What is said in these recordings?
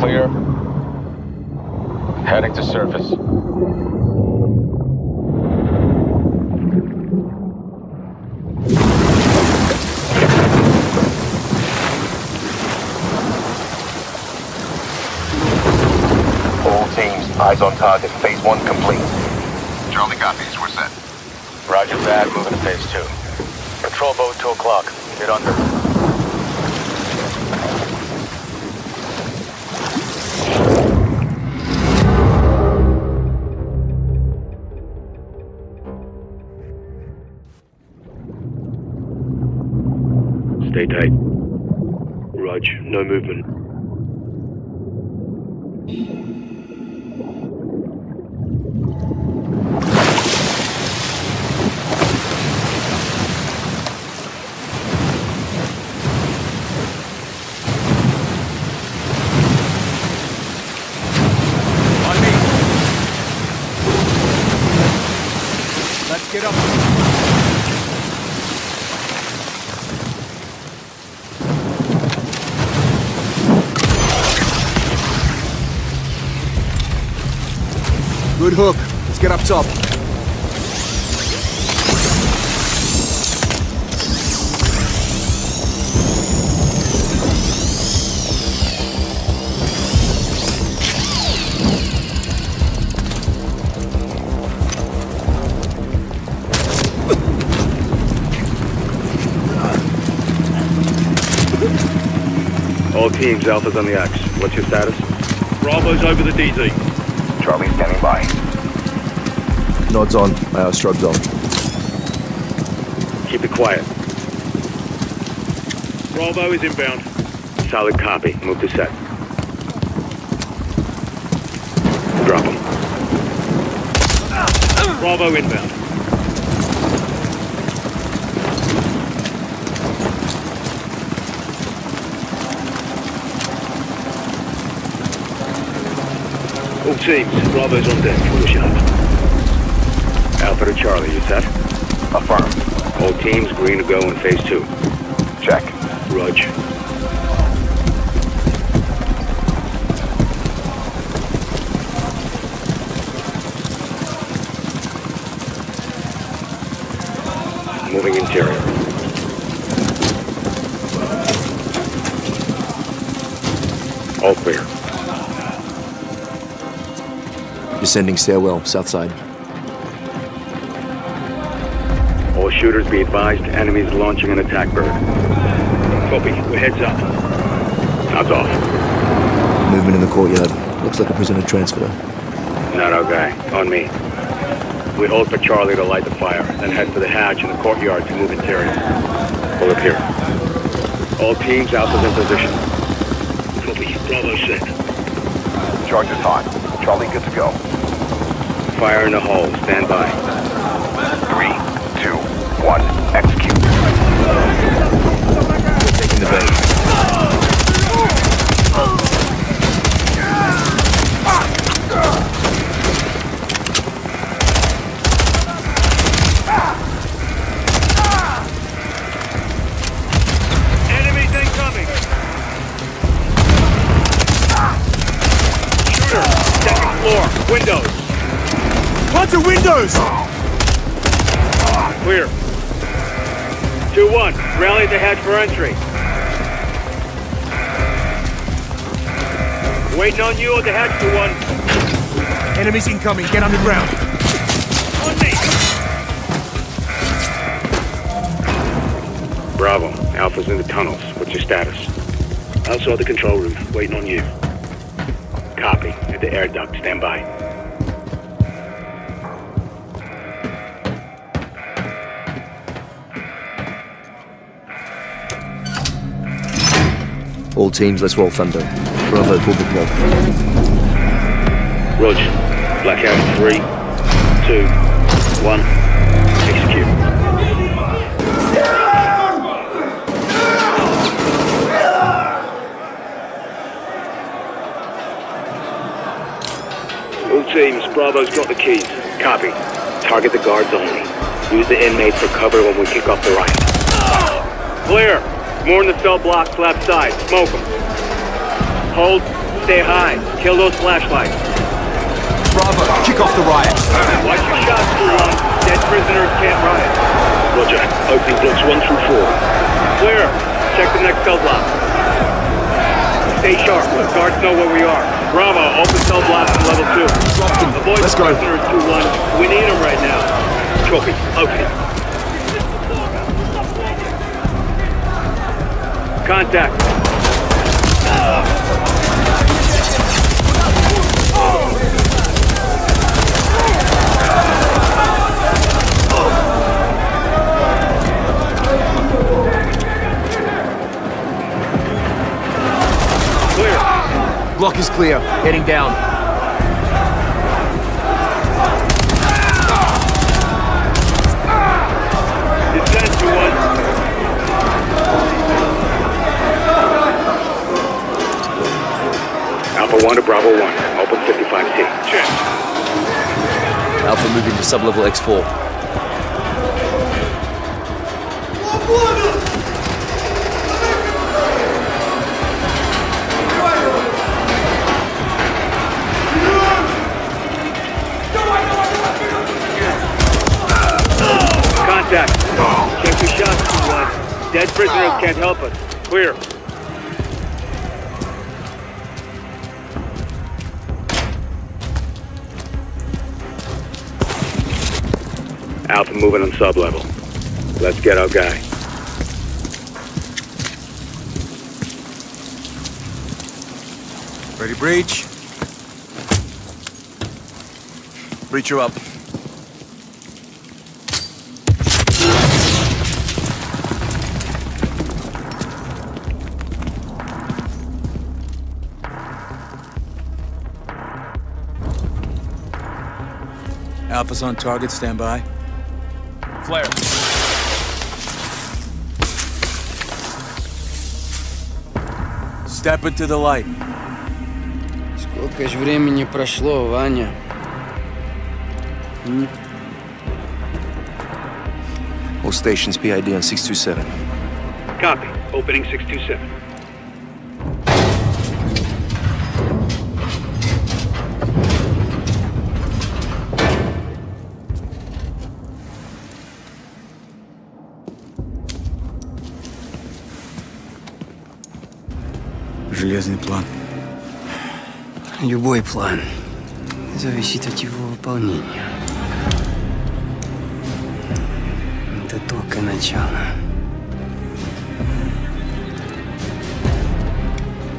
clear. Teams, Alpha's on the X. What's your status? Bravo's over the DZ. Charlie standing by. Nods on. Uh, shrugged on. Keep it quiet. Bravo is inbound. Solid copy. Move to set. Drop him. Bravo inbound. Teams, Bravo's on deck. Push up. Alpha to Charlie, you set? Affirm. All teams green to go in phase two. Check. Rog. Moving interior. All clear. Descending stairwell, south side. All shooters be advised, enemies launching an attack bird. Copy. We're heads up. Sounds off. Movement in the courtyard. Looks like a prisoner transfer. Not our guy. On me. We hold for Charlie to light the fire, then head for the hatch in the courtyard to move interior. Hold up here. All teams Alpha's in position. Copy. Bravo set. Charge is hot. Charlie good to go. Fire in the hole. Stand by. Onto! Clear. 2-1. Rally the hatch for entry. Waiting on you at the hatch, 2-1. Enemies incoming. Get underground. On me! Bravo. Alpha's in the tunnels. What's your status? Outside the control room. Waiting on you. Copy. At the air duct. Stand by. all teams, let's roll Thunder. Bravo, pull the plug. Roger. Blackout three, two, one. Execute. teams, Bravo's got the keys. Copy. Target the guards only. Use the inmates for cover when we kick off the riot. Clear! More in the cell blocks left side. Smoke them. Hold. Stay high. Kill those flashlights. Bravo, kick off the riot. Watch your shots, crew one. Dead prisoners can't riot. Roger. Opening blocks one through four. Clear. Check the next cell block. Stay sharp. The guards know where we are. Bravo. Open cell blocks in level two. Dropped him. Avoid Let's go. prisoners 2-1. We need them right now. Copy. Okay. Contact. Clear. Block is clear. Heading down. 1 to Bravo 1. Open 55C. Check. Alpha moving to sublevel X4. Contact. Check your shots, to uh, one. Dead prisoners can't help us. Clear. Moving on sublevel. Let's get our guy. Ready, breach. Breach, you up. Alpha's on target, stand by Flare. Step into the light. Сколько ж времени прошло, Ваня? All stations PID on 627. Copy. Opening 627. Железный план. Любой план зависит от его выполнения. Это только начало.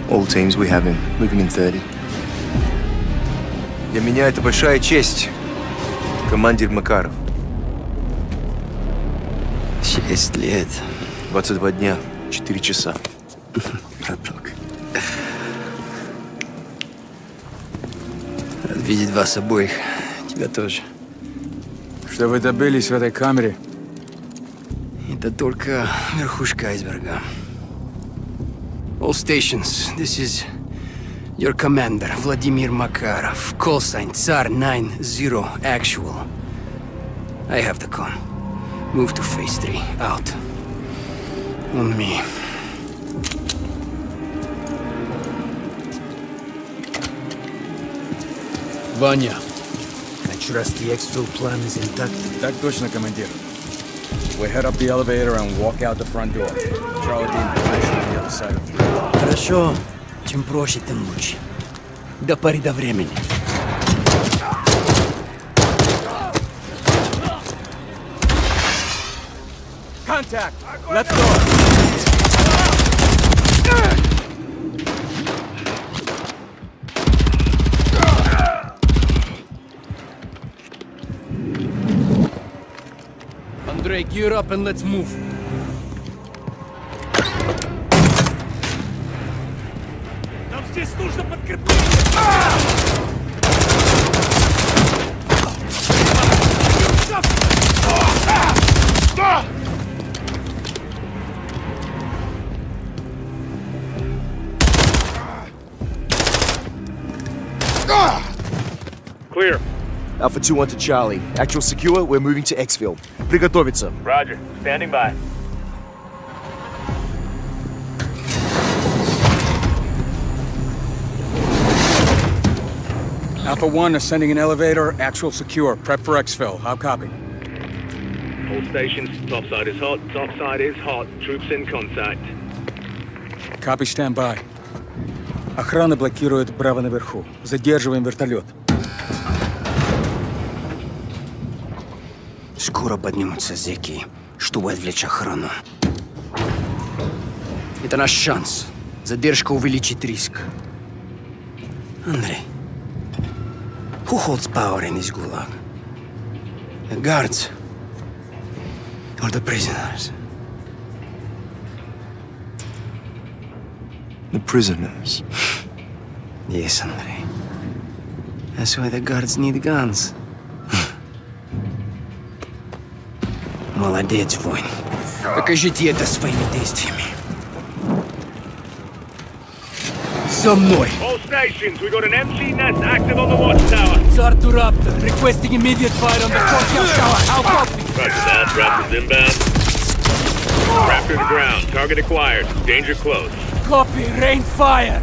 All teams, we have him. Moving in 30. Для меня это большая честь, командир Макаров. Шесть лет, 22 дня, 4 часа. видеть вас обоих. Тебя тоже. Что вы добились в этой камере? Это только верхушка айсберга. All stations, this is your commander, Vladimir Makarov. Call sign Tsar 90 actual. I have the con. Move to phase 3. Out. On me. Vanya. I trust the exfil plan is intact. Так точно, командир. We head up the elevator and walk out the front door. Charlie Dean position on the other side of the Хорошо. Чем проще, тем лучше. До поры до времени. Contact! Left door! Andrei, gear up and let's move. Clear. Alpha 2-1 to Charlie. Actual secure, we're moving to exfil. Приготовиться. Roger. Standing by. Alpha 1 ascending an elevator, actual secure. Prep for exfil. How copy? All stations, top side is hot, top side is hot. Troops in contact. Copy, stand by. Охрана блокирует Браво наверху. Задерживаем вертолет. Скоро поднимутся зеки, чтобы отвлечь охрану. Это наш шанс. Задержка увеличит риск. Андрей, who holds power in this gulag? The guards or the prisoners? The prisoners. Yes, Андрей. That's why the guards need guns. Молодец, воин. Покажите это своими действиями. За мной! All stations, we got an MC nest active on the watchtower. It's Arthur Raptor, requesting immediate fire on the courtyard tower. How copy? Roger that. Raptors inbound. Raptor to ground. Target acquired. Danger close. Copy, rain fire!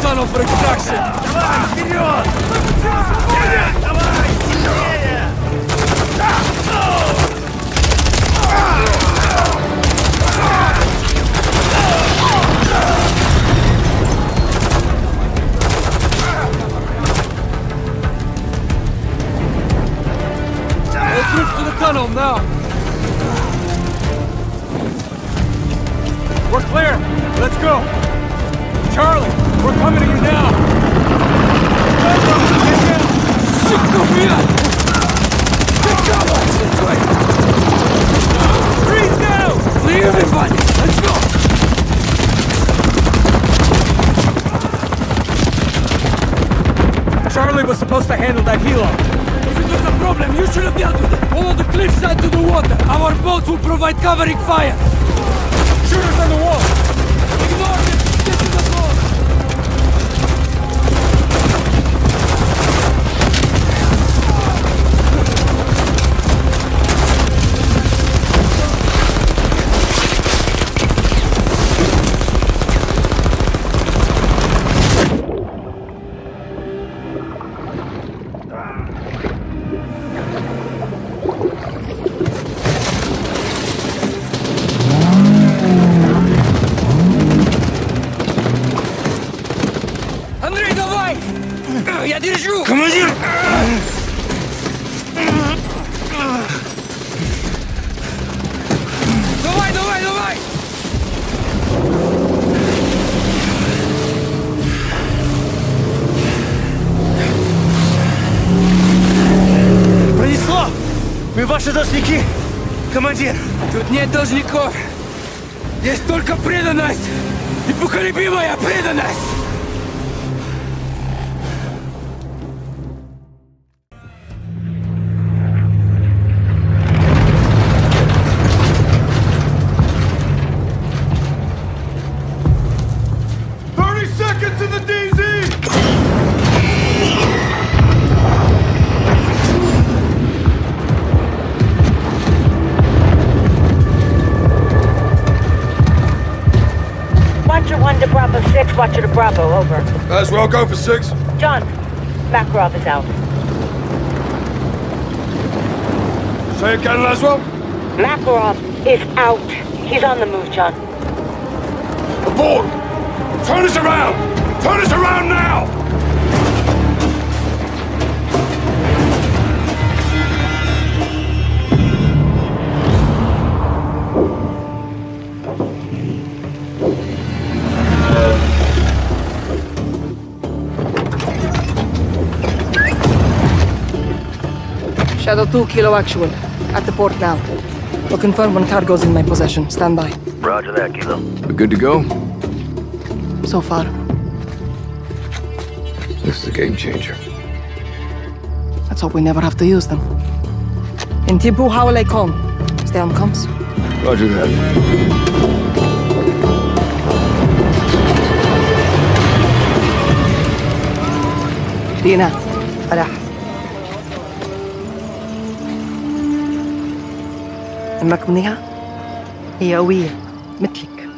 Tunnel for extraction. Troops to the tunnel now. We're clear. Let's go. Charlie, we're coming to you now. Freeze now! Everybody! Let's go! Charlie was supposed to handle that helo. If it was a problem, you should have dealt with it. Follow the cliffside to the water. Our boats will provide covering fire. Должников. Есть только преданность! Непоколебимая преданность! Bravo, over. As well go for six. John, Makarov is out. Say again, Laswell. Makarov is out. He's on the move, John. Aboard! Turn us around! Turn us around now! Shadow 2, Kilo Actual. At the port now. We'll confirm when cargo's in my possession. Stand by. Roger that, Kilo. We're good to go? So far. This is a game changer. Let's hope we never have to use them. In Tibu they come? Stay on comms. Roger that. Dina, أمك منيحة؟ هي قوية مثلك.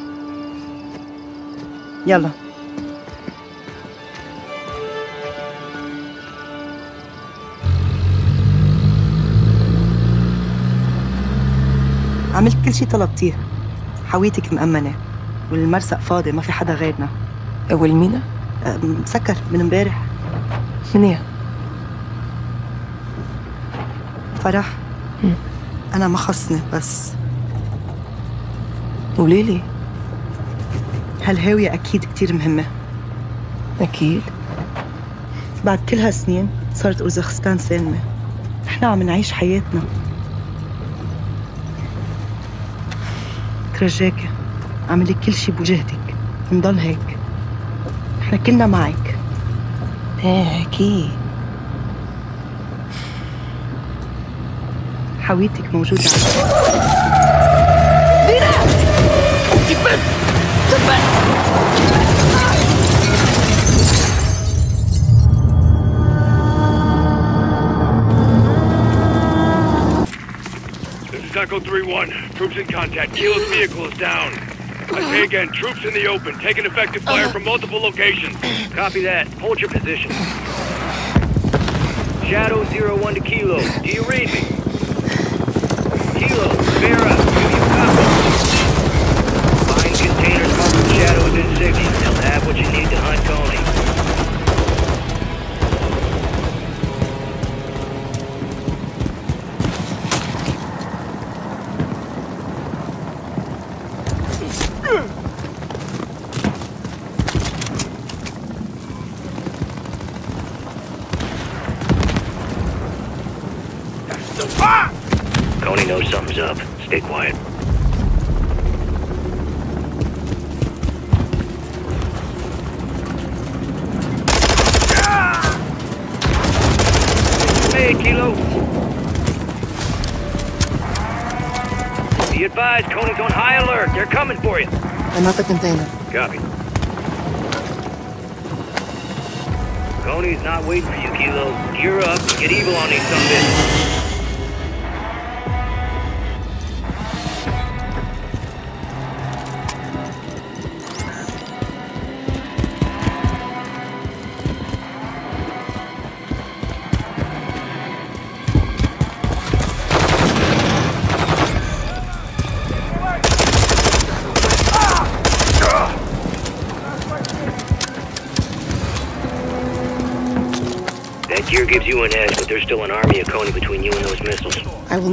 يلا. عملت كل شي طلبتيه حويتك مأمنة والمرسق فاضي ما في حدا غيرنا. والمينا؟ مسكر من امبارح. منيح. فرح. أنا ما خصني بس. قولي لي هالهاوية أكيد كتير مهمة؟ أكيد. بعد كل هالسنين صارت أوزبكستان سالمة. نحن عم نعيش حياتنا. ترجاكي اعملي كل شي بوجهتك. نضل هيك. نحن كلنا معك. إيه أكيد. حويتك موجودة عندي This is Echo 3-1. Troops in contact. Kilo's vehicle is down. I say again, troops in the open, taking effective fire from multiple locations. Copy that. Hold your position. Shadow 01 to Kilo. Do you read me?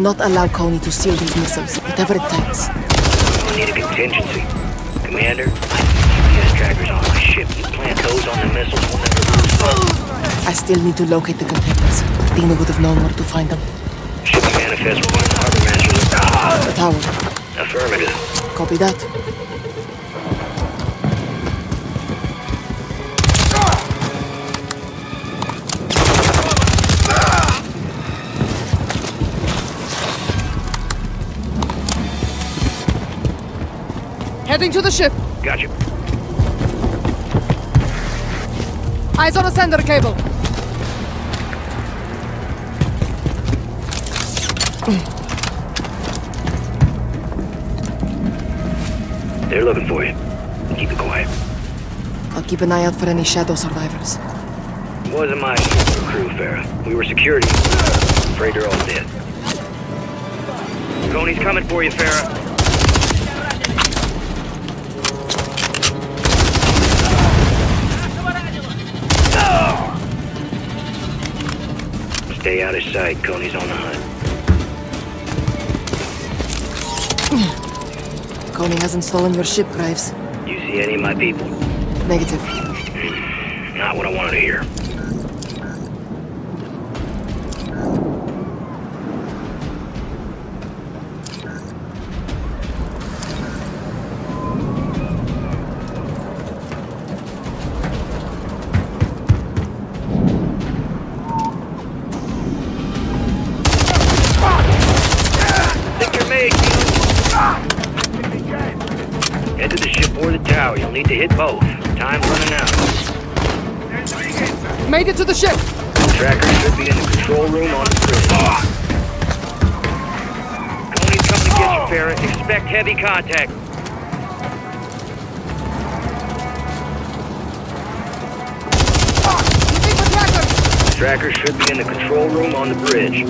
Not allow Konni to steal these missiles, whatever it takes. We'll need a contingency. Commander, I need GPS trackers on my ship. You plant those on the missiles, we'll never lose focus. I still need to locate the containers. Dina would have known where to find them. Shipping manifest will the harbor master's The tower. affirmative. Copy that. Heading to the ship. Gotcha. Eyes on a sender cable. They're looking for you. Keep it quiet. I'll keep an eye out for any Shadow survivors. It wasn't my crew, Farah. We were security. Afraid they're all dead. Konni's coming for you, Farah. Stay out of sight. Konni's on the hunt. Konni hasn't stolen your ship, Graves. You see any of my people? Negative. Not what I wanted to hear. Hit both. Time's running out. Made it to the ship! Tracker should be in the control room on the bridge. Konni's coming to get you, Farah. Expect heavy contact. Tracker should be in the control room on the bridge.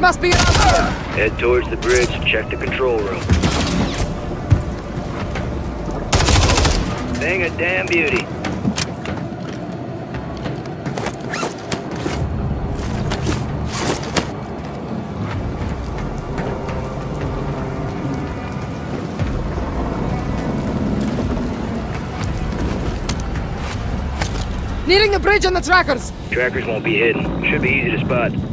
Must be around here! Head towards the bridge and check the control room. Thing a damn beauty. Nearing the bridge and the trackers! Trackers won't be hidden. Should be easy to spot.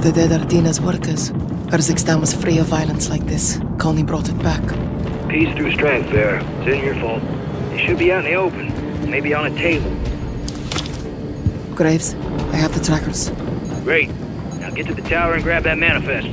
The dead are Dina's workers. Urzikstan was free of violence like this. Konni brought it back. Peace through strength there. It's in your fault. It should be out in the open. Maybe on a table. Graves, I have the trackers. Great. Now get to the tower and grab that manifest.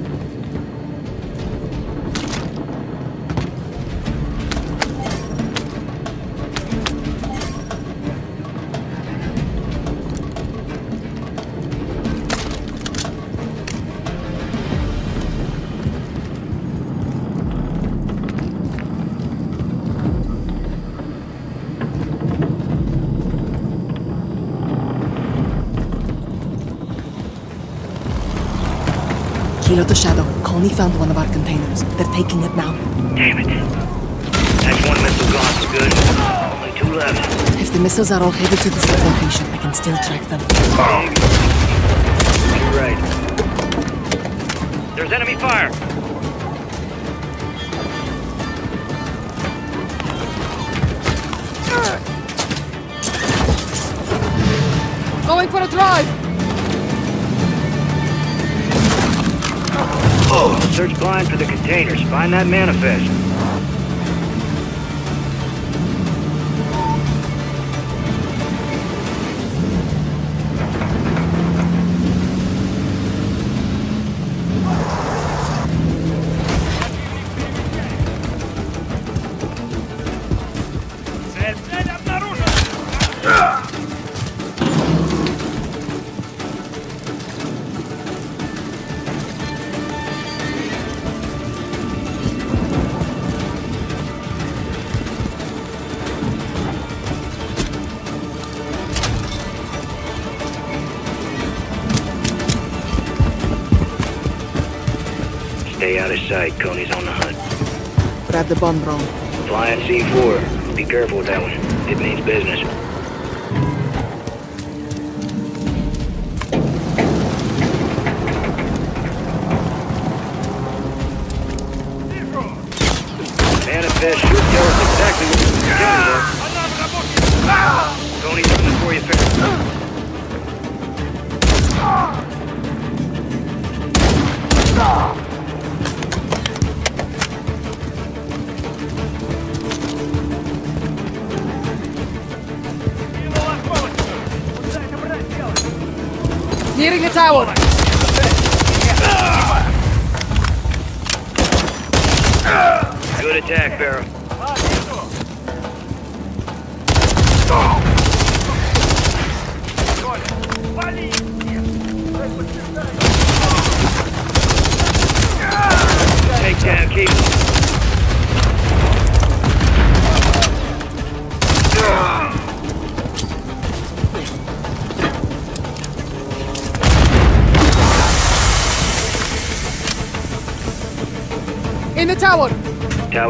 Found one of our containers. They're taking it now. Damn it. That's one missile gone for good. Only two left. If the missiles are all headed to the safe location, I can still track them. You're right. There's enemy fire. Going for a drive! Search blind for the containers. Find that manifest. Sight. Konni's on the hunt. Grab the bomb, bro. Flying C4. Be careful with that one. It means business.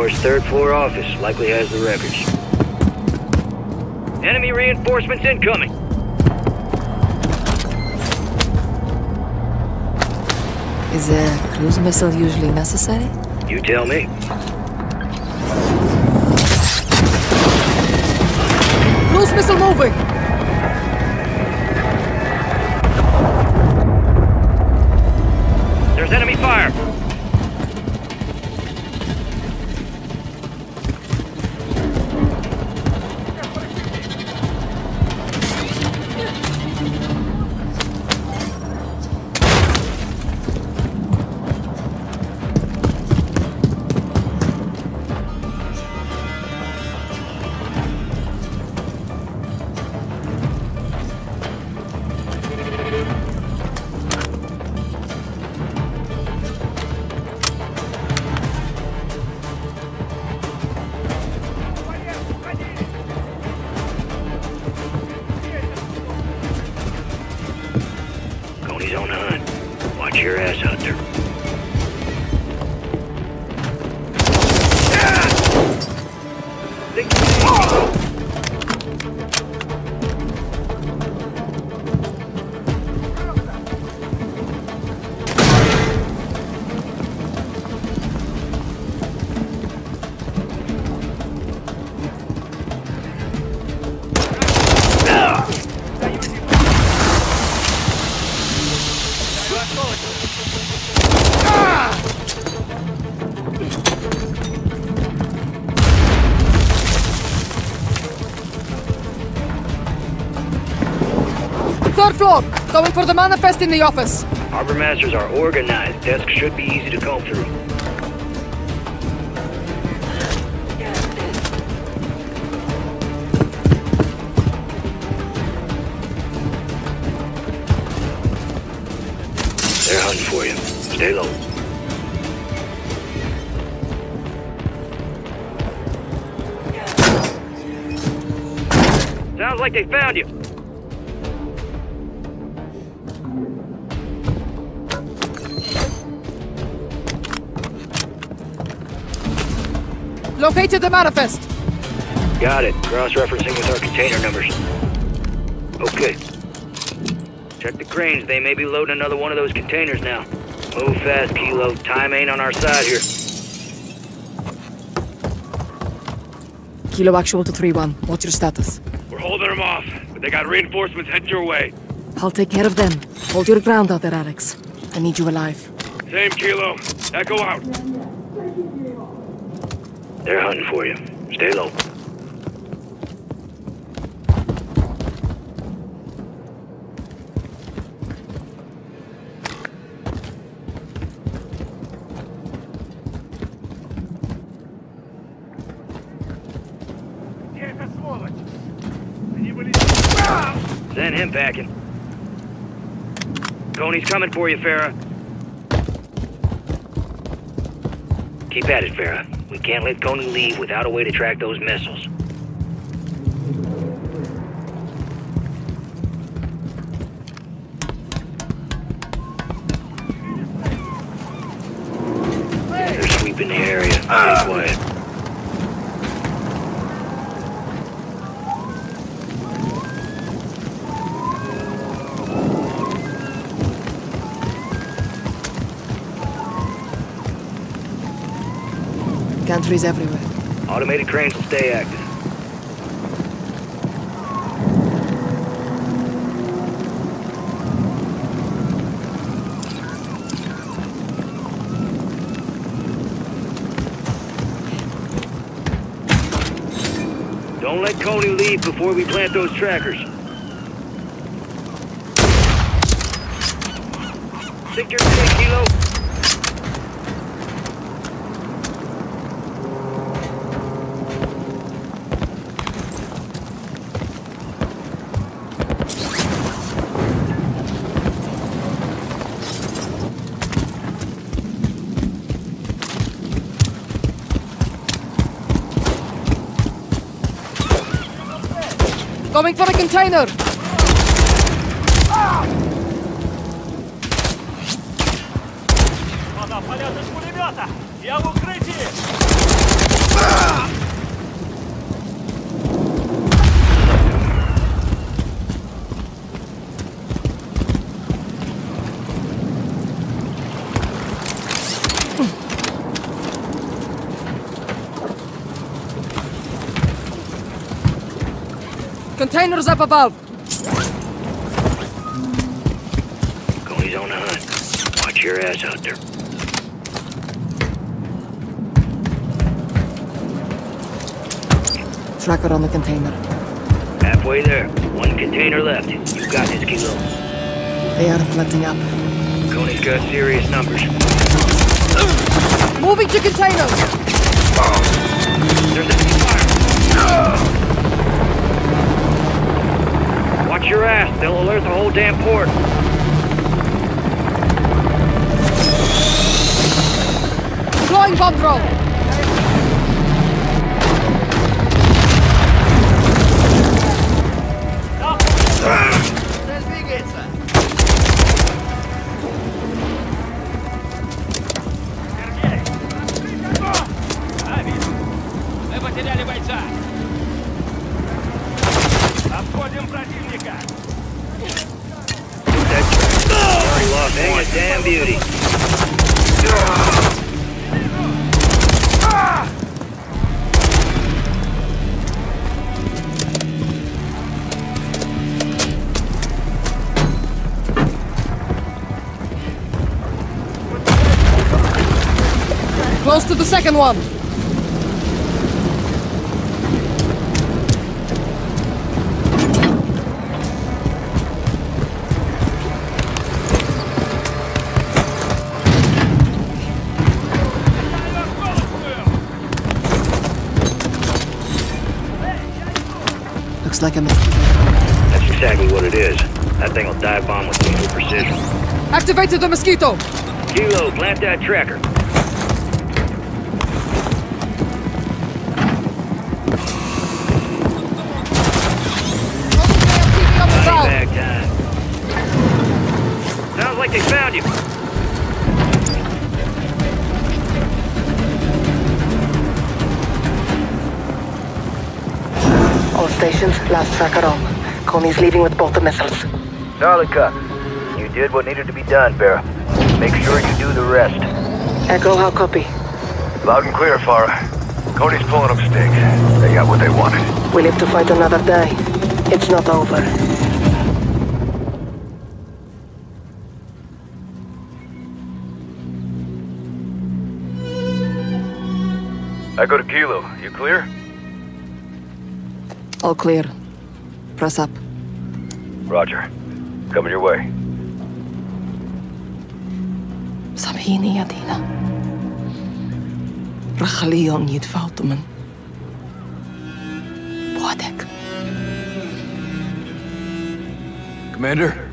Tower's third floor office likely has the records. Enemy reinforcements incoming. Is a cruise missile usually necessary? You tell me. Cruise missile moving. Going for the manifest in the office. Harbor masters are organized. Desks should be easy to comb through. They're hunting for you. Stay low. Sounds like they found you. Located the manifest. Got it. Cross-referencing with our container numbers. Okay. Check the cranes. They may be loading another one of those containers now. Move fast, Kilo. Time ain't on our side here. Kilo actual to 3-1. What's your status? We're holding them off, but they got reinforcements heading your way. I'll take care of them. Hold your ground out there, Alex. I need you alive. Same kilo. Echo out. They're hunting for you. Stay low. Send him packing. Konni's coming for you, Farah. Keep at it, Farah. Can't let Konni leave without a way to track those missiles. Everywhere. Automated cranes will stay active. Don't let Konni leave before we plant those trackers. think you're safe, Kilo? Coming for a container! Containers up above! Konni's on the hunt. Watch your ass out there. Tracker on the container. Halfway there. One container left. You got this, Kilo. They aren't letting up. Konni's got serious numbers. Moving to containers! There's enemy fire. Watch your ass. They'll alert the whole damn port. Deploying bomb drone! Second one! Looks like a mosquito. That's exactly what it is. That thing will dive bomb with lethal precision. Activated the mosquito! Kilo, plant that tracker. Stations, last on. Konni's leaving with both the missiles. Solid. You did what needed to be done, Vera. Make sure you do the rest. Echo, how copy? Loud and clear, Farah. Cody's pulling up stakes. They got what they wanted. We live to fight another day. It's not over. All clear. Press up. Roger. Coming your way. سامحيني يا دينا رح خليهم يدفعوا ثمن بوعدك Commander?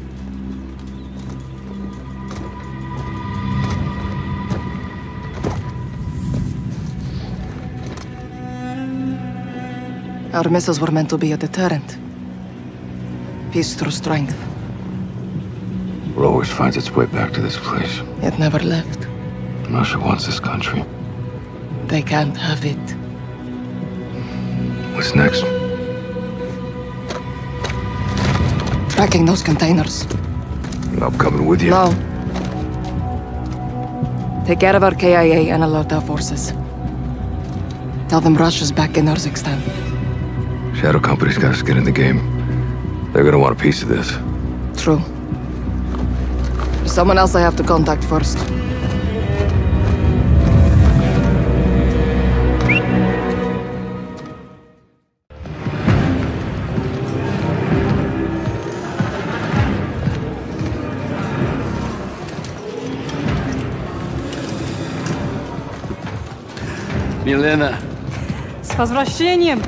Our missiles were meant to be a deterrent. Peace through strength. It always finds its way back to this place. It never left. Russia wants this country. They can't have it. What's next? Tracking those containers. I'm coming with you. No. Take care of our KIA and alert our forces. Tell them Russia's back in Urzikstan. Shadow Company's got a skin in the game. They're gonna want a piece of this. True. There's someone else I have to contact first. Милена. С возвращением!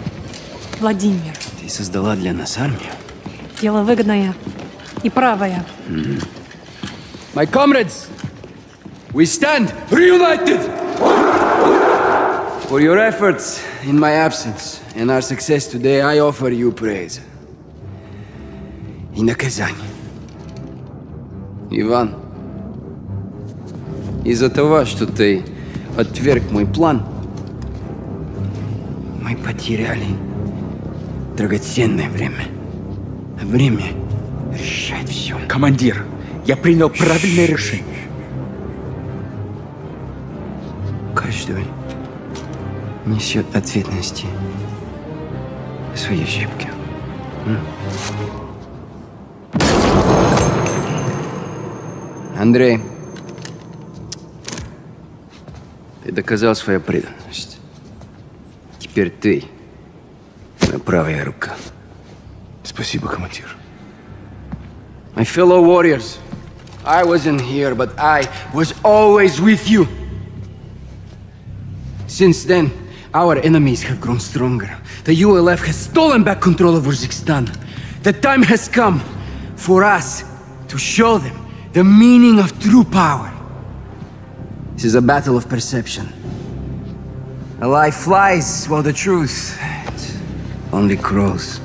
Владимир. ты создала для нас армию. Дело выгодное и правое. My comrades, we stand reunited! For your efforts in my absence and our success today, I offer you praise. И наказание. Иван, из-за того, что ты отверг мой план, мы потеряли драгоценное время. Время решает все. Командир, я принял правильное решение. Каждый несет ответственности за свои ошибки. Андрей, ты доказал свою преданность. Теперь ты правая рука. Спасибо, командир. My fellow warriors, I wasn't here, but I was always with you. Since then, our enemies have grown stronger. The ULF has stolen back control of Urzikstan. The time has come for us to show them the meaning of true power. This is a battle of perception. A lie flies while the truth only grows.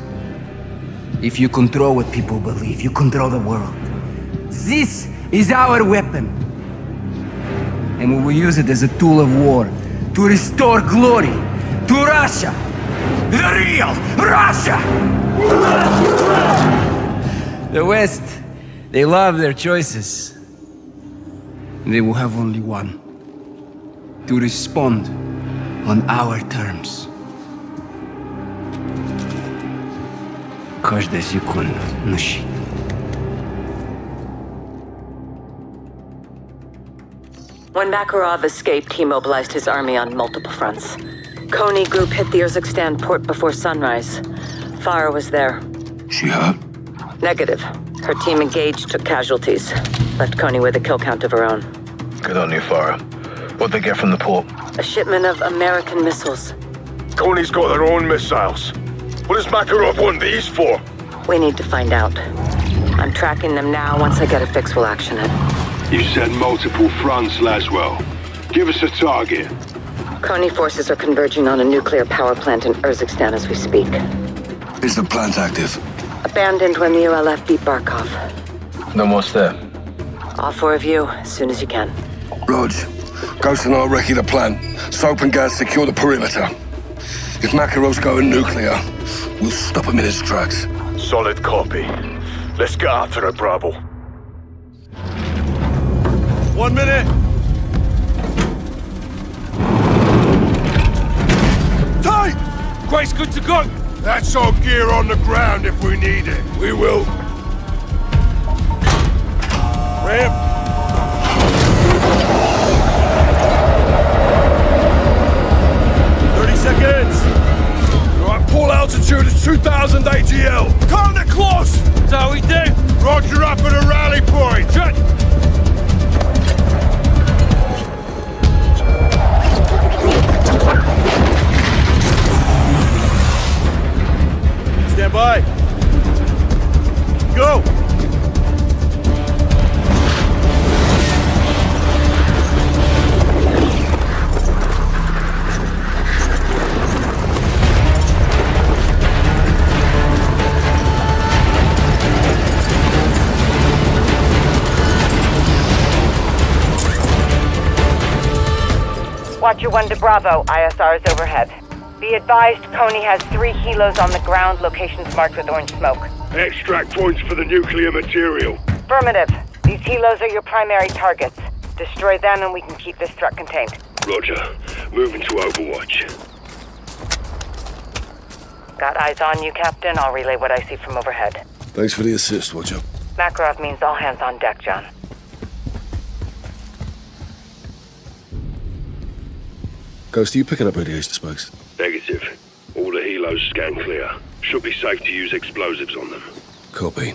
If you control what people believe, you control the world. This is our weapon. And we will use it as a tool of war to restore glory to Russia. The real Russia! The West, they love their choices. They will have only one. To respond on our terms. каждая секунда. When Makarov escaped, he mobilized his army on multiple fronts. Konni group hit the Urzikstan port before sunrise. Farah was there. She hurt? Negative. Her team engaged, took casualties. Left Konni with a kill count of her own. Good on you, Farah. What'd they get from the port? A shipment of American missiles. Konni's got their own missiles. What does Makarov want these for? We need to find out. I'm tracking them now. Once I get a fix, we'll action it. You said multiple fronts, Laswell. Give us a target. Konni forces are converging on a nuclear power plant in Urzikstan as we speak. Is the plant active? Abandoned when the ULF beat Barkov. Then what's there? All four of you, as soon as you can. Rog, Ghost and I'll recce the plant. Soap and Gaz secure the perimeter. If Makarov's going nuclear, we'll stop him in his tracks. Solid copy. Let's get after it, Bravo. One minute. Tight! Quake's good to go. That's our gear on the ground if we need it. We will. Ramp. Seconds. Pull altitude is 2,000 AGL. Count it close. That's how we do. Roger up at a rally point. Shut. Stand by. Go. Watcher 1 to Bravo. ISR is overhead. Be advised, Konni has three helos on the ground, locations marked with orange smoke. Extract points for the nuclear material. Affirmative. These helos are your primary targets. Destroy them and we can keep this threat contained. Roger. Moving to Overwatch. Got eyes on you, Captain. I'll relay what I see from overhead. Thanks for the assist, Watcher. Makarov means all hands on deck, John. Ghost, are you picking up radiation spikes? Negative. All the helos scan clear. Should be safe to use explosives on them. Copy.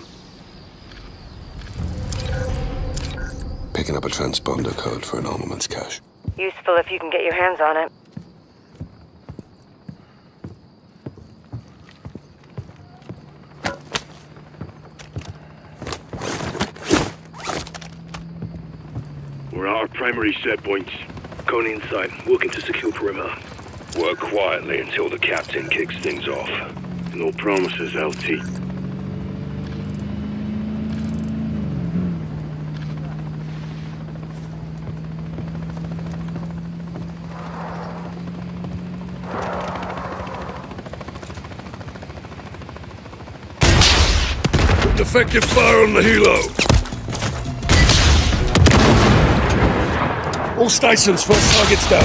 Picking up a transponder code for an armaments cache. Useful if you can get your hands on it. We're at our primary set points. Konni inside, working to secure perimeter. Work quietly until the captain kicks things off. No promises, LT. Defective fire on the helo. All stations, first target's down.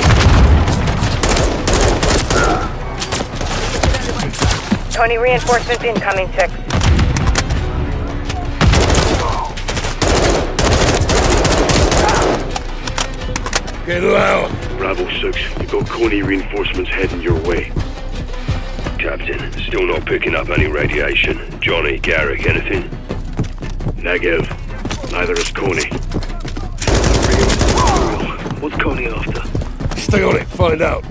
Konni, reinforcements incoming, 6. Get loud. Bravo 6, you got Konni reinforcements heading your way. Captain, still not picking up any radiation. Johnny, Garrick, anything? Negative. Neither is Konni. What's Konni after? Stay on it, find out.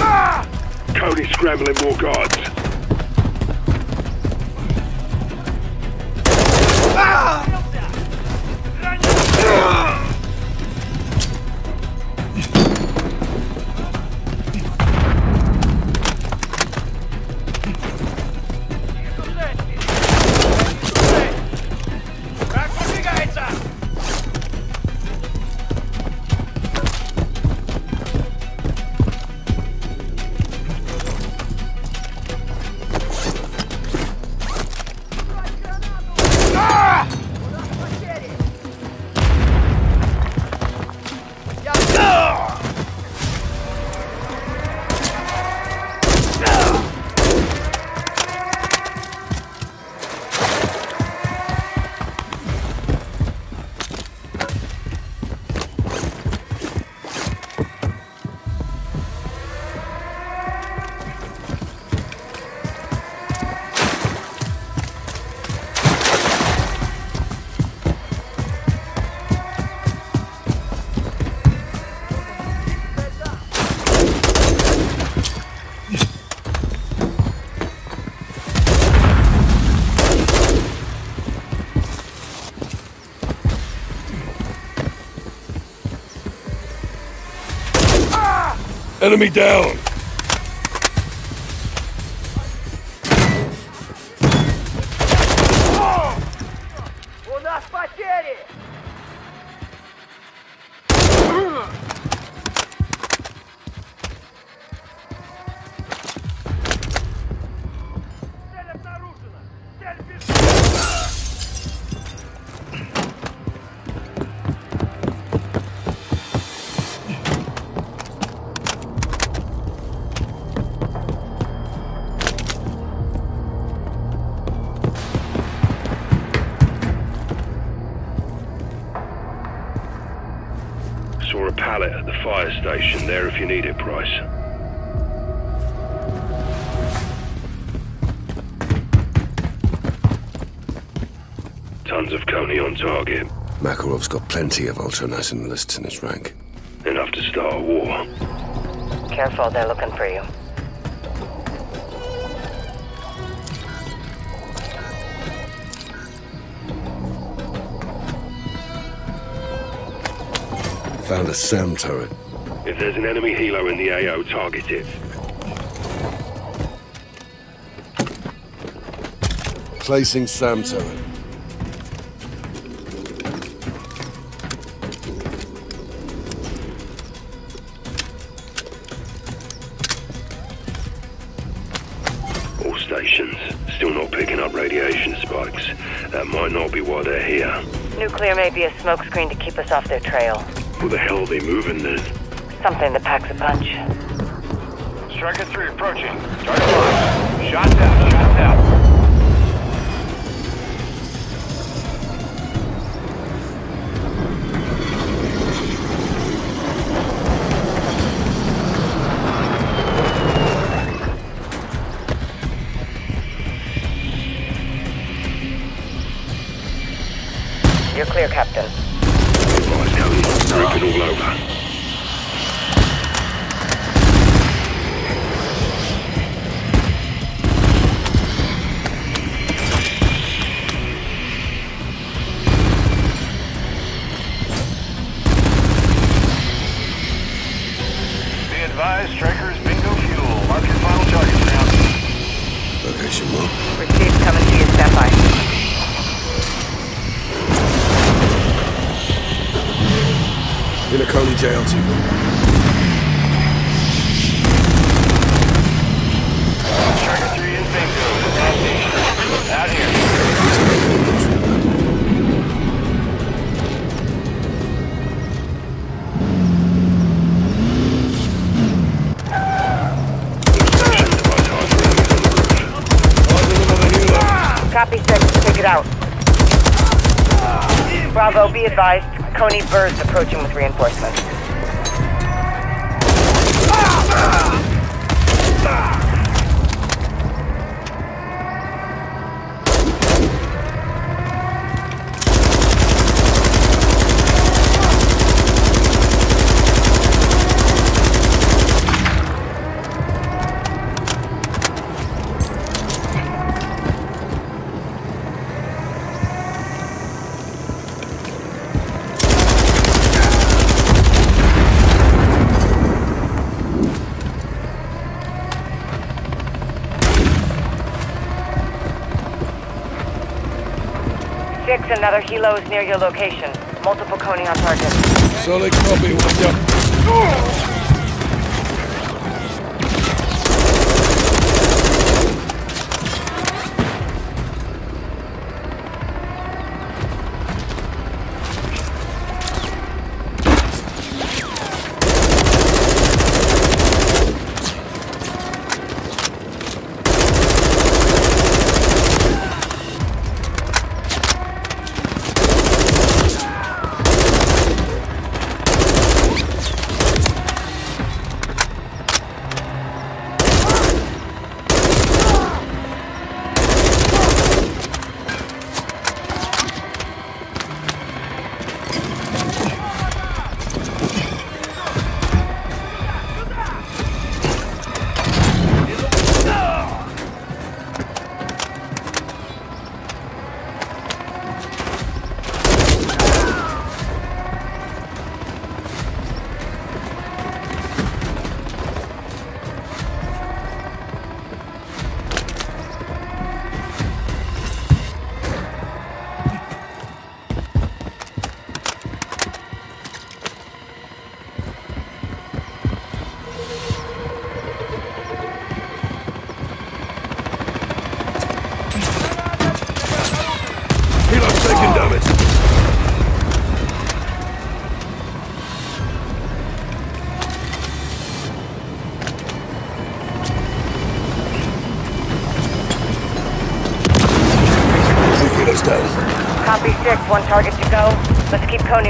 Ah! Konni scrambling more guards. Enemy down. Makarov's got plenty of ultranationalists in his rank. Enough to start a war. Careful, they're looking for you. Found a SAM turret. If there's an enemy helo in the AO, target it. Placing SAM turret. Smokescreen to keep us off their trail. Who the hell are they moving then? Something that packs a punch. Striker 3 approaching. Target locked. Shots out, shots out. Be advised. Konni Bird's approaching with reinforcements. Six, another helo is near your location. Multiple Konni on target. Solid copy, watch up.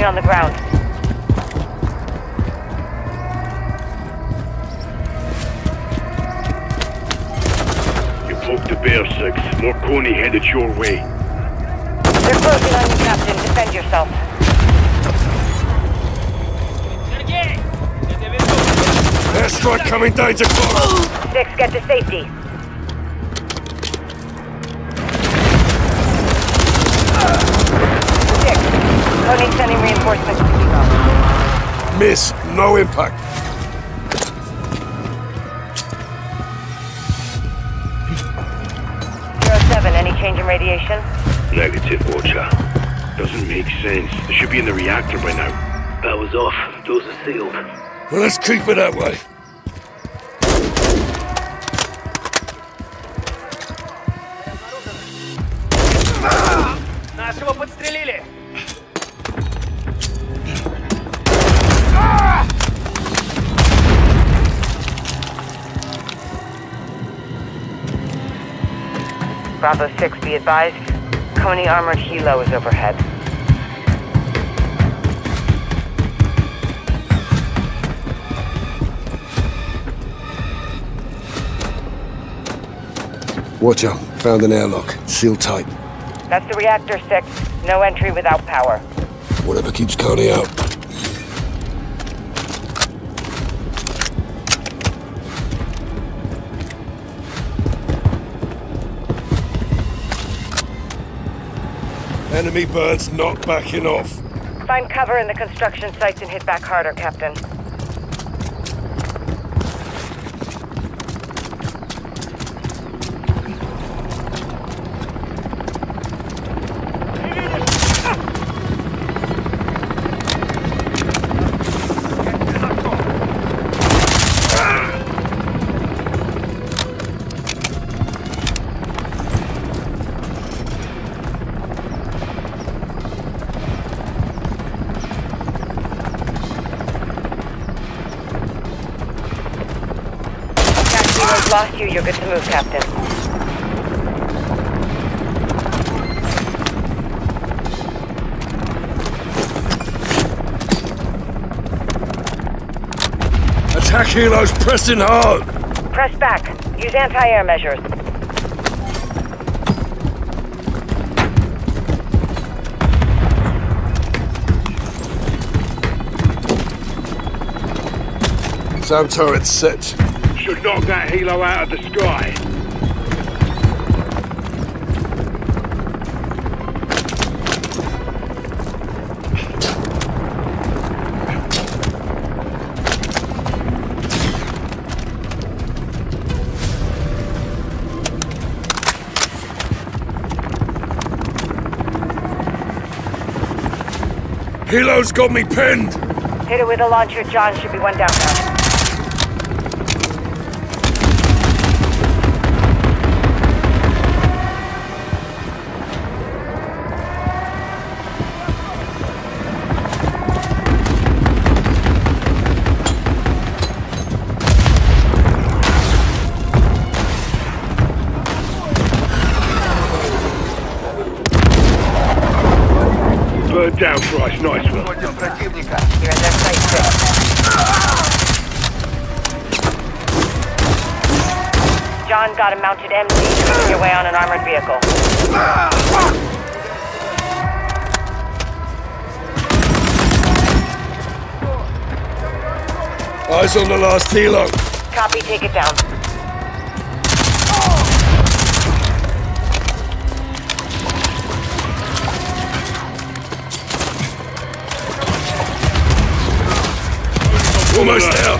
Let's keep Konni on the ground. You poked the bear, Six. More Konni headed your way. They're closing on you, Captain. Defend yourself. Airstrike coming danger close. Six, get to safety. Keep it that way. Bravo 6, be advised. Konni armored helo is overhead. Watch out. Found an airlock. Sealed tight. That's the reactor 6. No entry without power. Whatever keeps Konni out. Enemy birds not backing off. Find cover in the construction sites and hit back harder, Captain. Move, Captain. Attack helos pressing hard! Press back. Use anti-air measures. SAM turret set. Knock that helo out of the sky. Helo's got me pinned! Hit it with a launcher, John. Should be one down now. On the last helo. Copy. Take it down. Almost there.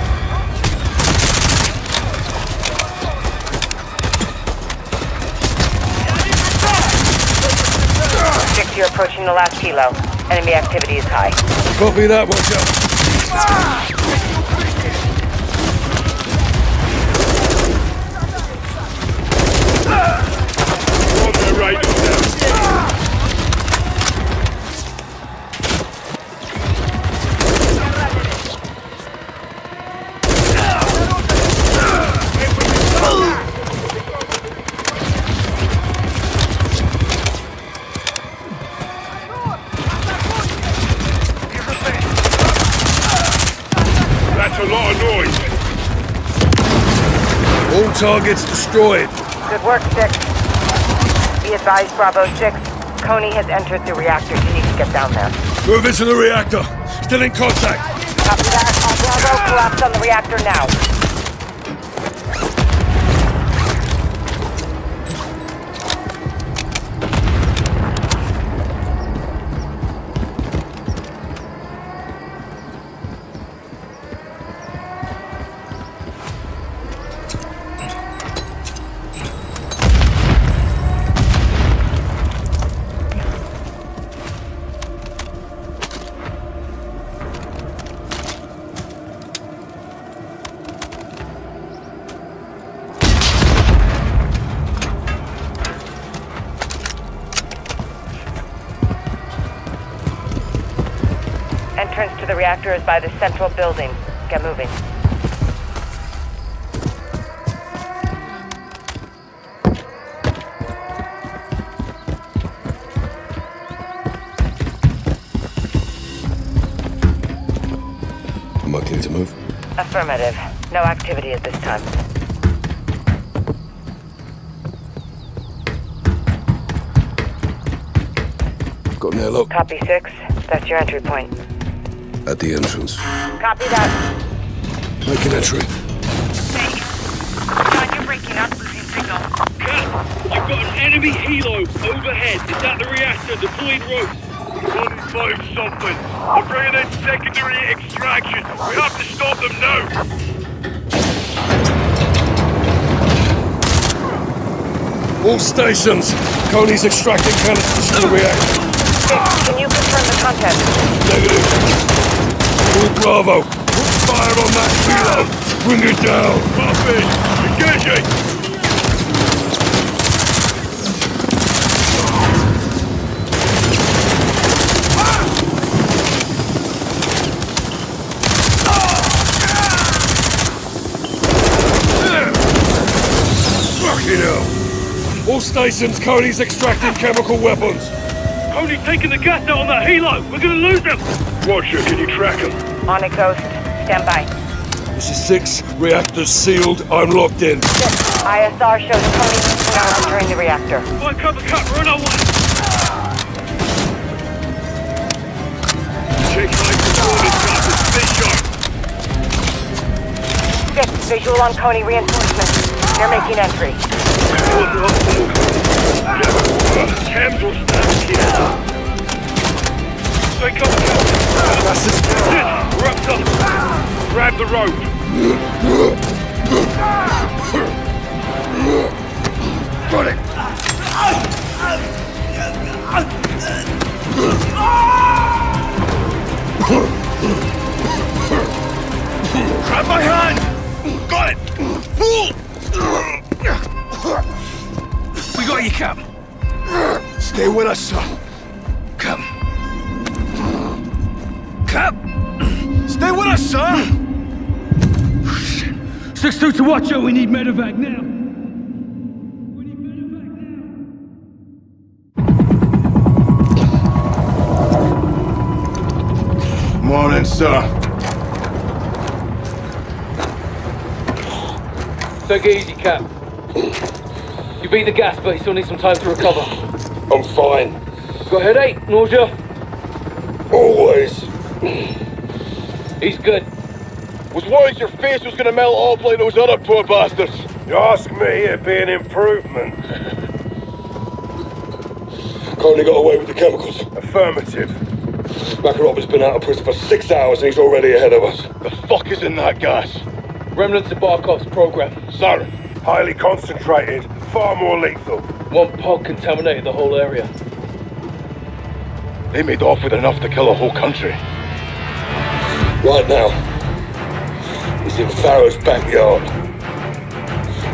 Six, you're approaching the last kilo. Enemy activity is high. Copy that, watch out. All targets destroyed. Good work, Six. Be advised, Bravo 6. Konni has entered the reactor. You need to get down there. Move into the reactor. Still in contact. Copy that. Bravo, collapse on the reactor now. Reactor is by the central building. Get moving. Am I clear to move? Affirmative. No activity at this time. Got an airlock Copy 6. That's your entry point. At the entrance. Copy that. Make an entry. John, you're breaking up. Losing signal. I've got an enemy helo overhead. It's at the reactor, deploying ropes. One five something. I'm bringing in secondary extraction. We have to stop them now. All stations. Konni's extracting canisters from the reactor. Can you confirm the content? Negative. All Bravo. Fire on that helo. Bring it down. Copy. Engaging. Ah! Ah! All stations, Konni's extracting chemical weapons. Konni's taking the gas out on that helo. We're gonna lose them. Roger, can you track him? On it, Ghost. Stand by. This is six. Reactors sealed. I'm locked in. ISR shows Konni now entering the reactor. Find cover, cut. We're on our way. Check my coordinates, Carter. Stay sharp. Six, visual on Konni reinforcements. They're making entry. Will stand here. Cover. That's it. We're up top. Grab the rope. Got it. Grab my hand. Got it. We got you, Cap. Stay with us, son. Cap. Cap. Stay with us, son. 6-2 to watch out, we need medevac now. Morning, sir. Take it easy, Cap. You beat the gas, but you still need some time to recover. I'm fine. Got a headache? Nausea? Always. He's good. Was worried your face was gonna melt off like those other poor bastards. You ask me, it'd be an improvement. Konni got away with the chemicals. Affirmative. Makarov has been out of prison for six hours and he's already ahead of us. The fuck is in that gas? Remnants of Barkov's program. Sir, highly concentrated, far more lethal. One pod contaminated the whole area. They made off with enough to kill a whole country. Right now, he's in Farah's backyard.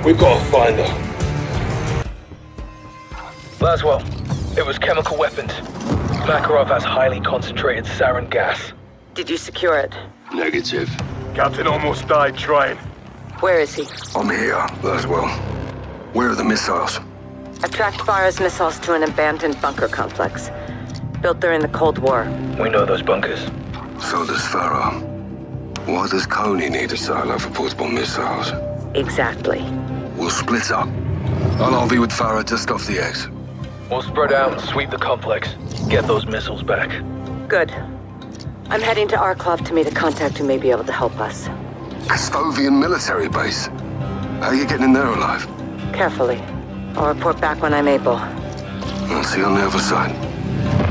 We've got to find her. Laswell, it was chemical weapons. Makarov has highly concentrated sarin gas. Did you secure it? Negative. Captain almost died trying. Where is he? I'm here, as well. Where are the missiles? I've tracked Farah's missiles to an abandoned bunker complex. Built during the Cold War. We know those bunkers. So does Farah. Why does Konni need a silo for portable missiles? Exactly. We'll split up. I'll RV with Farah just off the X. We'll spread out and sweep the complex. Get those missiles back. Good. I'm heading to Arklov to meet a contact who may be able to help us. Kastovian military base. How are you getting in there alive? Carefully. I'll report back when I'm able. I'll see you on the other side.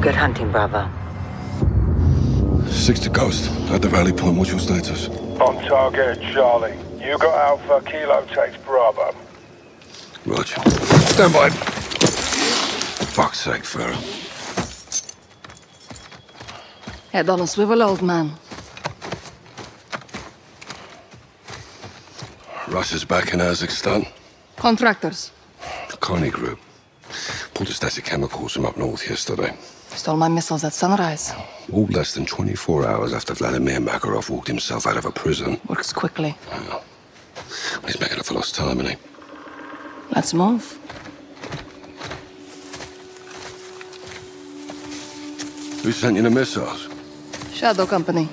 Good hunting, Bravo. Six to Ghost. At the rally point, what's your status? On target, Charlie. You got Alpha, Kilo takes Bravo. Roger. Stand by. Fuck's sake, Farah. Head on a swivel, old man. Russia's back in Urzikstan. Contractors. Konni Group. Pulled a stash of chemicals from up north yesterday. Stole my missiles at sunrise. All less than 24 hours after Vladimir Makarov walked himself out of a prison. Works quickly. He's making up for lost time, isn't he? Let's move. Who sent you the missiles? Shadow Company.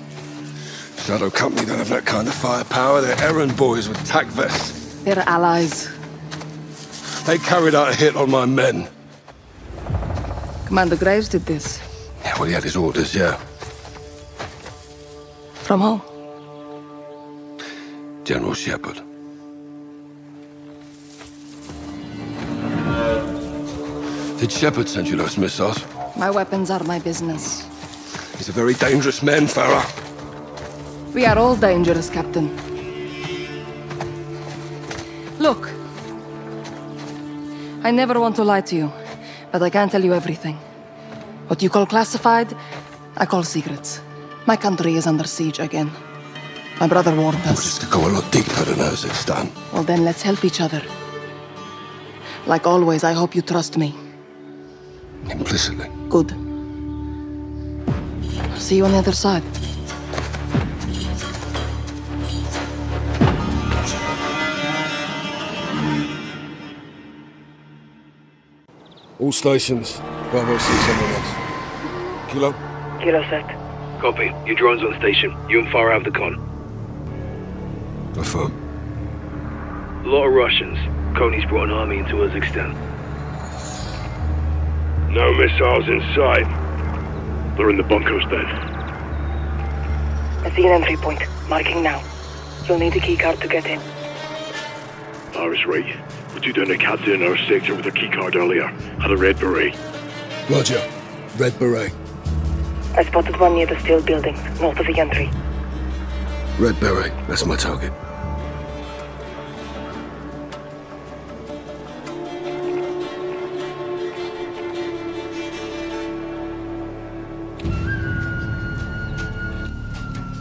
Shadow Company don't have that kind of firepower. They're errand boys with tack vests. They're allies. They carried out a hit on my men. Commander Graves did this. Yeah, well, he had his orders, yeah. From who? General Shepard. Did Shepard send you those missiles? My weapons are my business. He's a very dangerous man, Farah. We are all dangerous, Captain. Look. I never want to lie to you, but I can't tell you everything. What you call classified, I call secrets. My country is under siege again. My brother warned us. This could go a lot deeper than Urzikstan. Well, then let's help each other. Like always, I hope you trust me. Implicitly. Good. See you on the other side. All stations. Bravo 6 on us. Kilo? Kilo set. Copy. Your drone's on station. You and Farah have the con. Affirm. A lot of Russians. Konni's brought an army into Urzikstan. No missiles in sight. They're in the bunkers then. I see an entry point. Marking now. You'll need a keycard to get in. Farah's right. The two down the cats in our sector with a keycard earlier. Had a red beret. Roger. Red beret. I spotted one near the steel building, north of the entry. Red beret. That's my target.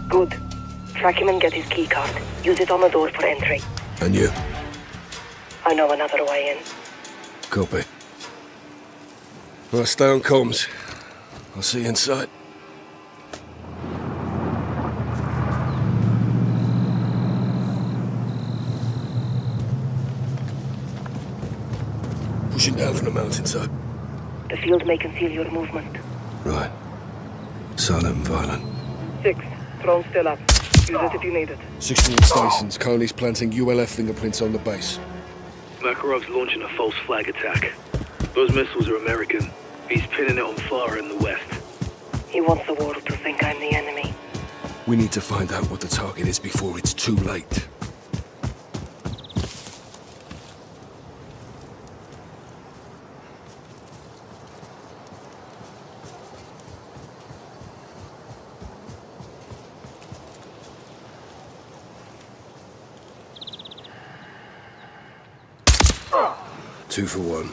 Good. Track him and get his keycard. Use it on the door for entry. And you? I know another way in. Copy. Well, stay on comms. I'll see you inside. Pushing down from the mountainside. The field may conceal your movement. Right. Silent and violent. Six. Drone still up. Use it if you need it. 16 stations. Konni's planting ULF fingerprints on the base. Makarov's launching a false flag attack. Those missiles are American. He's pinning it on Farah in the west. He wants the world to think I'm the enemy. We need to find out what the target is before it's too late. Two for one.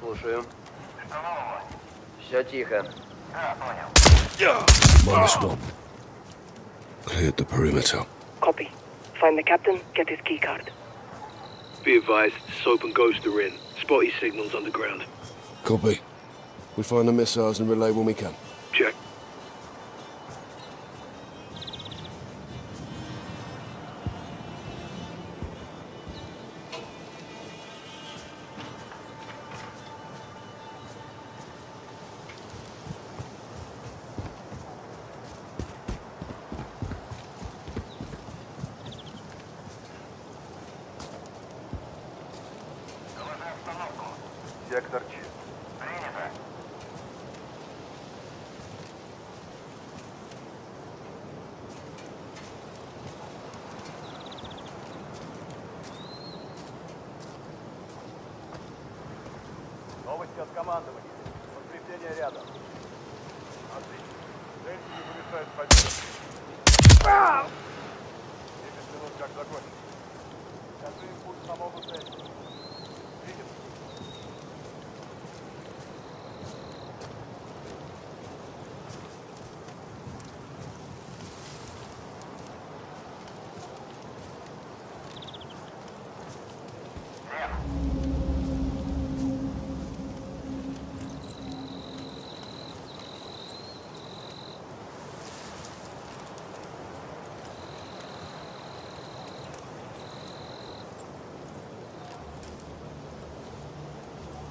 Слушаю. Все тихо. Minus one. Cleared the perimeter. Copy. Find the captain, get his keycard. Be advised, Soap and Ghost are in. Spotty signals underground. Copy. We find the missiles and relay when we can. Check.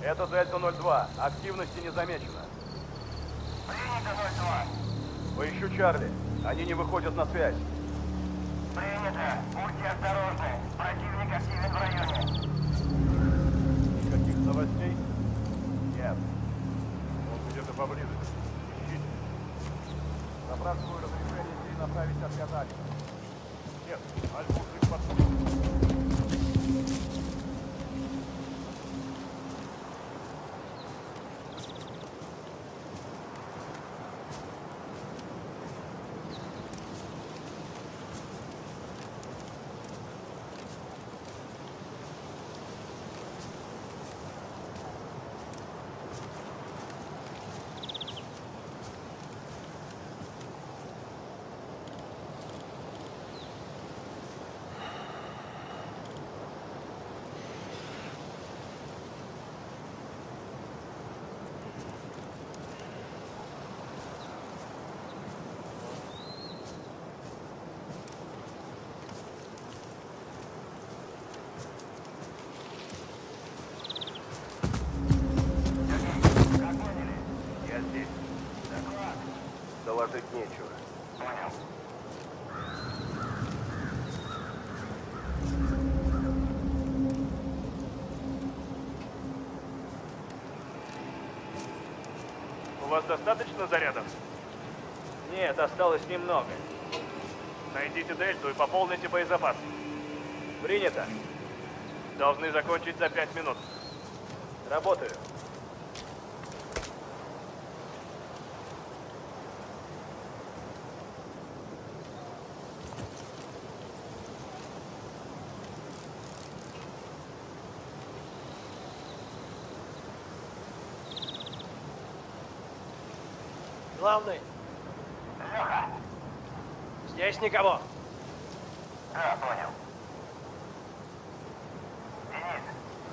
Это Дельта-02. Активности не замечено. Принято 02. Поищу Чарли. Они не выходят на связь. Принято. Будьте осторожны. Противник активен в районе. Никаких новостей? Нет. Он где-то поблизости. Ищите. Запрашиваю разрешение перенаправить отказали. Нет, вас достаточно зарядов? Нет, осталось немного. Найдите дельту и пополните боезапас. Принято. Должны закончить за пять минут. Работаю. Главный. Леха, Здесь никого. да, понял. Денис,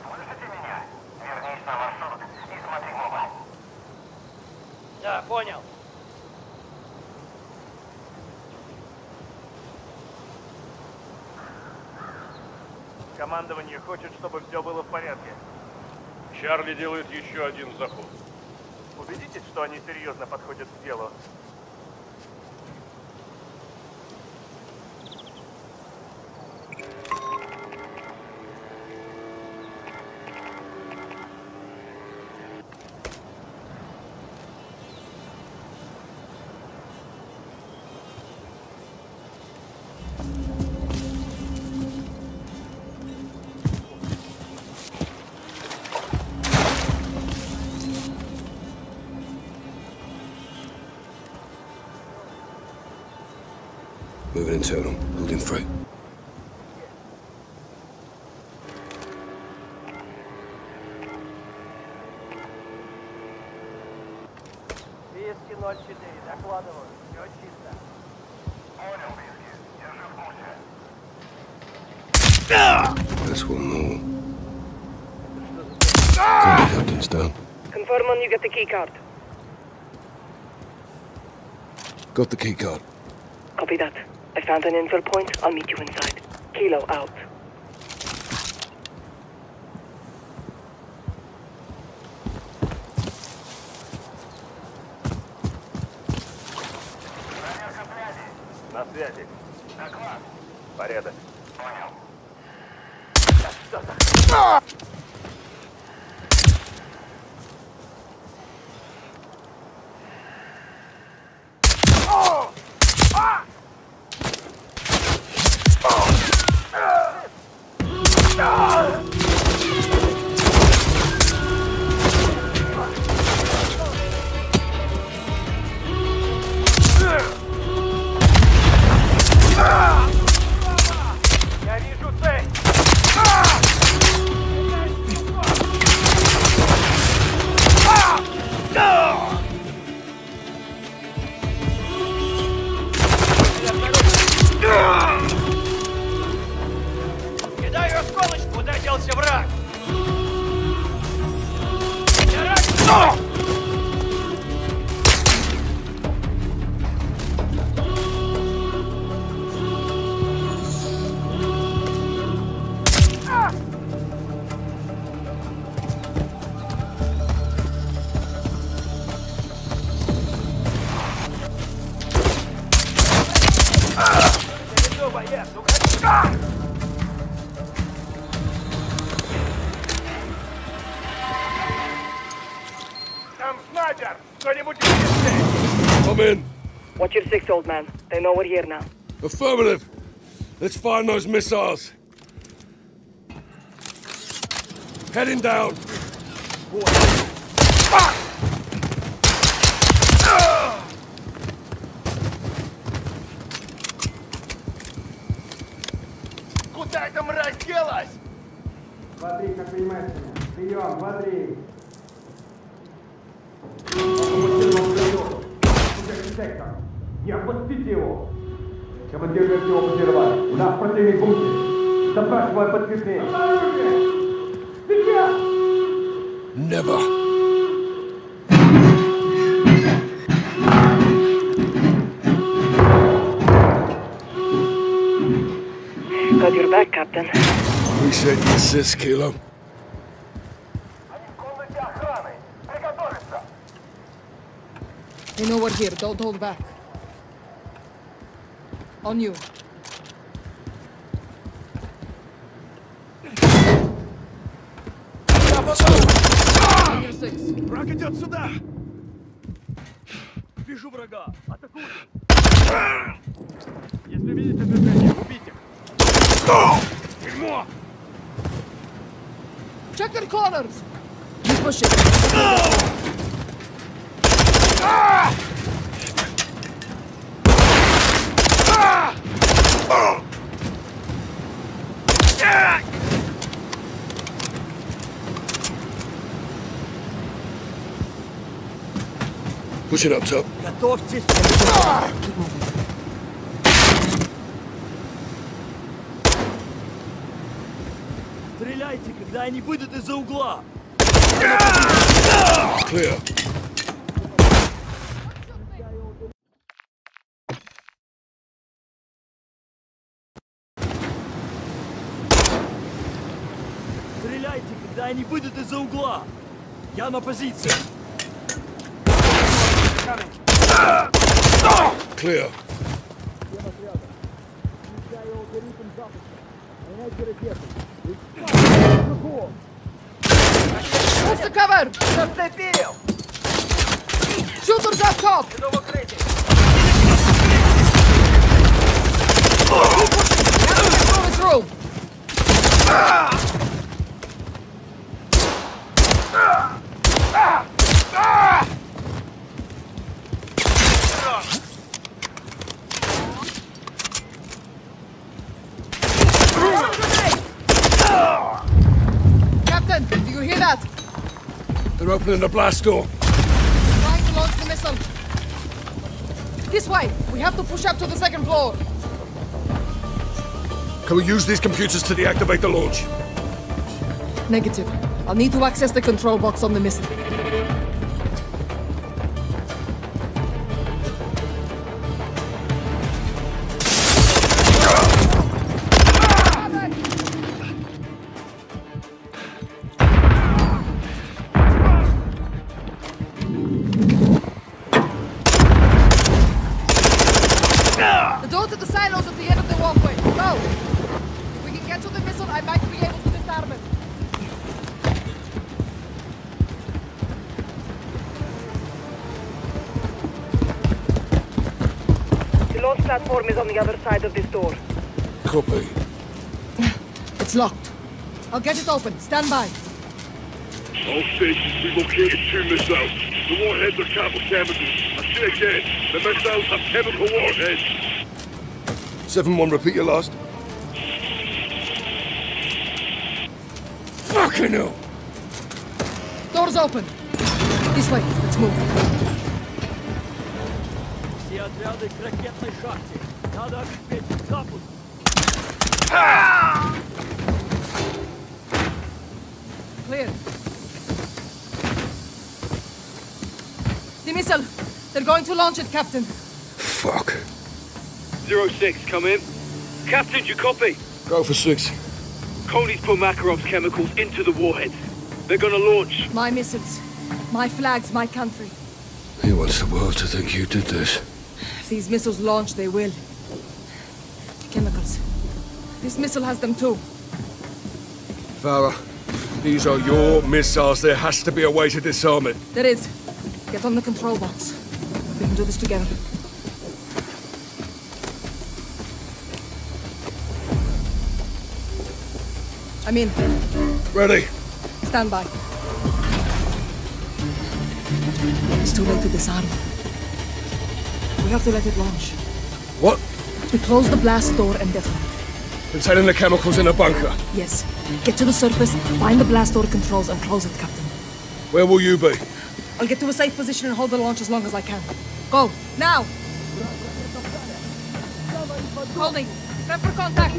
слышите меня? Вернись на маршрут и смотри в оба. Да, понял. Командование хочет, чтобы все было в порядке. Чарли делает еще один заход. Убедитесь, что они серьезно подходят к делу. an internal. Hold him through. That's one more. Ah! Come on, Captain's down. Confirm on you get the key card. Got the key card. Copy that. I found an infill point. I'll meet you inside. Kilo out. На связи. Доклад. Порядок. 6, old man. They know we're here now. Affirmative. Let's find those missiles. Heading down. Kilo. They know we're here. Don't hold back. On you. Keep pushing. Push it up top. Готовьтесь! Стреляйте, когда они выйдут из-за угла! Clear. Стреляйте, когда они выйдут из-за угла! Я на позиции! Clear. Move to cover! Shooters up top! Through his room! Captain, opening the blast door. Trying to launch the missile. This way! We have to push up to the second floor. Can we use these computers to deactivate the launch? Negative. I'll need to access the control box on the missile. the other side of this door. Copy. It's locked. I'll get it open. Stand by. All stations, we located two missiles. The warheads are capital chemicals. I say again, the missiles have chemical warheads. 7-1, repeat your last. Fucking hell! Doors open. This way. Let's move. Все отряды к ракетной шахте. Clear. The missile. They're going to launch it, Captain. Fuck. Zero six, come in. Captain, you copy? Go for six. Konni's put Makarov's chemicals into the warheads. They're gonna launch. My missiles. My flags, my country. He wants the world to think you did this. If these missiles launch, they will. This missile has them too. Farah, these are your missiles. There has to be a way to disarm it. There is. Get on the control box. We can do this together. I'm in. Ready. Stand by. It's too late to disarm. We have to let it launch. What? We close the blast door and detonate. Containing the chemicals in a bunker. Yes. Get to the surface, find the blast door controls, and close it, Captain. Where will you be? I'll get to a safe position and hold the launch as long as I can. Go, now! Holding. Prep for contact.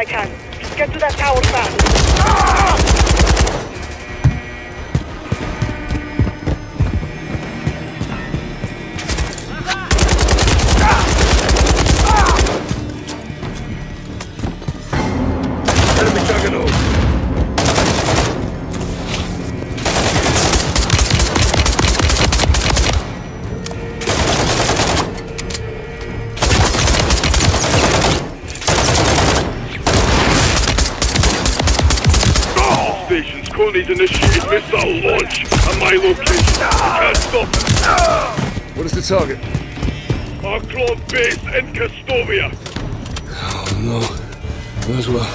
I can. Just get to that tower fast. My location. Can't stop it. What is the target? Arklov base in Kastovia. Oh no. Might as well.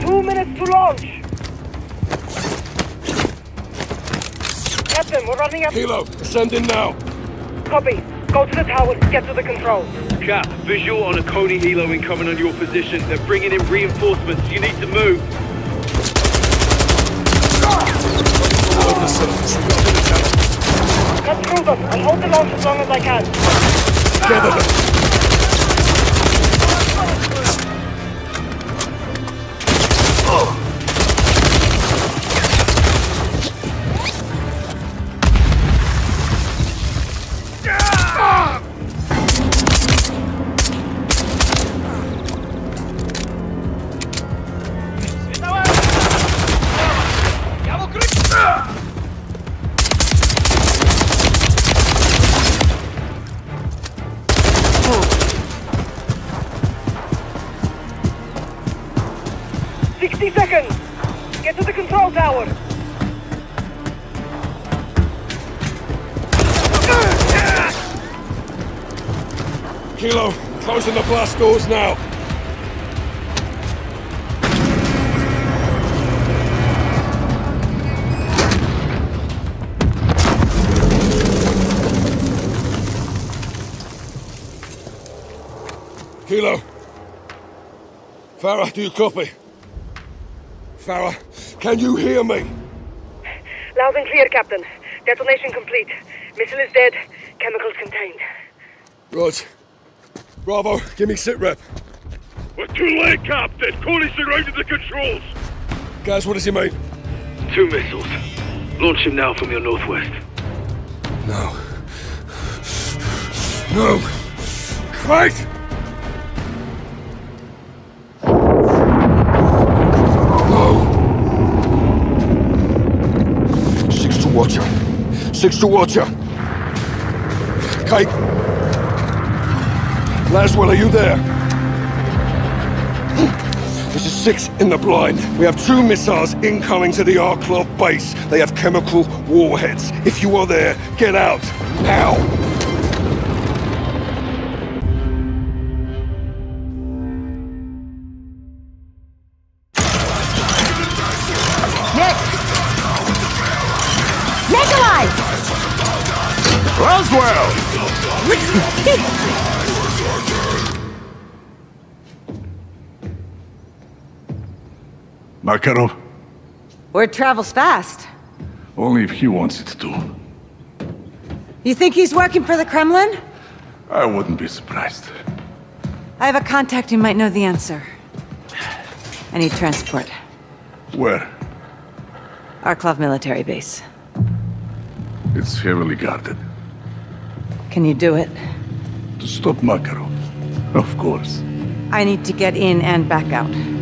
Two minutes to launch. Captain, we're running out. Ascending now. Copy. Go to the tower, Get to the controls. Cap, visual on a Konni helo incoming on your position. They're bringing in reinforcements. You need to move. Cut through them. I'll hold the launch as long as I can. Gather them. Closing the blast doors now. Kilo. Farah, do you copy? Farah, can you hear me? Loud and clear, Captain. Detonation complete. Missile is dead. Chemicals contained. Rog. Bravo, give me sit rep. We're too late, Captain. Cooley surrounded the controls. Guys, what does he mean? Two missiles. Launch him now from your northwest. No. No. Great! No. Six to Watcher. Six to Watcher. Kate. Laswell, are you there? This is six in the blind. We have two missiles incoming to the Arklov base. They have chemical warheads. If you are there, get out. Now. Makarov, Word travels fast. only if he wants it to. You think he's working for the Kremlin? I wouldn't be surprised. I have a contact who might know the answer. I need transport. Where? Arklov military base. It's heavily guarded. Can you do it? To stop Makarov. Of course. I need to get in and back out.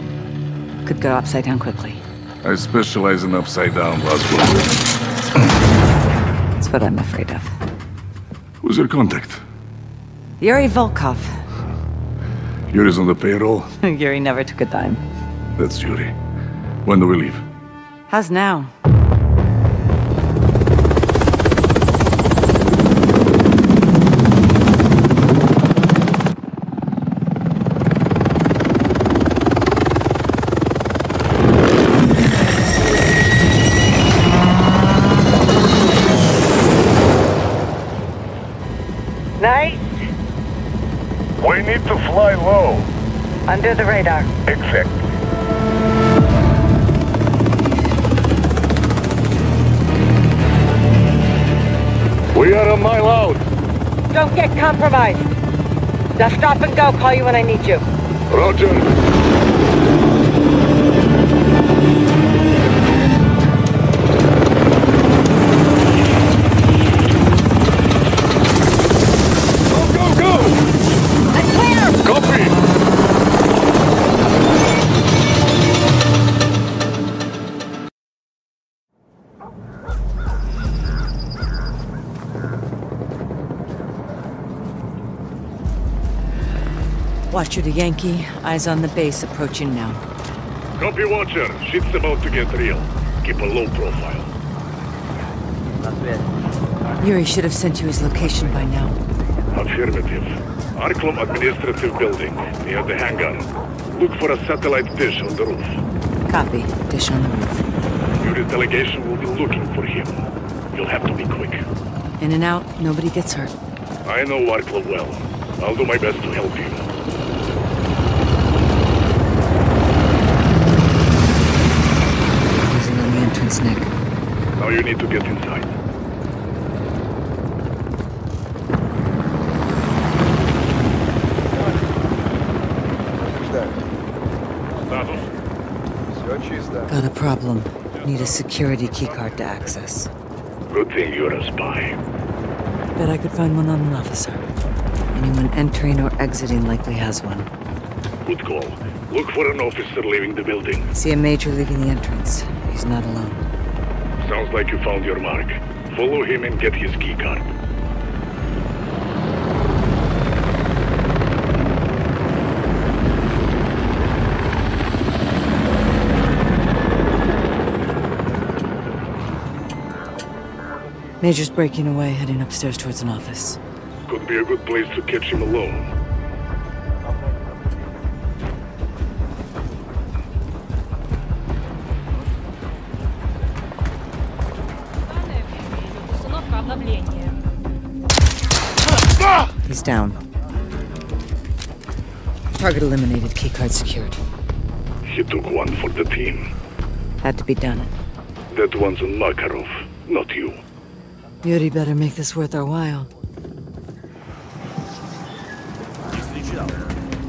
Could go upside down quickly. I specialize in upside down Laswell. That's what I'm afraid of. Who's your contact? Yuri Volkov. Yuri's on the payroll. Yuri never took a dime. That's Yuri. When do we leave? How's now? Under the radar. Exact. We are a mile out. Don't get compromised. Just stop and go. Call you when I need you. Roger. Watcher to Yankee, eyes on the base, approaching now. Copy, Watcher. Shit's about to get real. Keep a low profile. Yuri should have sent you his location by now. Affirmative. Arklov Administrative Building, near the hangar. Look for a satellite dish on the roof. Copy. Dish on the roof. Yuri's delegation will be looking for him. You'll have to be quick. In and out, nobody gets hurt. I know Arklov well. I'll do my best to help you. Closing on the entrance, Nick. Now you need to get inside. Got a problem. Need a security keycard to access. Good thing you're a spy. Bet I could find one on an officer. Anyone entering or exiting likely has one. Good call. Look for an officer leaving the building. See a major leaving the entrance. He's not alone. Sounds like you found your mark. Follow him and get his keycard. Major's breaking away, heading upstairs towards an office. Could be a good place to catch him alone. He's down. Target eliminated, keycard secured. He took one for the team. Had to be done. That one's on Makarov, not you. Yuri better make this worth our while.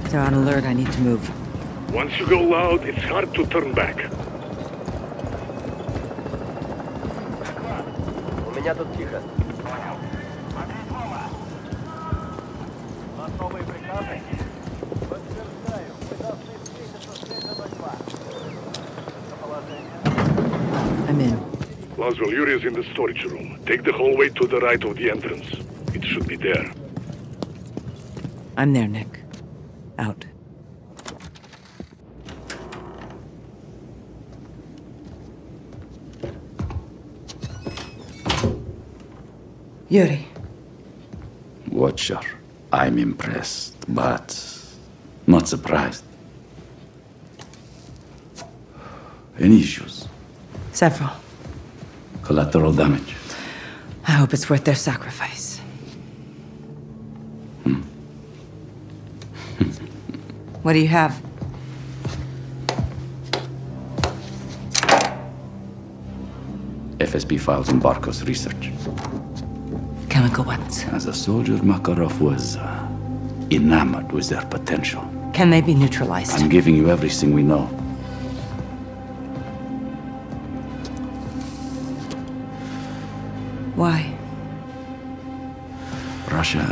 They're on alert, I need to move. Once you go loud, it's hard to turn back. У меня тут тихо. Laswell, Yuri is in the storage room. Take the hallway to the right of the entrance. It should be there. I'm there, Nick. Out. Yuri, Watcher, I'm impressed, but not surprised. Any issues? several. Collateral damage? I hope it's worth their sacrifice. what do you have? FSB files on Barkos research. Chemical weapons. As a soldier, Makarov was uh, enamored with their potential. Can they be neutralized? I'm giving you everything we know.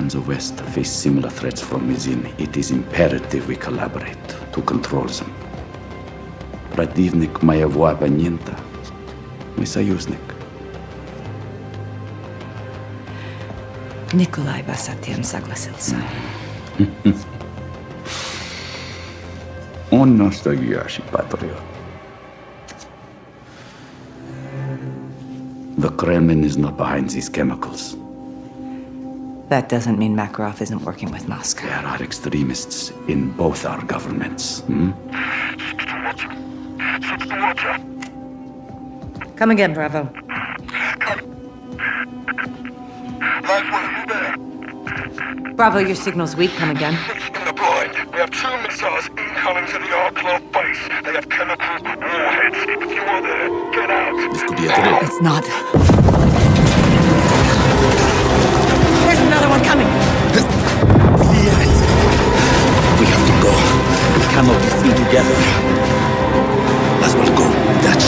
and the West face similar threats from within. It is imperative we collaborate to control them. Противник моего оппонента – мой союзник. Nikolai бы с этим согласился. Он настоящий патриот. The Kremlin is not behind these chemicals. That doesn't mean Makarov isn't working with Moscow. There are extremists in both our governments. hmm? Come again, Bravo. Bravo, your signal's weak. Come again. In the blind, we have two missiles incoming to the Arklov base. They have chemical warheads. If you are there, get out. This could be a threat. It's not. There's another one coming. We have to go. We cannot be three together. As well go. Dutch.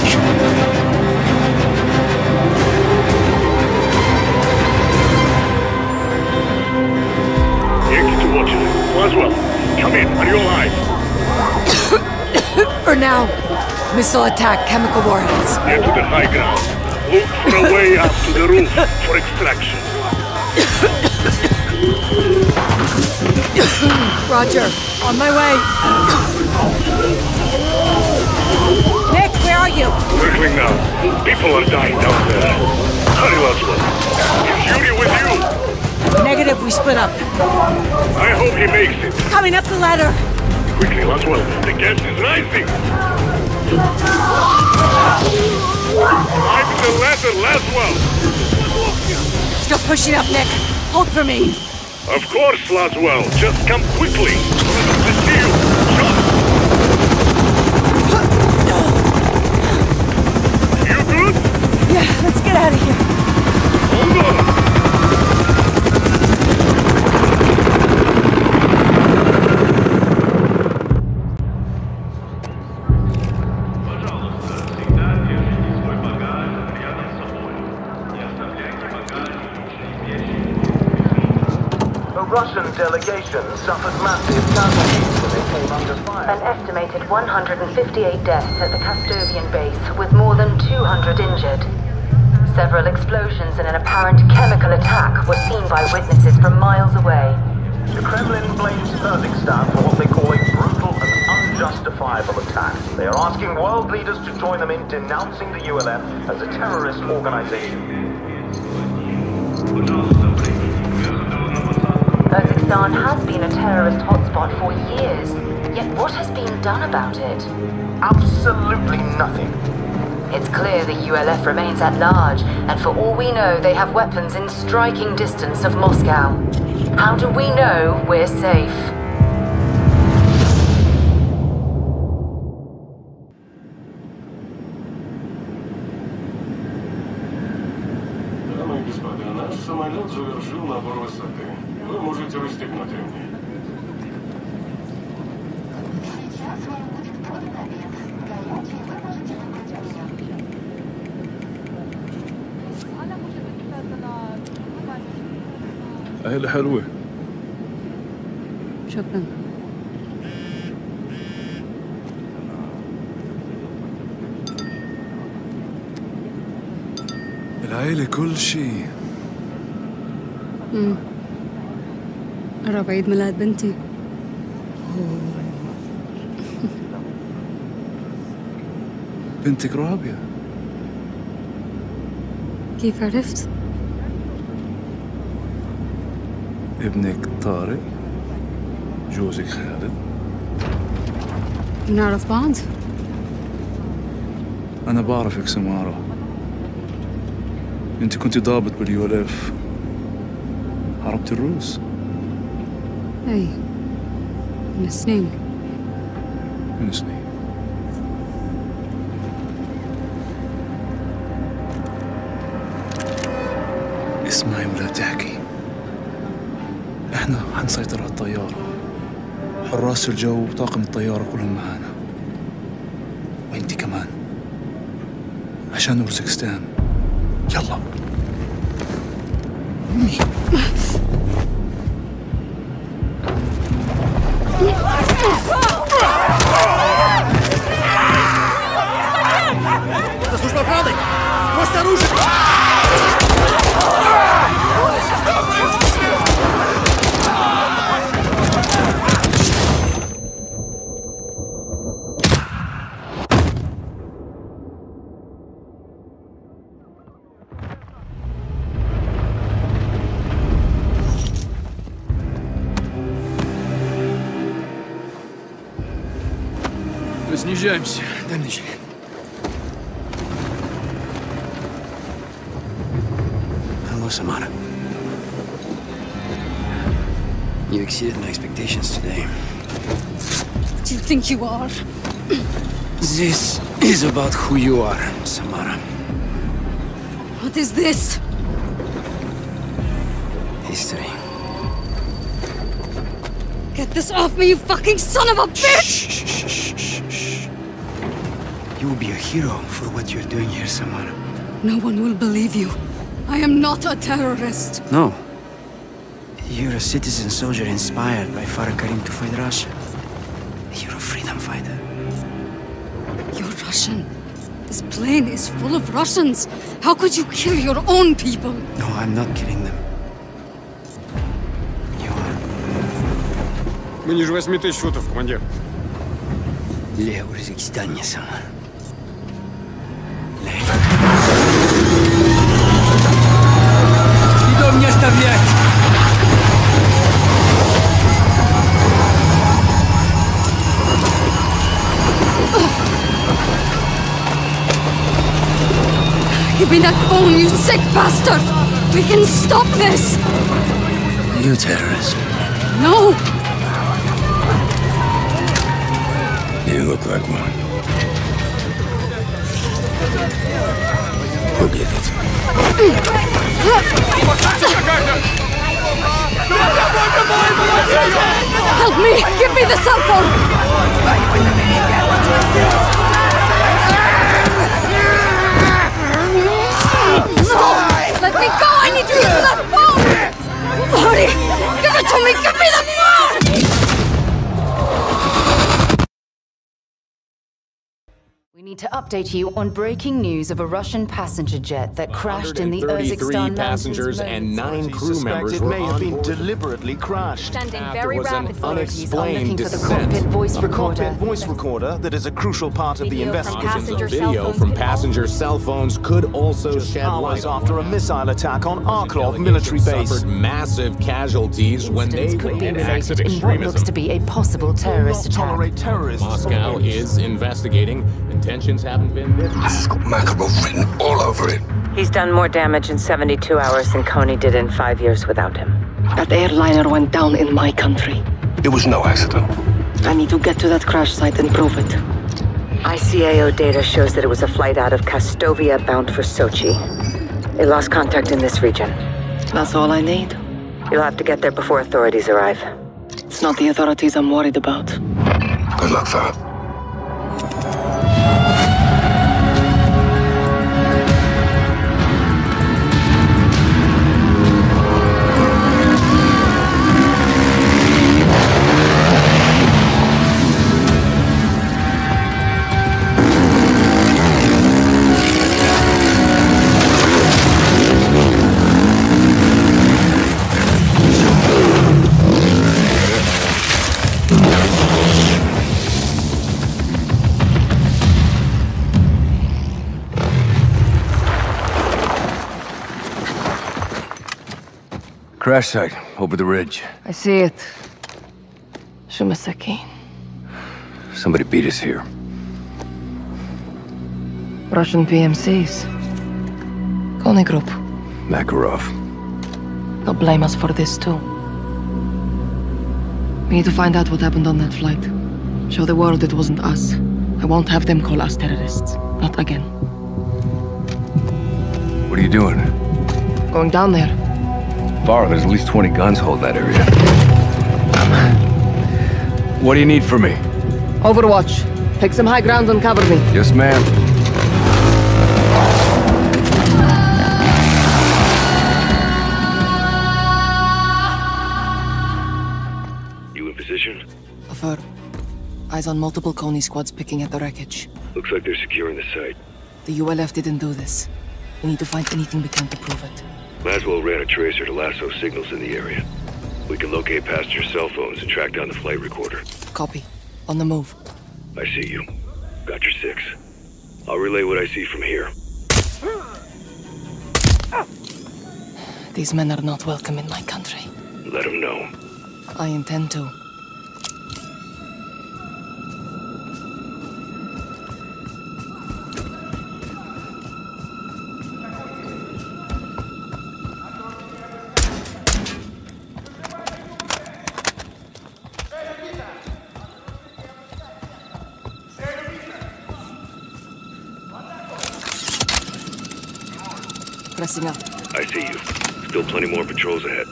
Yankee to watch it. Laswell, come in. Are you alive? For now. Missile attack, chemical warheads. Get to the high ground. Look for a way up to the roof for extraction. Roger. On my way. Nick, where are you? Circling now. People are dying down there. Hurry, Laswell. Is Yuri with you? Negative, we split up. I hope he makes it. Coming up the ladder. Quickly, Laswell. The gas is rising. I'm the ladder, Laswell. Still pushing up, Nick. Hold for me. Of course, Laswell. Just come quickly. Let us see you. You good? Yeah, let's get out of here. Hold on. Suffered massive casualties when they came under fire. An estimated 158 deaths at the Kastovian base, with more than 200 injured. Several explosions and an apparent chemical attack were seen by witnesses from miles away. The Kremlin blames Urzikstan for what they call a brutal and unjustifiable attack. They are asking world leaders to join them in denouncing the ULF as a terrorist organization. Urzikstan has been a terrorist hotspot for years, yet what has been done about it? Absolutely nothing. It's clear the ULF remains at large, and for all we know, they have weapons in striking distance of Moscow. How do we know we're safe? أهلا حلوة. شكرا العيلة كل شيء مم. قرب عيد ميلاد بنتي. بنتك رابية. كيف عرفت؟ ابنك طارق جوزك خالد. نعرف بعض؟ أنا بعرفك سمارة. أنت كنت ضابط باليو ال اف حاربت الروس. أي من سنين من سنين اسمعي ولا تحكي. احنا حنسيطر على الطيارة حراس الجو وطاقم الطيارة كلهم معانا وانت كمان عشان أورزكستان يلا Это служба правды! Просто оружие! Мы снижаемся. Дальше. Hello, Samara. You exceeded my expectations today. What do you think you are? This is about who you are, Samara. What is this? History. Get this off me, you fucking son of a bitch! You will be a hero for what you're doing here, Samara. No one will believe you. I am not a terrorist. No. You're a citizen soldier inspired by Farah Karim to fight Russia. You're a freedom fighter. You're Russian. This plane is full of Russians. How could you kill your own people? No, I'm not killing them. You are. Мы ниже восьми тысяч футов, командир. Леурзик стане сама. Give me that phone, you sick bastard! We can stop this! You terrorist. No! You look like one. Go get it. Help me! Give me the cell phone! Let me go! I need to use that phone! Marty! Give it to me! Give me the update you on breaking news of a Russian passenger jet that crashed in the 133 Urzikstan passengers and nine crew members were may have been board. deliberately crashed. Standing There very was an rapid authorities are unexplained looking for the cockpit voice A recorder. cockpit voice recorder that is a crucial part of the Video from investigation. passenger Video from passenger cell phones could also shed Hours light on after a missile attack on Arklov military base. suffered massive casualties when they could be were acts of related in what looks to be a possible terrorist attack. Tolerate terrorists. Moscow is investigating. Intentions haven't been. This has got Makarov written all over it. He's done more damage in 72 hours than Konni did in five years without him. That airliner went down in my country. It was no accident. I need to get to that crash site and prove it. ICAO data shows that it was a flight out of Kastovia bound for Sochi. They lost contact in this region. That's all I need. You'll have to get there before authorities arrive. It's not the authorities I'm worried about. Good luck, fella. Crash site, over the ridge. I see it. Shumasaki. Somebody beat us here. Russian PMCs. Konni Group. Makarov. They'll blame us for this too. We need to find out what happened on that flight. Show the world it wasn't us. I won't have them call us terrorists. Not again. What are you doing? Going down there. Bar, there's at least 20 guns holding that area. What do you need from me? Overwatch. Take some high ground and cover me. Yes, ma'am. You in position? Affirm. Eyes on multiple Konni squads picking at the wreckage. Looks like they're securing the site. The ULF didn't do this. We need to find anything we can to prove it. Laswell ran a tracer to lasso signals in the area. We can locate passenger cell phones and track down the flight recorder. Copy. On the move. I see you. Got your six. I'll relay what I see from here. These men are not welcome in my country. Let them know. I intend to. up. I see you. Still plenty more patrols ahead.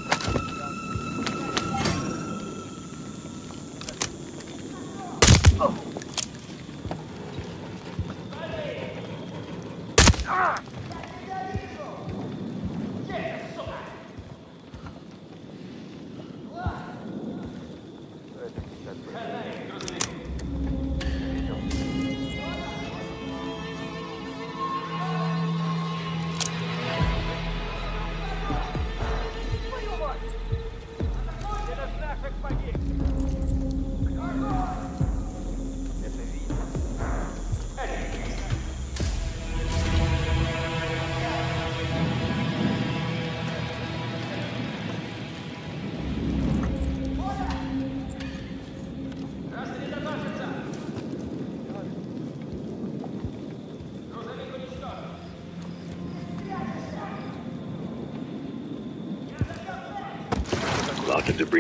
Oh. Ah!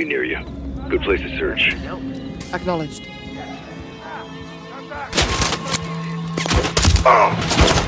Debris near you. Good place to search. Acknowledged. Got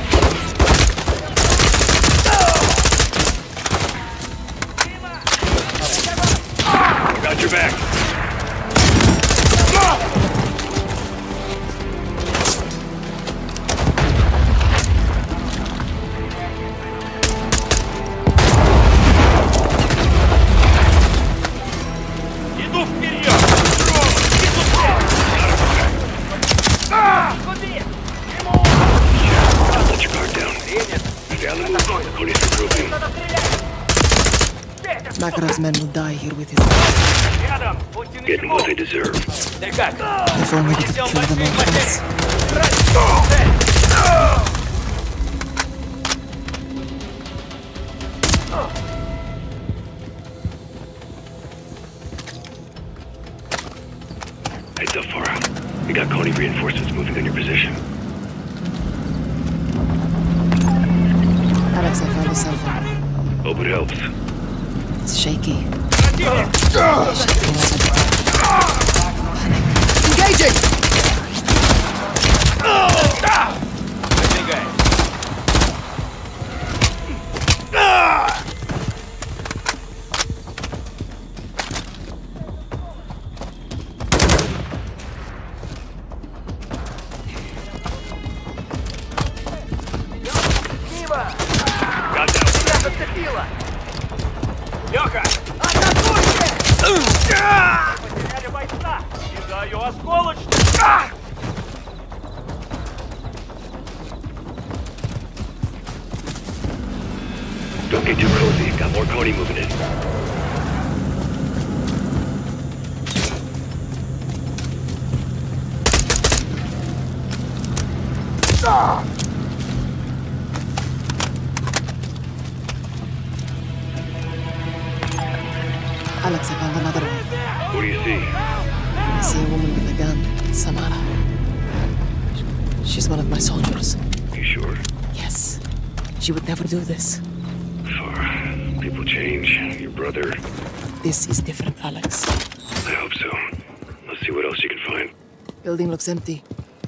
looks empty.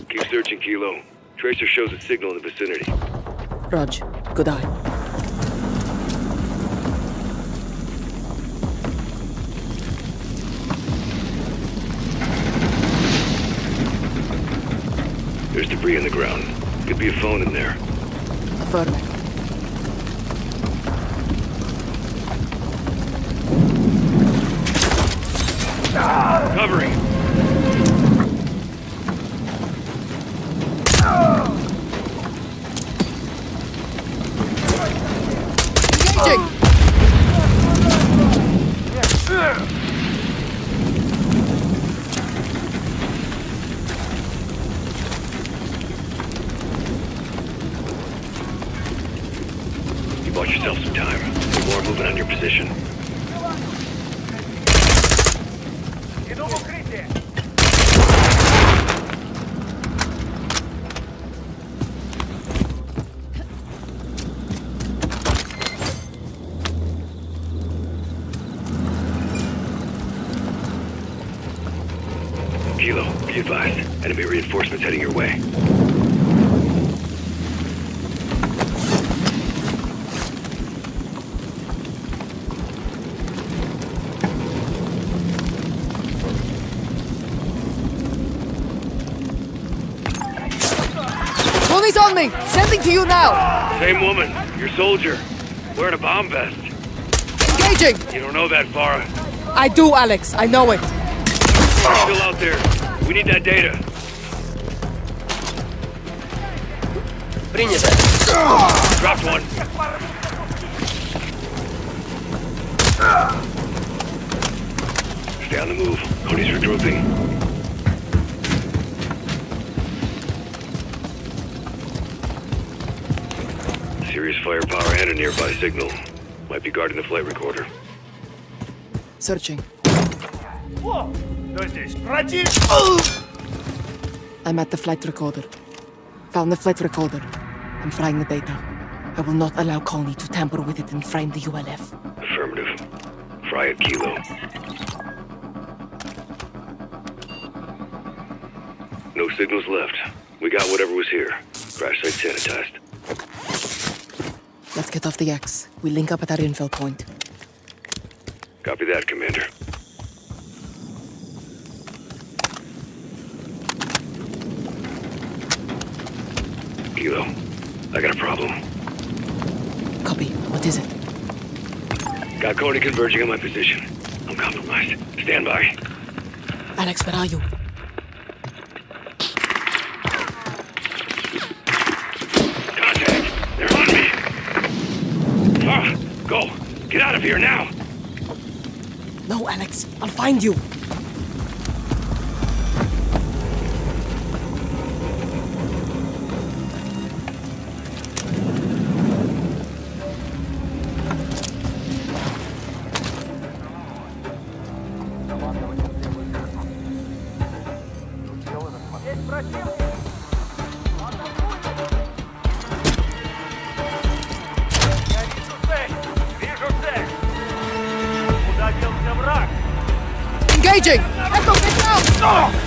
Keep searching, Kilo. Tracer shows a signal in the vicinity. Raj, good eye. Heading your way. Police on me! Sending to you now! Same woman, your soldier, wearing a bomb vest. Engaging! You don't know that, Farah. I do, Alex. I know it. Still out there. We need that data. Bring it in. Dropped one. Stay on the move. Cody's regrouping. Serious firepower and a nearby signal. Might be guarding the flight recorder. Searching. I'm at the flight recorder. Found the flight recorder. I'm frying the data. I will not allow Konni to tamper with it and frame the ULF. Affirmative. Fry a kilo. No signals left. We got whatever was here. Crash site sanitized. Let's get off the X. We link up at our infill point. Converging on my position. I'm compromised. Stand by. Alex, where are you? Engaging! Echo, get down! Это...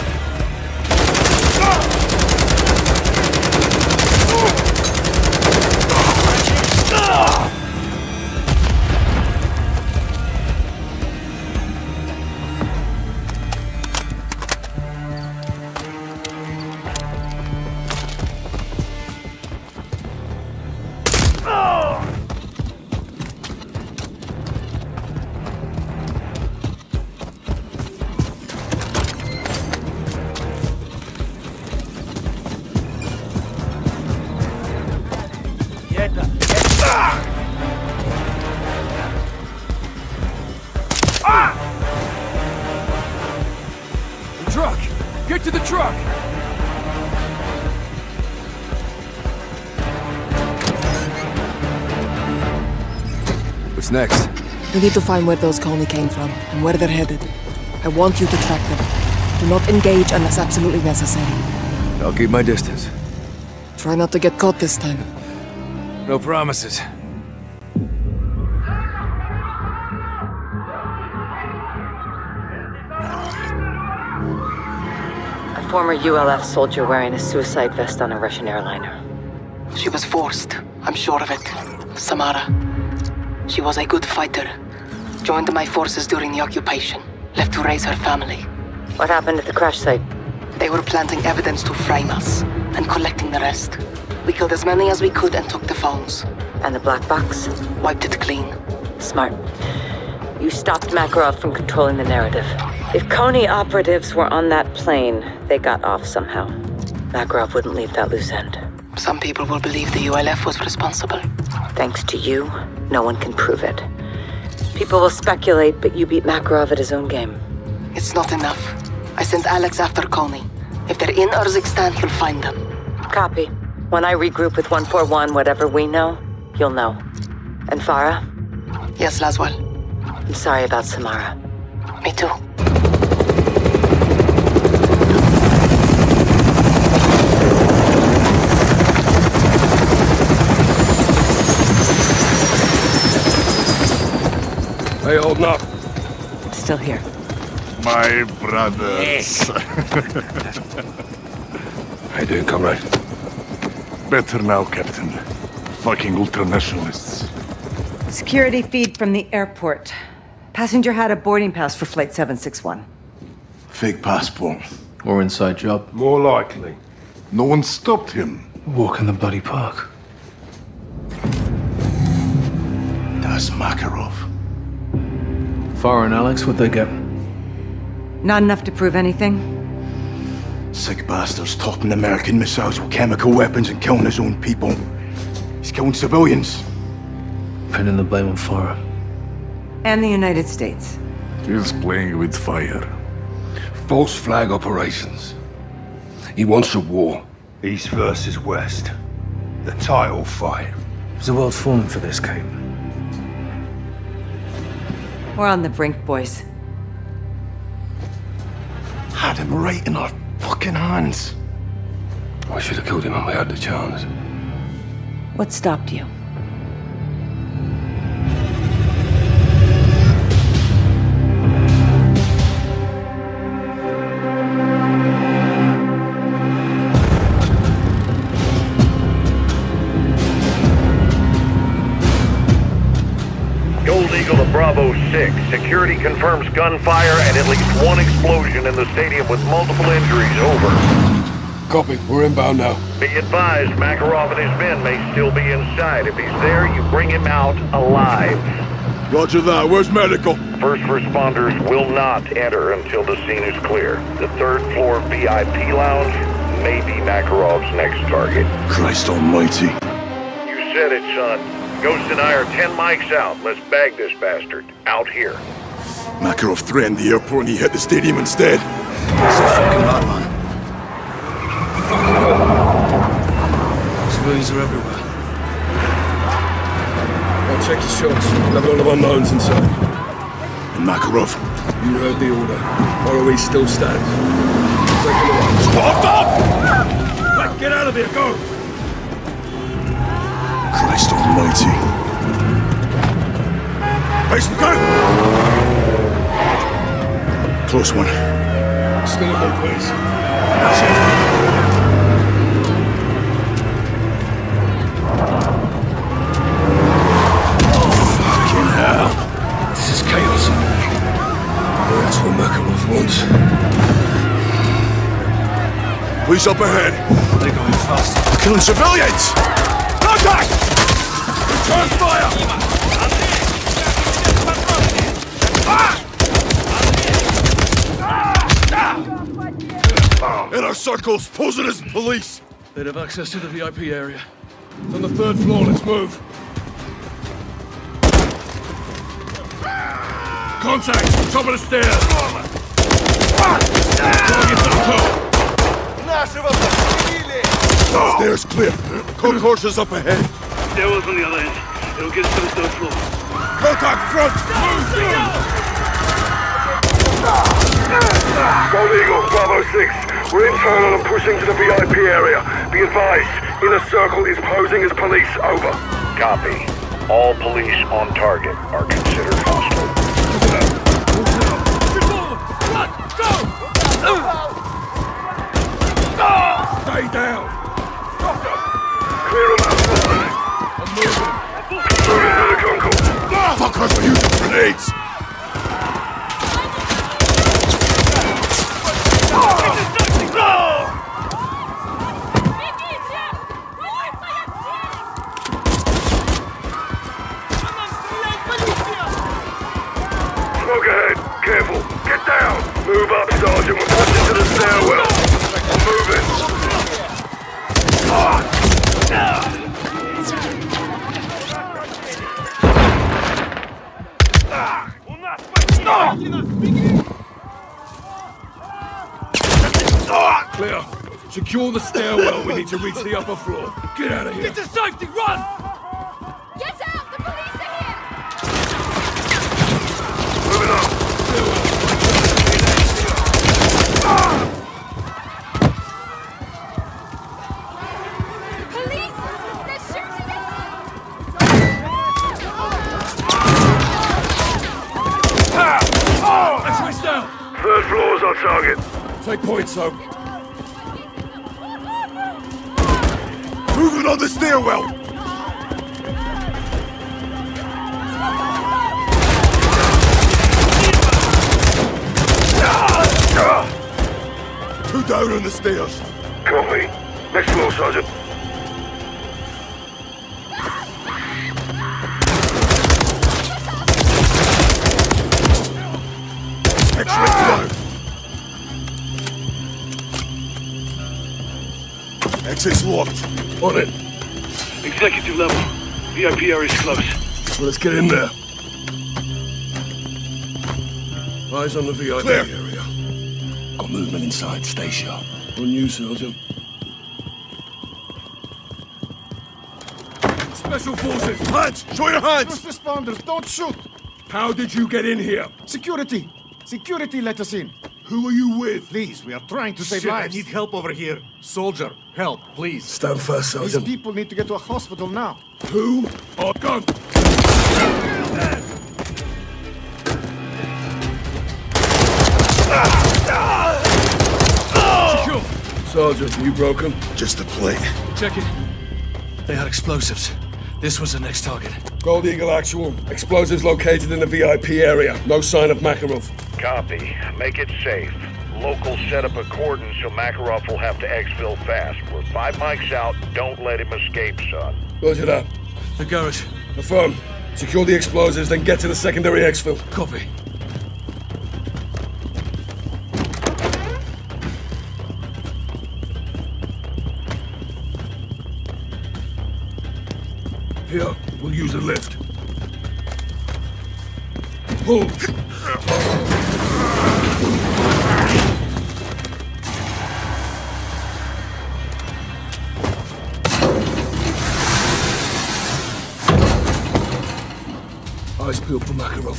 What's next? We need to find where those Konni came from and where they're headed. I want you to track them. Do not engage unless absolutely necessary. I'll keep my distance. Try not to get caught this time. No promises. A former ULF soldier wearing a suicide vest on a Russian airliner. She was forced. I'm sure of it. Samara. She was a good fighter. Joined my forces during the occupation. Left to raise her family. What happened at the crash site? They were planting evidence to frame us and collecting the rest. We killed as many as we could and took the phones. And the black box? Wiped it clean. Smart. You stopped Makarov from controlling the narrative. If Konni operatives were on that plane, they got off somehow. Makarov wouldn't leave that loose end. Some people will believe the ULF was responsible. Thanks to you, no one can prove it. People will speculate, but you beat Makarov at his own game. It's not enough. I sent Alex after Konni. If they're in Urzikstan, he'll find them. Copy. When I regroup with 141, whatever we know, you'll know. And Farah? Yes, Laswell. I'm sorry about Samara. Me too. Hey, holding up. Still here. My brothers. How you doing, comrade? Better now, Captain. Fucking ultranationalists. Security feed from the airport. Passenger had a boarding pass for Flight 761. Fake passport. Or inside job. More likely. No one stopped him. Walk in the bloody park. That's Makarov. Farah and Alex, what'd they get? Not enough to prove anything? Sick bastards topping American missiles with chemical weapons and killing his own people. He's killing civilians. Pinning the blame on Farah. And the United States. He's playing with fire. False flag operations. He wants a war. East versus West. The title fight. Is the world falling for this, Kate? We're on the brink, boys. Had him right in our fucking hands. We should have killed him when we had the chance. What stopped you? Security confirms gunfire and at least one explosion in the stadium with multiple injuries. Over. Copy. We're inbound now. Be advised, Makarov and his men may still be inside. If he's there, you bring him out alive. Roger that. Where's medical? First responders will not enter until the scene is clear. The third floor VIP lounge may be Makarov's next target. Christ almighty. You said it, son. Ghost and I are ten mics out. Let's bag this bastard. Out here. Makarov threatened the airport and he hit the stadium instead. It's a fucking madman. Civilians are everywhere. I'll check your shots. Have all lot of unknowns inside. And Makarov. You heard the order. ROE still stands. Take him away. Stop! Stop! Right, get out of here, go! Christ almighty. Base, go! Close one. Still ways. That's it. Fucking hell. This is chaos. That's what Makarov wants. Police up ahead. They're going fast. Killing civilians! Contact! Return fire! Inner circles, posing as police. They'd have access to the VIP area. It's on the third floor, let's move. Contact! Top of the stairs! Target's up top! Stairs clear. Concourse is up ahead. Stairwell's on the other end. It'll get us to the third floor. Contact front! Gold Eagle, Bravo 6. We're internal and pushing to the VIP area. Be advised, Inner Circle is posing as police. Over. Copy. All police on target are considered hostile. Stay down! Doctor! Clear him out, Smoke ahead. Careful. Get down. Move up, Sergeant. We're pushing to the stairwell. I'm moving. Clear. Secure the stairwell. We need to reach the upper floor. Get out of here. Get to safety, run! Get out! The police are here! Moving up. Police! They're shooting at Let's. Third floor's our target. Take point, Soap. Stairs. Copy. Next floor, Sergeant. X-ray down. Exit's locked. On it. Executive level. VIP area's close. Well, let's get in there. Eyes on the VIP Clear. area. Got movement inside. Stay sharp. On you, Sergeant. Special Forces! Hands! Show your hands! First responders, don't shoot! How did you get in here? Security! Security let us in. Who are you with? Please, we are trying to save Shit, I need help over here. Soldier, help, please. Stand fast, These Sergeant. people need to get to a hospital now. Who are gun? Secure. Sergeant, you broke him? Just a plate. Check it. They had explosives. This was the next target. Gold Eagle actual. Explosives located in the VIP area. No sign of Makarov. Copy. Make it safe. Locals set up a cordon so Makarov will have to exfil fast. We're five mics out. Don't let him escape, son. Roger that. The garage. Affirm. Secure the explosives, then get to the secondary exfil. Copy. Here, we'll use a lift. Pull. Eyes peeled for Makarov.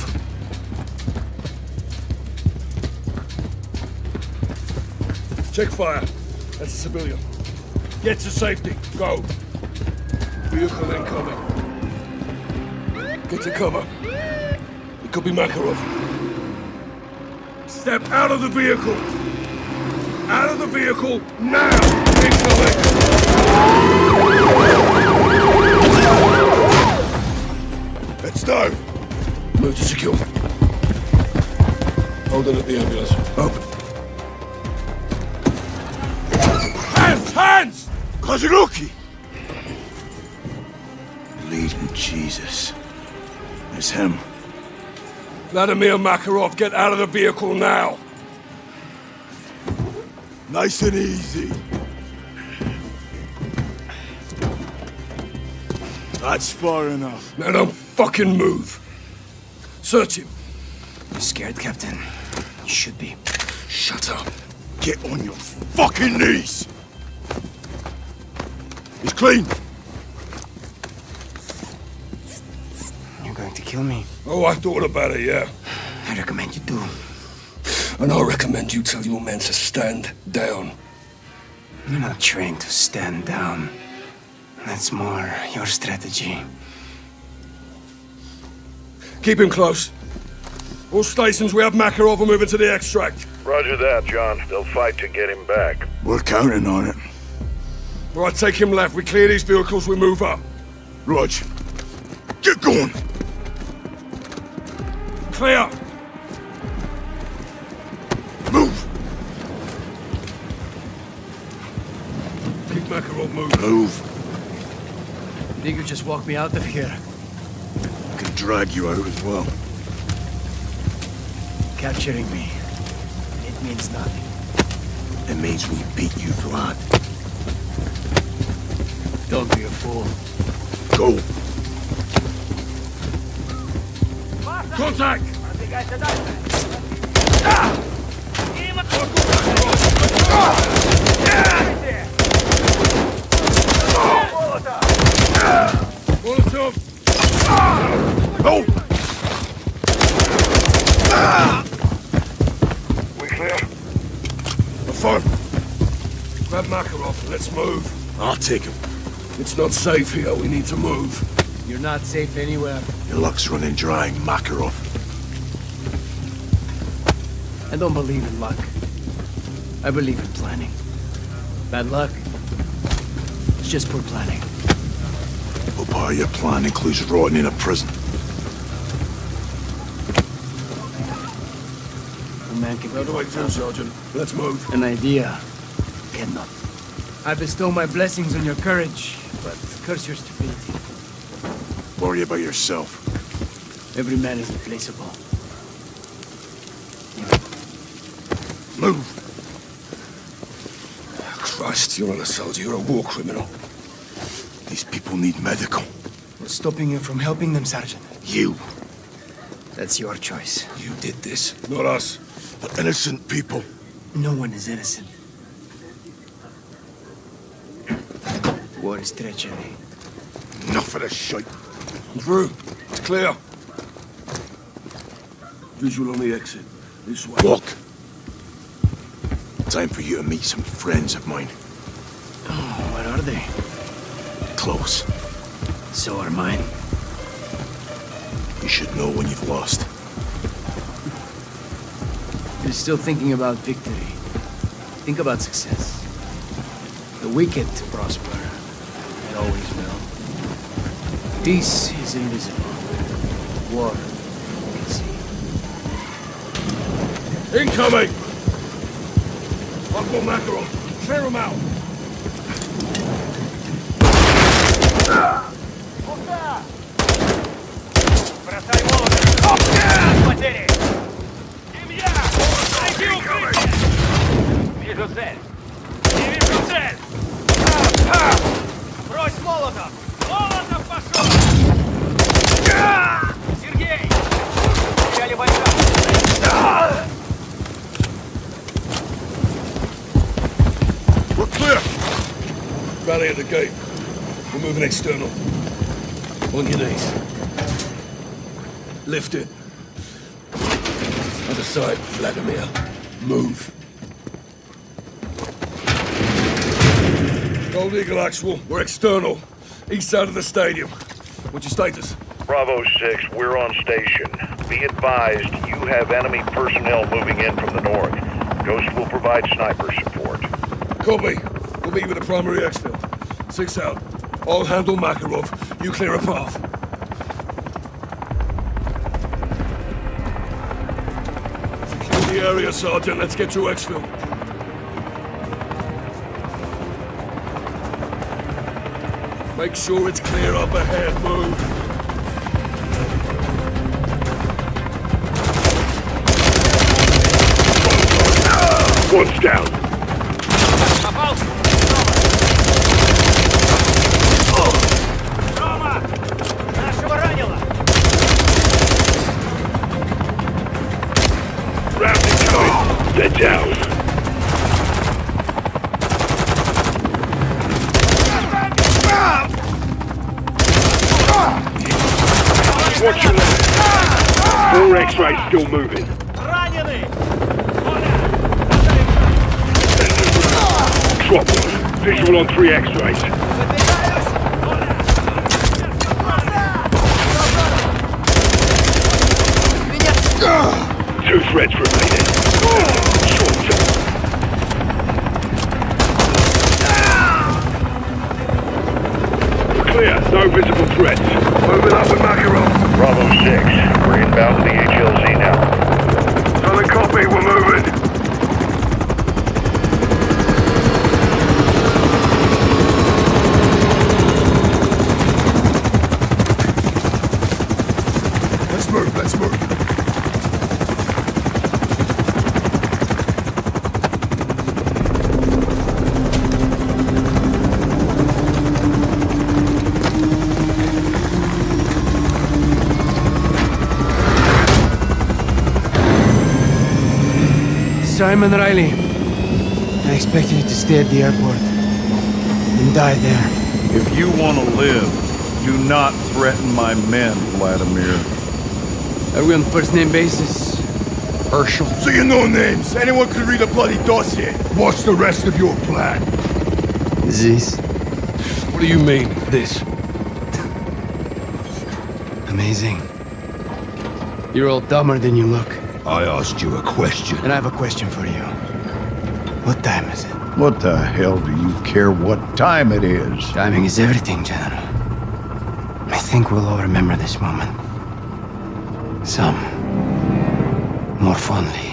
Check fire. That's a civilian. Get to safety. Go. Vehicle incoming. Get to cover. It could be Makarov. Step out of the vehicle. Out of the vehicle now. Incoming. Let's go. Move to secure. Hold it at the ambulance. Open. Hands! Hands! Kazuruki! Him. Vladimir Makarov, get out of the vehicle now! Nice and easy. That's far enough. Now don't fucking move. Search him. You scared, Captain? You should be. Shut up. Get on your fucking knees! He's clean! Going to kill me? Oh, I thought about it, yeah. I recommend you do. And I recommend you tell your men to stand down. You're not trained to stand down. That's more your strategy. Keep him close. All stations, we have Makarov. We're moving to the extract. Roger that, John. They'll fight to get him back. We're counting on it. All right, take him left. We clear these vehicles, we move up. Rog, get going! Clear! Move! Keep Makarov moving. Move. Think you just walk me out of here? I can drag you out as well. Capturing me. It means nothing. It means we beat you, Vlad. Don't be a fool. Go! Contact! Molotov! We clear? Affirm. Grab Makarov and let's move. I'll take him. It's not safe here. We need to move. You're not safe anywhere. Your luck's running dry, Makarov. I don't believe in luck. I believe in planning. Bad luck. It's just poor planning. What part of your plan includes rotting in a prison? A man can How do I do, Sergeant? Let's move. An idea cannot. I bestow my blessings on your courage, but curse your stupidity. Worry about yourself. Every man is replaceable. Move! Christ, you're not a soldier. You're a war criminal. These people need medical. What's stopping you from helping them, Sergeant? You. That's your choice. You did this, not us. But innocent people. No one is innocent. War is treachery. Enough of this shit. Through. It's clear. Visual on the exit. This way. Walk. Time for you to meet some friends of mine. Oh, what are they? Close. So are mine. You should know when you've lost. You're still thinking about victory. Think about success. The wicked prosper. It always will. Peace is invisible. War is seen. Incoming! Uncle Makarov, clear him out! Бросай молотов! Потери! Семья! Найди укрытие! Вижу цель! Не вижу цель! Брось молотов! Молотов We're clear! Rally at the gate. We're moving external. On your knees. Lift it. Other side, Vladimir. Move. Gold Eagle Actual, we're external. East side of the stadium. What's your status? Bravo 6, we're on station. Be advised, you have enemy personnel moving in from the north. Ghost will provide sniper support. Copy. We'll meet at the primary exfil. Six out. I'll handle Makarov. You clear a path. Secure the area, Sergeant. Let's get to exfil. Make sure it's clear up ahead. Move. down! Round down! Watch your left. Four X-rays still moving. On three X-rays. Two threats remaining. Short term. Clear. No visible threats. Moving up with Makarov. Bravo 6, we're inbound to the HLZ now. Copy. We're moving. Let's move. Let's move. Simon Riley. I expected you to stay at the airport and die there. If you want to live, do not threaten my men, Vladimir. Are we on first name basis? Herschel. So you know names. Anyone could read a bloody dossier. What's the rest of your plan? This. What do you mean, this? Amazing. You're all dumber than you look. I asked you a question. And I have a question for you. What time is it? What the hell do you care what time it is? Timing is everything, General. I think we'll all remember this moment. Some more fondly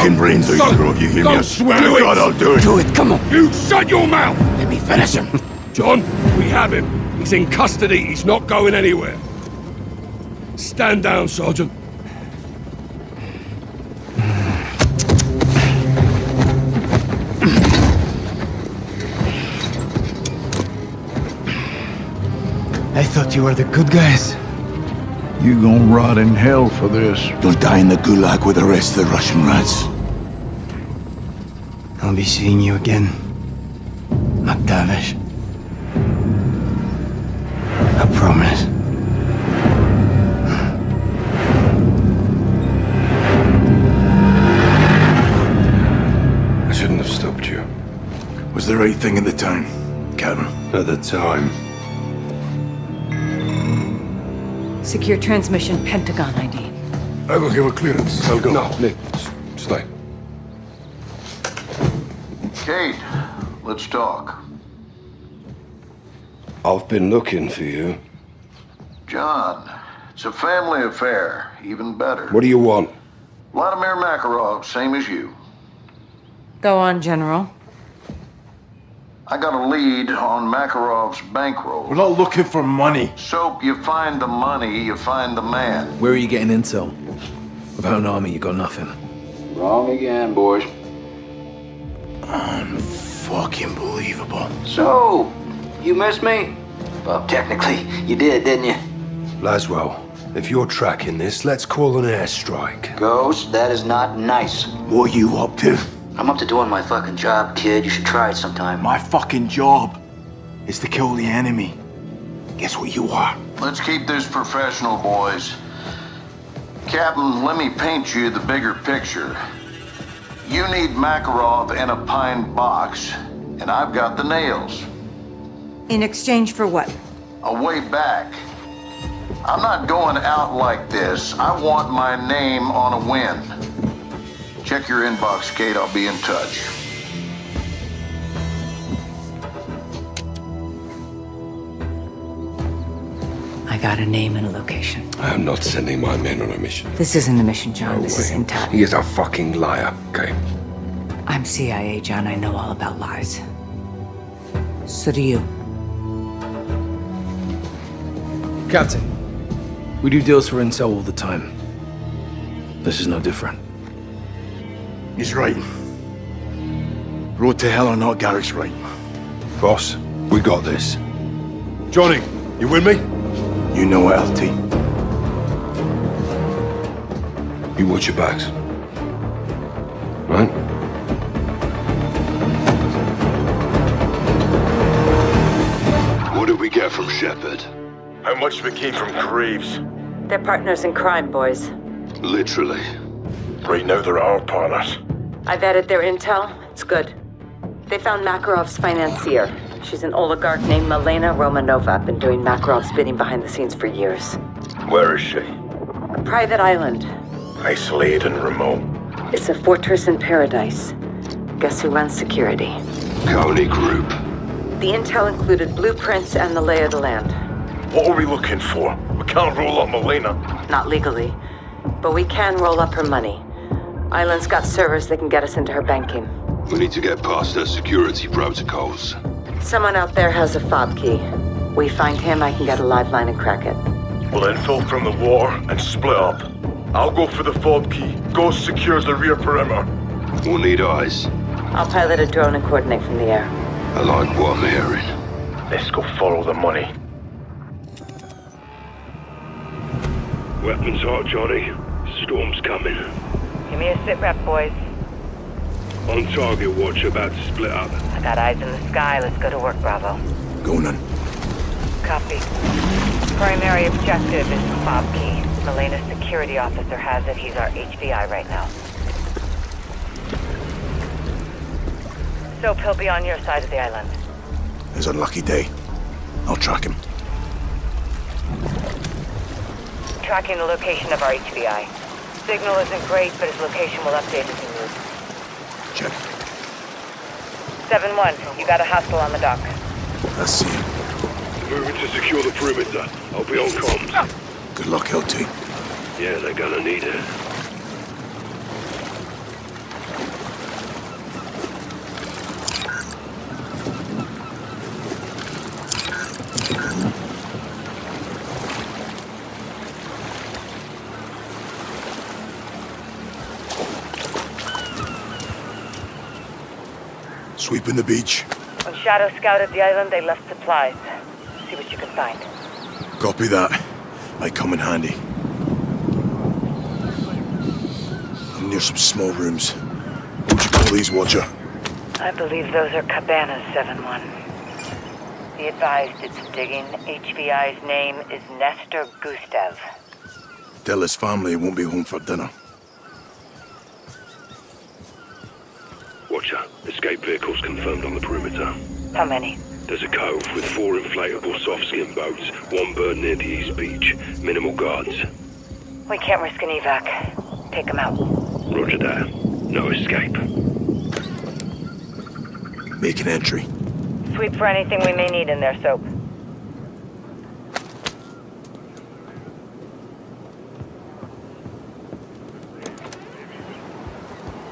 fucking brains out, Son, either of you. Hear me? don't I swear swear to to. God, I'll do it. Do it, come on. You shut your mouth! Let me finish him. John, we have him. He's in custody. He's not going anywhere. Stand down, Sergeant. I thought you were the good guys. You gonna rot in hell for this. You'll die in the gulag with the rest of the Russian rats. I'll be seeing you again, McTavish. I promise. I shouldn't have stopped you. Was the right thing at the time, Captain? At the time. Secure transmission Pentagon ID. I will give a clearance. I'll go. No, Nick, stay. Kate, let's talk. I've been looking for you. John, it's a family affair. Even better. What do you want? Vladimir Makarov, same as you. Go on, General. I got a lead on Makarov's bankroll. We're not looking for money. Soap, you find the money, you find the man. Where are you getting intel? Without an army, you got nothing. Wrong again, boys. Unfucking believable. So, you missed me? Well, technically, you did, didn't you? Laswell, if you're tracking this, let's call an airstrike. Ghost, that is not nice. What are you up to? I'm up to doing my fucking job, kid. You should try it sometime. My fucking job is to kill the enemy. Guess what you are? Let's keep this professional, boys. Captain, let me paint you the bigger picture. You need Makarov in a pine box, and I've got the nails. In exchange for what? A way back. I'm not going out like this. I want my name on a win. Check your inbox, Kate. I'll be in touch. I got a name and a location. I am not sending my men on a mission. This isn't a mission, John. No this is way. intel. He is a fucking liar, okay? I'm CIA, John. I know all about lies. So do you. Captain, we do deals for intel all the time. This is no different. He's right. Road to hell or not, Garrick's right. Boss, we got this. Johnny, you with me? You know it, LT. You watch your backs. Right? What did we get from Shepherd? How much we came from Graves? They're partners in crime, boys. Literally. Right now they're our partners. I've added their intel. It's good. They found Makarov's financier. She's an oligarch named Milena Romanova. Been doing Makarov's bidding behind the scenes for years. Where is she? A private island. Isolated and remote. It's a fortress in paradise. Guess who runs security? Konni Group. The intel included blueprints and the lay of the land. What are we looking for? We can't roll up Milena. Not legally. But we can roll up her money. Island's got servers that can get us into her banking. We need to get past their security protocols. Someone out there has a fob key. We find him, I can get a live line and crack it. We'll infil from the water and split up. I'll go for the fob key. Ghost secures the rear perimeter. We'll need eyes. I'll pilot a drone and coordinate from the air. I like what I'm hearing. Let's go follow the money. Weapons hot, Johnny. Storm's coming. Give me a sit rep, boys. On target watch about to split up. I got eyes in the sky. Let's go to work, Bravo. Go none. Copy. Primary objective is the fob key. Milena's security officer has it. He's our HVI right now. Soap, he'll be on your side of the island. It's a lucky day. I'll track him. Tracking the location of our HVI. Signal isn't great, but his location will update as he moves. Check. 7-1, you got a hostile on the dock. I see him. Moving to secure the perimeter. I'll be on comms. Good luck, LT. Yeah, they're gonna need it. Sweeping the beach. When Shadow scouted the island, they left supplies. See what you can find. Copy that. Might come in handy. I'm near some small rooms. What'd you call these, Watcher? I believe those are cabanas, 7-1. Be advised, did some digging. HVI's name is Nestor Gustav. Tell his family he won't be home for dinner. Watcher, escape vehicles confirmed on the perimeter. How many? There's a cove with four inflatable soft-skin boats, one berth near the east beach. Minimal guards. We can't risk an evac. Take them out. Roger that. No escape. Make an entry. Sweep for anything we may need in there, Soap.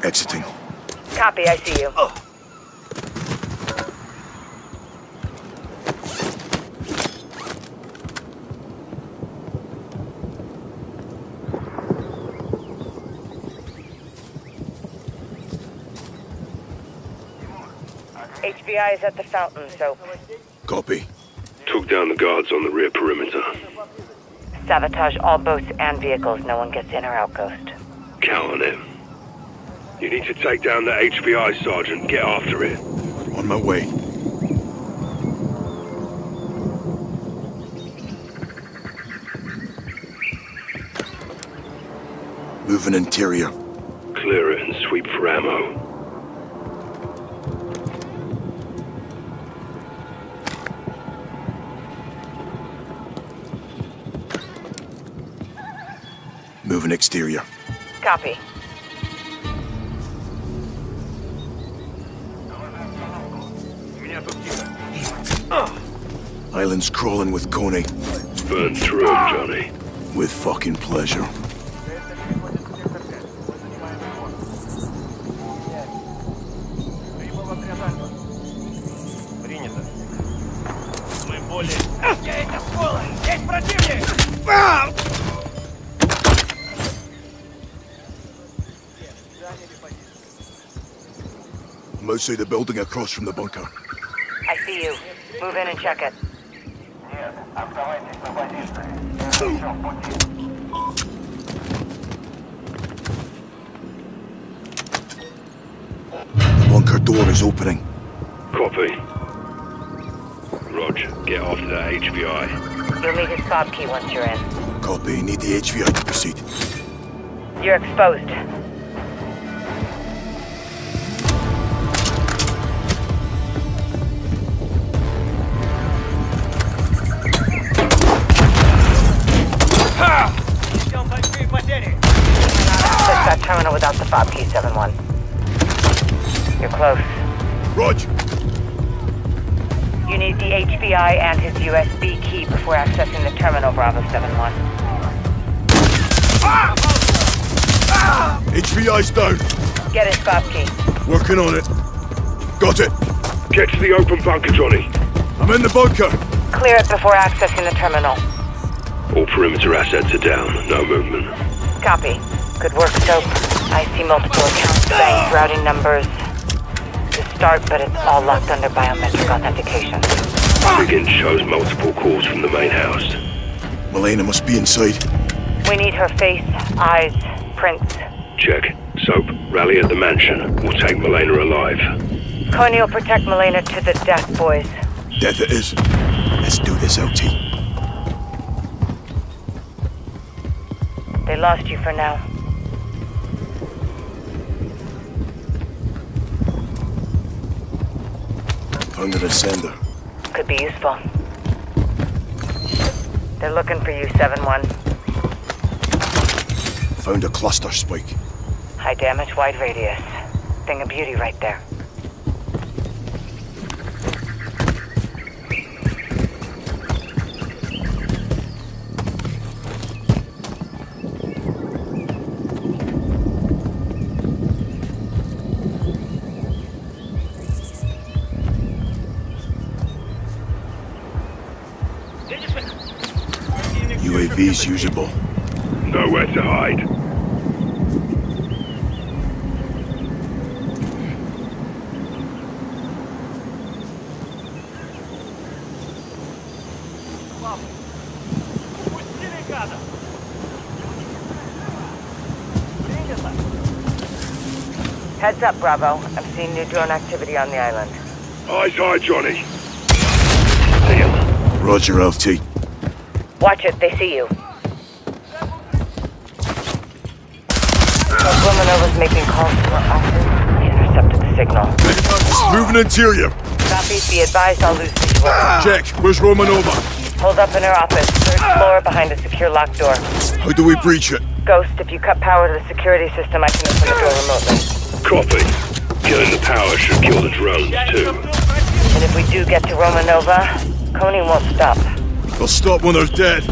Exiting. Copy, I see you. Oh. HVI is at the fountain, so... Copy. Took down the guards on the rear perimeter. Sabotage all boats and vehicles. No one gets in or out, Ghost. Count on it. You need to take down the HVI, Sergeant. Get after it. On my way. Move an interior. Clear it and sweep for ammo. Move an exterior. Copy. Ah. Island's crawling with Konni. Burn through, Johnny. With fucking pleasure. I'm the building across from the bunker. I see you. Move in and check it. Here, I'm coming. Nobody's there. The bunker door is opening. Copy. Rog, get off the HVI. You'll need his fob key once you're in. Copy. Need the HVI to proceed. You're exposed. Terminal without the fob key, 7-1. You're close. Rog! You need the HVI and his USB key before accessing the terminal, Bravo 7-1. HVI's down. Get his fob key. Working on it. Got it. Get to the open bunker, Johnny. I'm in the bunker. Clear it before accessing the terminal. All perimeter assets are down. No movement. Copy. Good work, Soap. I see multiple accounts, banks, routing numbers. To start, but it's all locked under biometric authentication. Higgins shows multiple calls from the main house. Milena must be inside. We need her face, eyes, prints. Check. Soap, rally at the mansion. We'll take Milena alive. Konni will protect Milena to the death, boys. Death it is. Let's do this, LT. They lost you for now. Found an ascender. Could be useful. They're looking for you, 7-1. Found a cluster spike. High damage, wide radius. Thing of beauty right there. these usable? Nowhere to hide. Heads up, Bravo. I've seen new drone activity on the island. Eyes high, Johnny. See. Roger, LT. Watch it, they see you. Those Romanova's making calls to our office. We intercepted the signal. Moving interior. Copy. Be advised I'll lose visual. Check. Where's Romanova? Hold up in her office. Third floor behind a secure locked door. How do we breach it? Ghost, if you cut power to the security system, I can open the door remotely. Copy. Killing the power should kill the drones, too. And if we do get to Romanova, Konni won't stop. They'll stop when they're dead.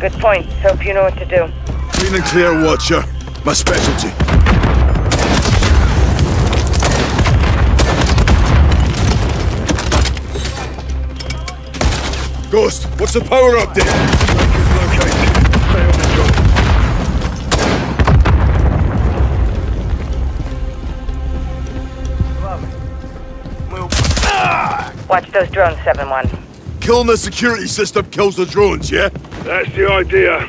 Good point. Hope you know what to do. Clean and clear, Watcher. My specialty. Ghost, what's the power update? Watch those drones, 7-1. Killing the security system kills the drones, yeah? That's the idea.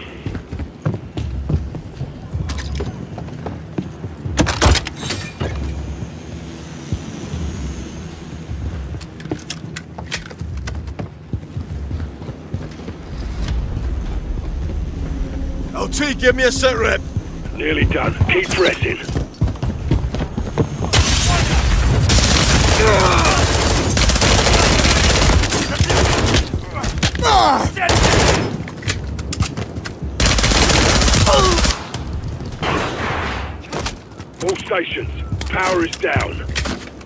LT, give me a set rep. Nearly done. Keep pressing. All stations. Power is down.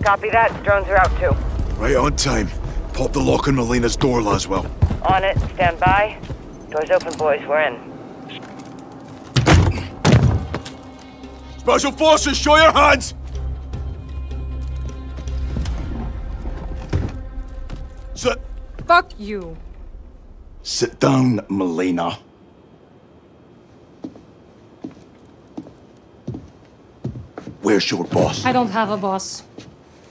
Copy that. Drones are out too. Right on time. Pop the lock on Milena's door, Laswell. On it. Stand by. Doors open, boys. We're in. Special Forces, show your hands! Sit. Fuck you. Sit down, Milena. Where's your boss? I don't have a boss.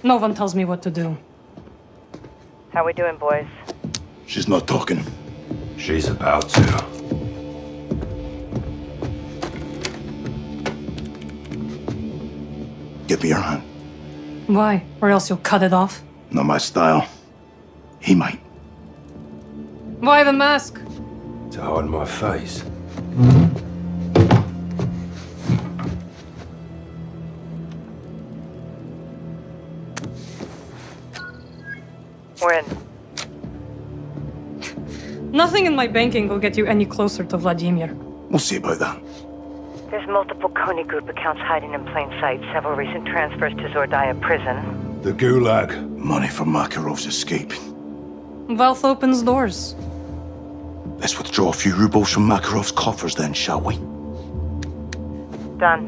No one tells me what to do. How we doing, boys? She's not talking. She's about to. Give me your hand. Why? Or else you'll cut it off? Not my style. He might. Why the mask? To hide my face. We're in. Nothing in my banking will get you any closer to Vladimir. We'll see about that. There's multiple Konni Group accounts hiding in plain sight. Several recent transfers to Zordaya prison. The Gulag. Money for Makarov's escape. Wealth opens doors. Let's withdraw a few rubles from Makarov's coffers then, shall we? Done.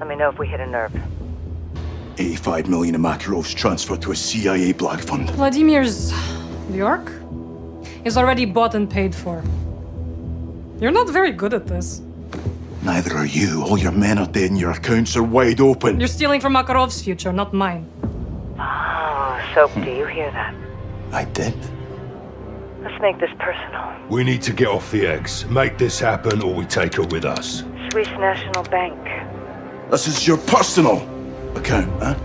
Let me know if we hit a nerve. 85 million of Makarov's transferred to a CIA black fund. Vladimir's York is already bought and paid for. You're not very good at this. Neither are you. All your men are dead and your accounts are wide open. You're stealing from Makarov's future, not mine. Oh, Soap, do you hear that? I did. Let's make this personal. We need to get off the eggs. Make this happen or we take her with us. Swiss National Bank. This is your personal account, huh?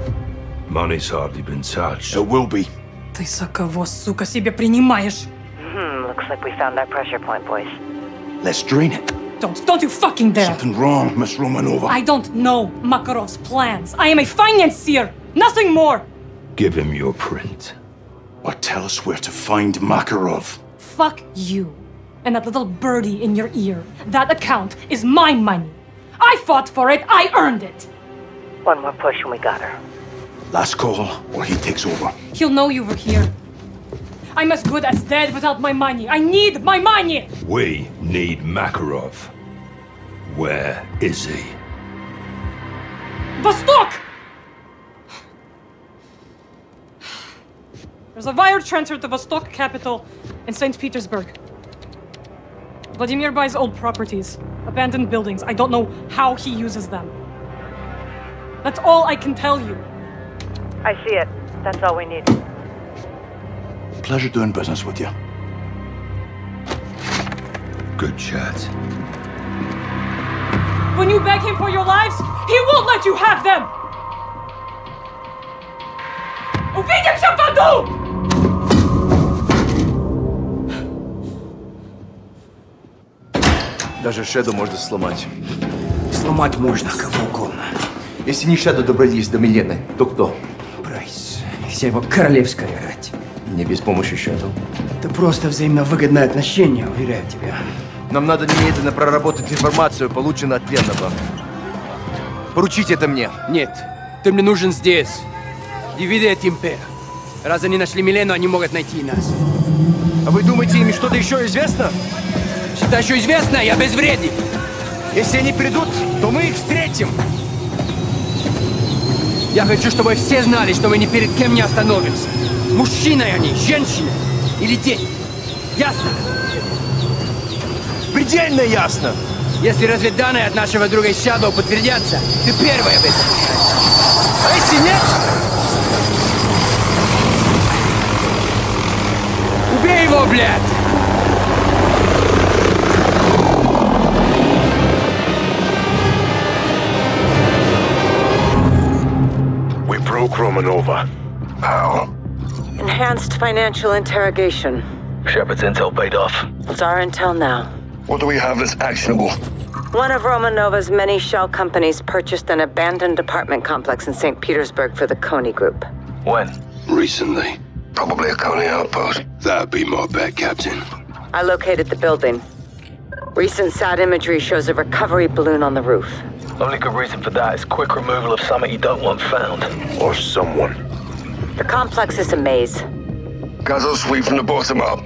Money's hardly been touched. It will be. Ты за кого, сука, себе принимаешь? Hmm, looks like we found that pressure point, boys. Let's drain it. Don't, don't you fucking dare! Something wrong, Miss Romanova. I don't know Makarov's plans. I am a financier, nothing more. Give him your print. Or tell us where to find Makarov. Fuck you. And that little birdie in your ear. That account is my money. I fought for it, I earned it. One more push and we got her. Last call, or he takes over. He'll know you were here. I'm as good as dead without my money. I need my money! We need Makarov. Where is he? Vostok! There's a wire transfer to Vostok capital in St. Petersburg. Vladimir buys old properties, abandoned buildings. I don't know how he uses them. That's all I can tell you. I see it. That's all we need. Pleasure doing business with you. Good chat. When you beg him for your lives, he won't let you have them! Увидимся в аду! Даже Шеду можно сломать. Сломать можно кого угодно. Если не Шеду добрались до Милены, то кто? Прайс. вся его королевская рать. Не без помощи счетов. Это просто взаимно выгодное отношение, уверяю тебя. Нам надо немедленно проработать информацию, полученную от пленного. Поручите это мне. Нет, ты мне нужен здесь. Дивиде et Impera. Раз они нашли Милену, они могут найти и нас. А вы думаете, им что-то еще известно? Что-то еще известно, я безвреден. Если они придут, то мы их встретим. Я хочу, чтобы все знали, что мы ни перед кем не остановимся. Мужчины они, женщины или дети. Ясно? Предельно ясно. Если разведданные от нашего друга Shadow подтвердятся, ты первый об этом. А если нет? Убей его, блядь! We broke Romanova. How? Enhanced financial interrogation. Shepherd's intel paid off. It's our intel now. What do we have that's actionable? One of Romanova's many shell companies purchased an abandoned apartment complex in St. Petersburg for the Konni Group. When? Recently. Probably a Konni outpost. That'd be my bet, Captain. I located the building. Recent SAT imagery shows a recovery balloon on the roof. Only good reason for that is quick removal of something you don't want found. Or someone. The complex is a maze. Guys will sweep from the bottom up.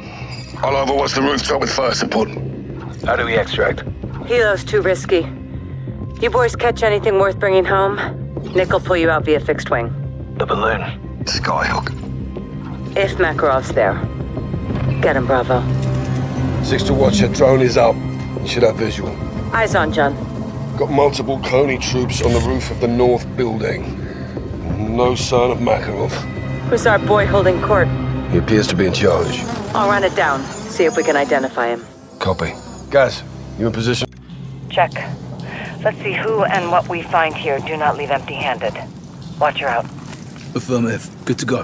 I'll overwatch the rooftop with fire support. How do we extract? Helo's too risky. You boys catch anything worth bringing home? Nick will pull you out via fixed wing. The balloon. Skyhook. If Makarov's there. Get him, Bravo. Six to watch, your drone is up. You should have visual. Eyes on, John. Got multiple Konni troops on the roof of the north building. No sign of Makarov. Who's our boy holding court? He appears to be in charge. I'll run it down. See if we can identify him. Copy. Guys, you in position? Check. Let's see who and what we find here. Do not leave empty-handed. Watch her out. Affirmative. Good to go.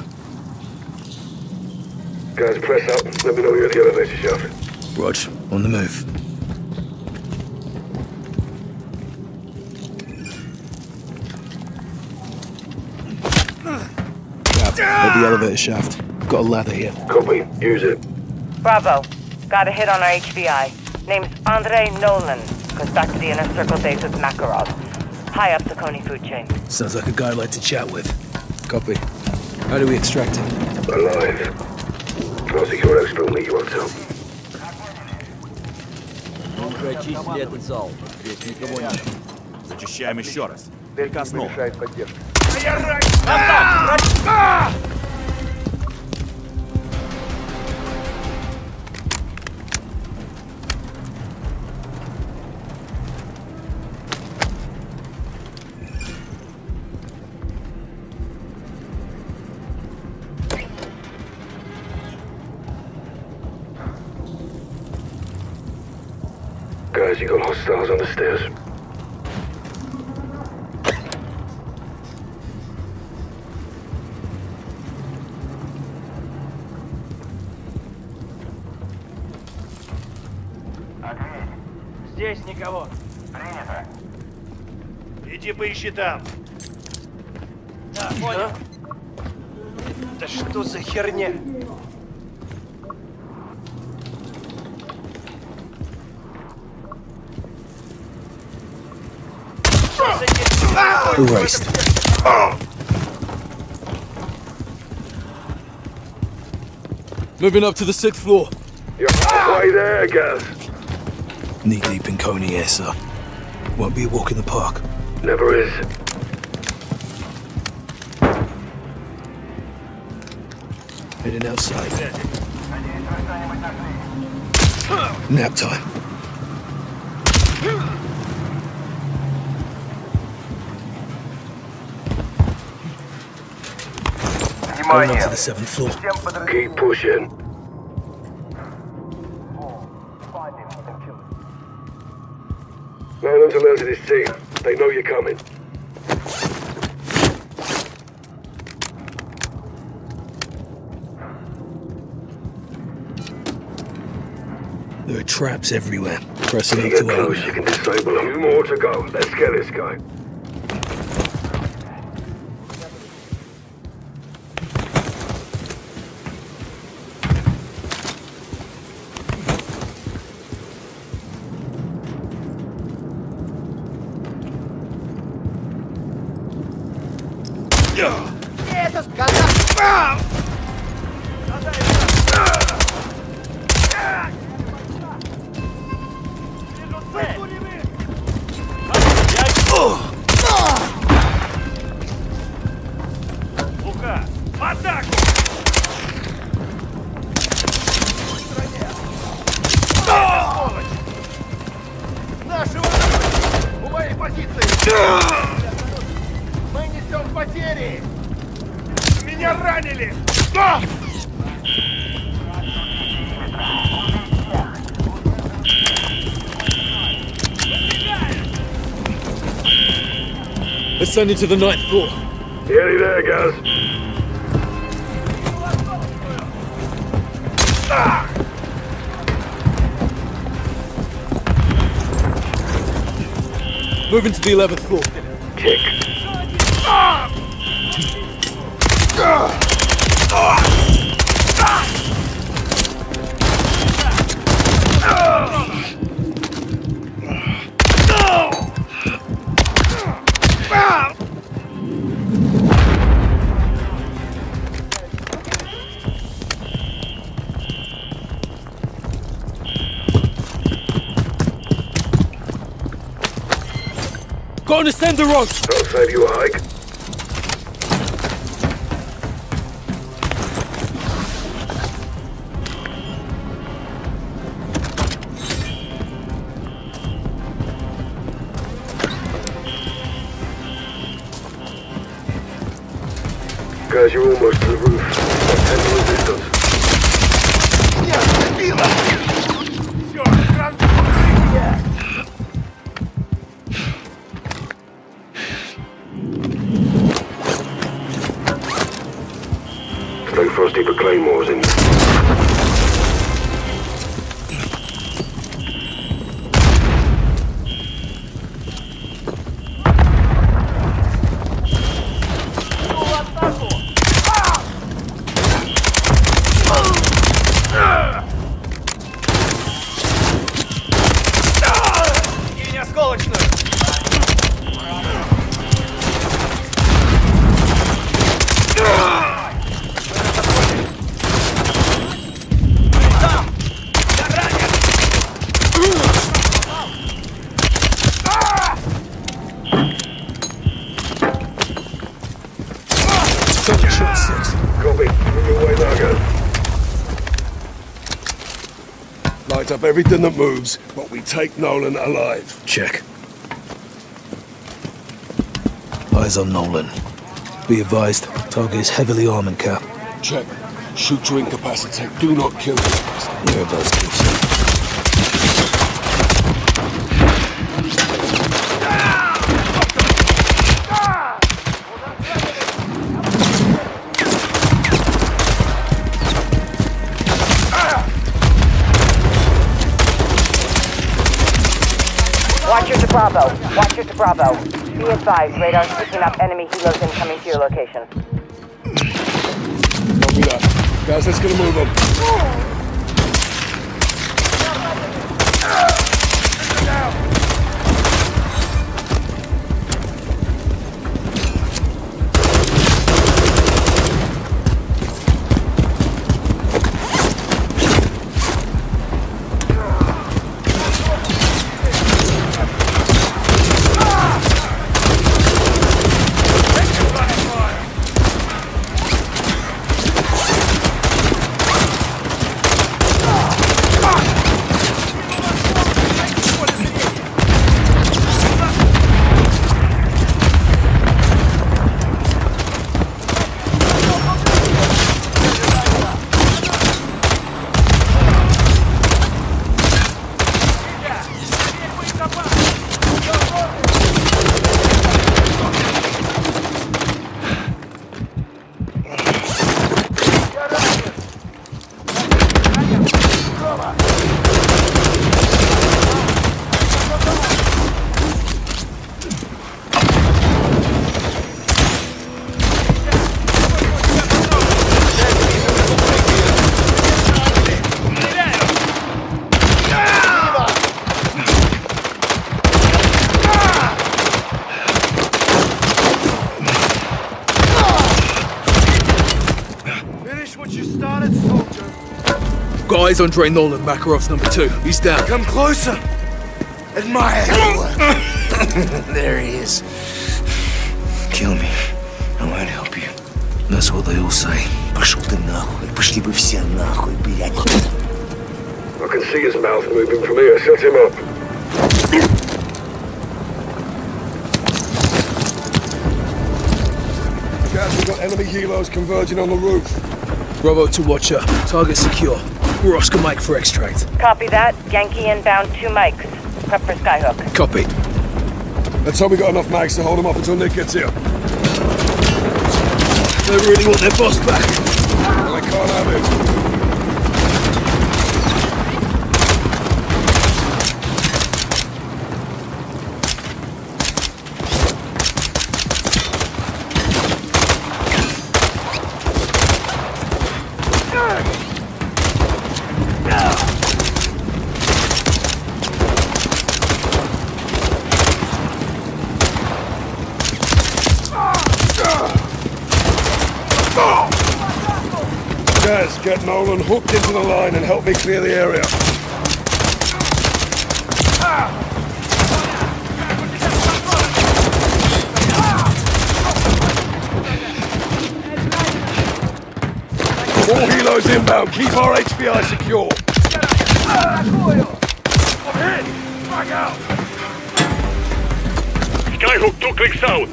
Guys, press up. Let me know you're at the elevator shaft. Rog, on the move. At the elevator shaft. Got a ladder here. Copy. Use it. Bravo. Got a hit on our HVI. Name's Andre Nolan. Goes back to the inner circle days with Makarov. High up the Konni food chain. Sounds like a guy I'd like to chat with. Copy. How do we extract him? Alive. I'll secure expert lead you up to. Прочистили Приказ новый. поддержка. Guys, you got hostiles on the stairs. Никого. Принято. Иди поищи там. Да, понял. Да что за херня? Erased. Moving up to the sixth floor. You're halfway there, Gaz. Knee deep in Konni here, sir. Won't be a walk in the park. Never is. Heading outside. Nap time. Going up to the seventh floor. Keep pushing. No one's alerted this team. They know you're coming. There are traps everywhere. Pressing up to close, you can disable them. Two more to go. Let's get this guy. Ascending to the ninth floor. Nearly there, guys. Moving to the 11th floor. Tick. Go and the ropes! I'll save you a. Light up everything that moves, but we take Nolan alive. Check. Eyes on Nolan. Be advised, target is heavily armored, Cap. Check. Shoot to incapacitate. Do not kill this bastard. Whereabouts keeps Watcher to Bravo. To Bravo. Be advised, radar's picking up enemy helos incoming to your location. Copy that. Guys, let's get a move on. Got eyes on Dre Nolan, Makarov's number two. He's down. Come closer. Admire There he is. Kill me. I won't help you. That's what they all say. Пошел ты нахуй. Пошли вы все нахуй, блядь. I can see his mouth moving from here. Shut him up. Guys, we've got enemy helos converging on the roof. Bravo to Watcher. Target secure. We're Oscar Mike for extract. Copy that. Yankee inbound two mics. Prep for Skyhook. Copy. Let's hope we got enough mags to hold them off until Nick gets here. They really want their boss back. Well, I can't have it. Gaz, get Nolan hooked into the line and help me clear the area. All helos inbound. Keep our HVI secure. Skyhook, two clicks out.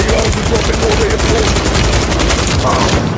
Helos are dropping more reinforcements.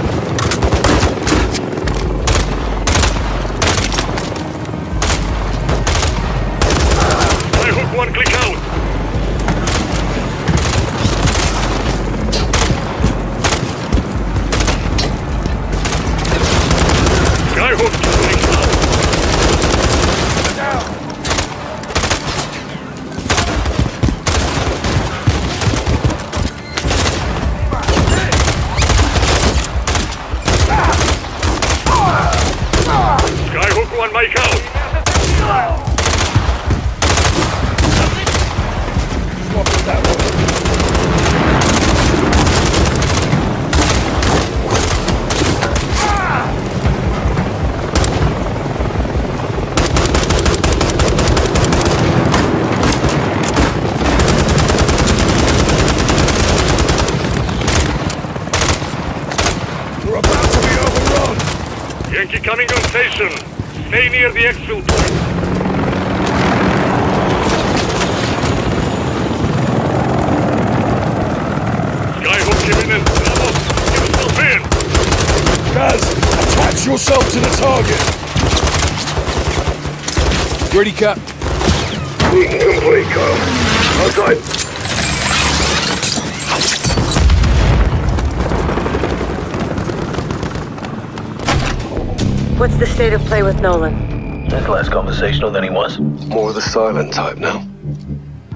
Play with Nolan? That's less conversational than he was. More of the silent type now.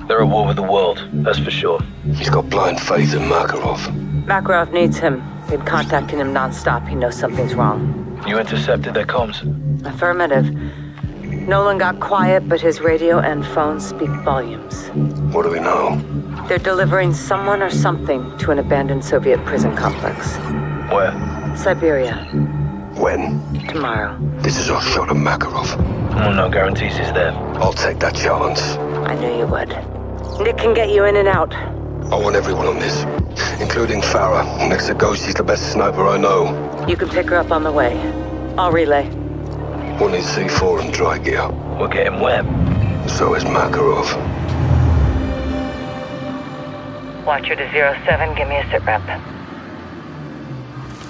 They're at war with the world, that's for sure. He's got blind faith in Makarov. Makarov needs him. Been contacting him nonstop. He knows something's wrong. You intercepted their comms. Affirmative. Nolan got quiet, but his radio and phone speak volumes. What do we know? They're delivering someone or something to an abandoned Soviet prison complex. Where? Siberia. When? Tomorrow. This is our shot at Makarov. Well, no guarantees he's there. I'll take that chance. I knew you would. Nick can get you in and out. I want everyone on this, including Farah. Next to Ghost, she's the best sniper I know. You can pick her up on the way. I'll relay. One is C4 and dry gear. We're getting wet. So is Makarov. Watcher to zero 07, give me a sit rep.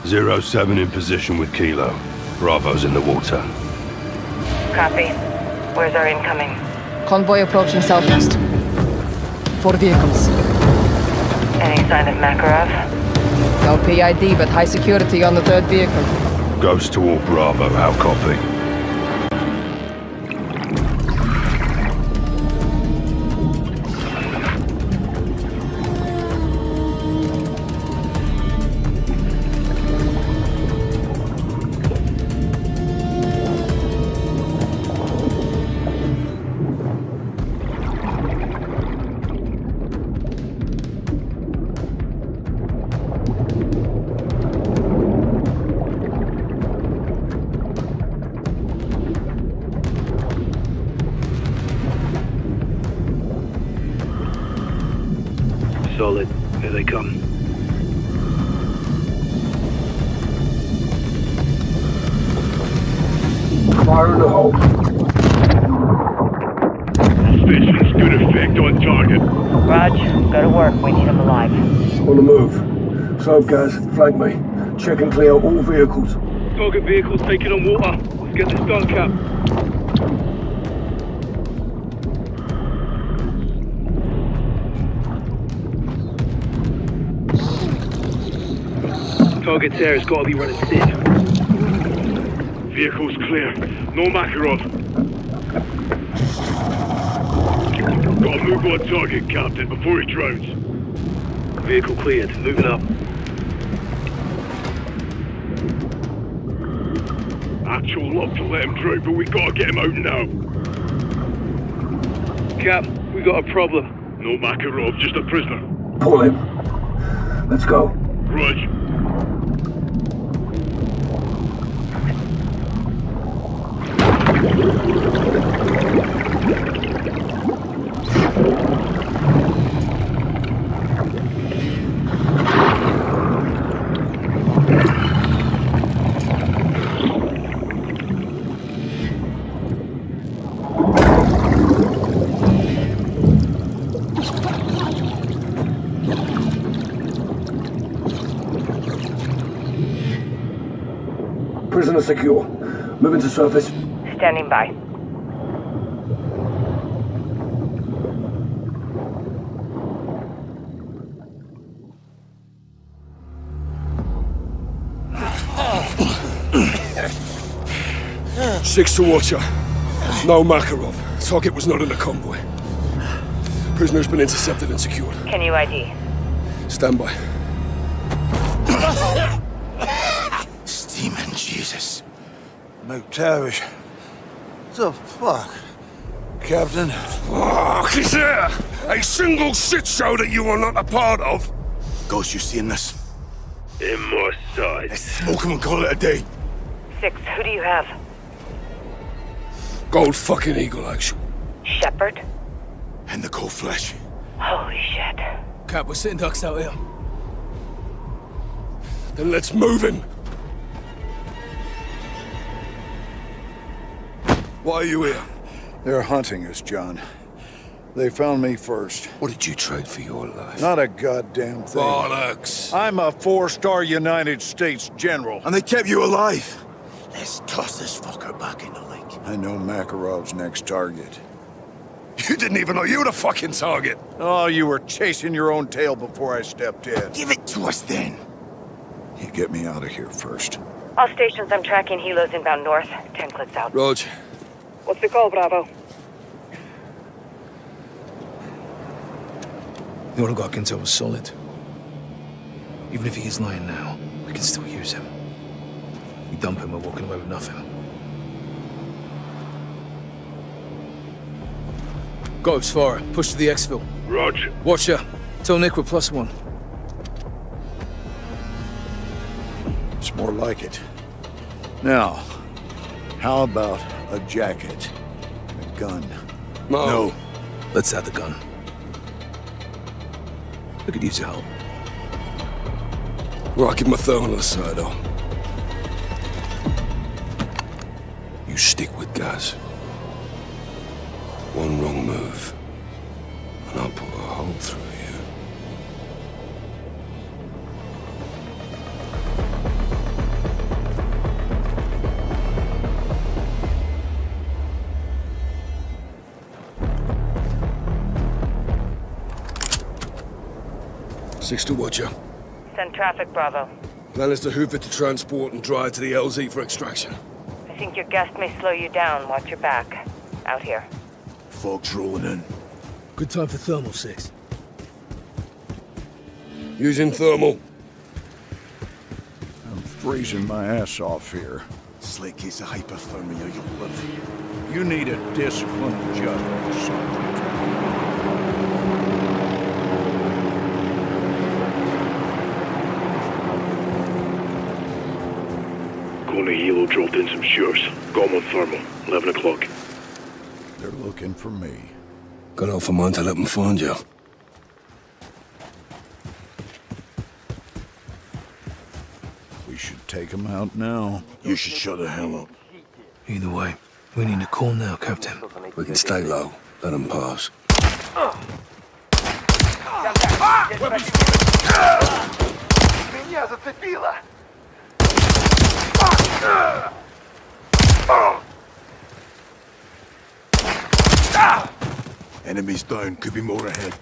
Zero seven in position with Kilo. Bravo's in the water. Copy. Where's our incoming? Convoy approaching southeast. Four vehicles. Any sign of Makarov? No PID, but high security on the third vehicle. Ghost to all Bravo, how copy? Move. Guys, flank me. Check and clear all vehicles. Target vehicles taking on water. Let's get this done, Cap. Target's there, it's gotta be running stiff. Vehicle's clear. No Makarov. Gotta move on target, Captain, before he drones. Vehicle cleared. Moving up. To let him through, but we gotta get him out now. Cap, we got a problem. No Makarov, just a prisoner. Pull him. Let's go. Raj. Secure. Moving to surface. Standing by. Six to Watcher. No Makarov. Target was not in the convoy. Prisoner's been intercepted and secured. Can you ID? Stand by. McTavish. The fuck? Captain? Fuck, is there a single shit show that you are not a part of? Ghost, you seeing this? In my sight. Let's smoke him and call it a day. Six, who do you have? Gold fucking eagle, actually. Shepherd? And the cold flesh. Holy shit. Cap, we're sitting ducks out here. Then let's move him. Why are you here? They're hunting us, John. They found me first. What did you trade for your life? Not a goddamn thing. Bollocks. I'm a four-star United States general. And they kept you alive. Let's toss this fucker back in the lake. I know Makarov's next target. You didn't even know you were the fucking target. Oh, you were chasing your own tail before I stepped in. Give it to us then. You get me out of here first. All stations, I'm tracking helos inbound north. Ten clicks out. Rog. What's the call, Bravo? The Odegaard intel was solid. Even if he is lying now, we can still use him. We dump him, we're walking away with nothing. Ghost, Farah, push to the exfil. Roger. Watcher, tell Nick we're plus one. It's more like it. Now, how about a jacket? A gun? No. Let's have the gun. We could use your help. Give my thumb on the side, though. You stick with guys. One wrong move, and I'll put a hole through you. Six to Watcher. Send traffic, Bravo. Plan is to hoof it to transport and drive to the LZ for extraction. I think your guest may slow you down. Watch your back. Out here. Fog's rolling in. Good time for thermal, Six. Using thermal. I'm freezing my ass off here. Slick case of hypothermia, you'll live. You need a disciplined judge, Sergeant. Luna Hilo drilled in some shears. Gomo Thermal, 11 o'clock. They're looking for me. Got off a month to let them find you. We should take them out now. You should shut the hell up. Either way, we need to call now, Captain. We can stay low. Let them pass. Ah! Enemies down. Could be more ahead.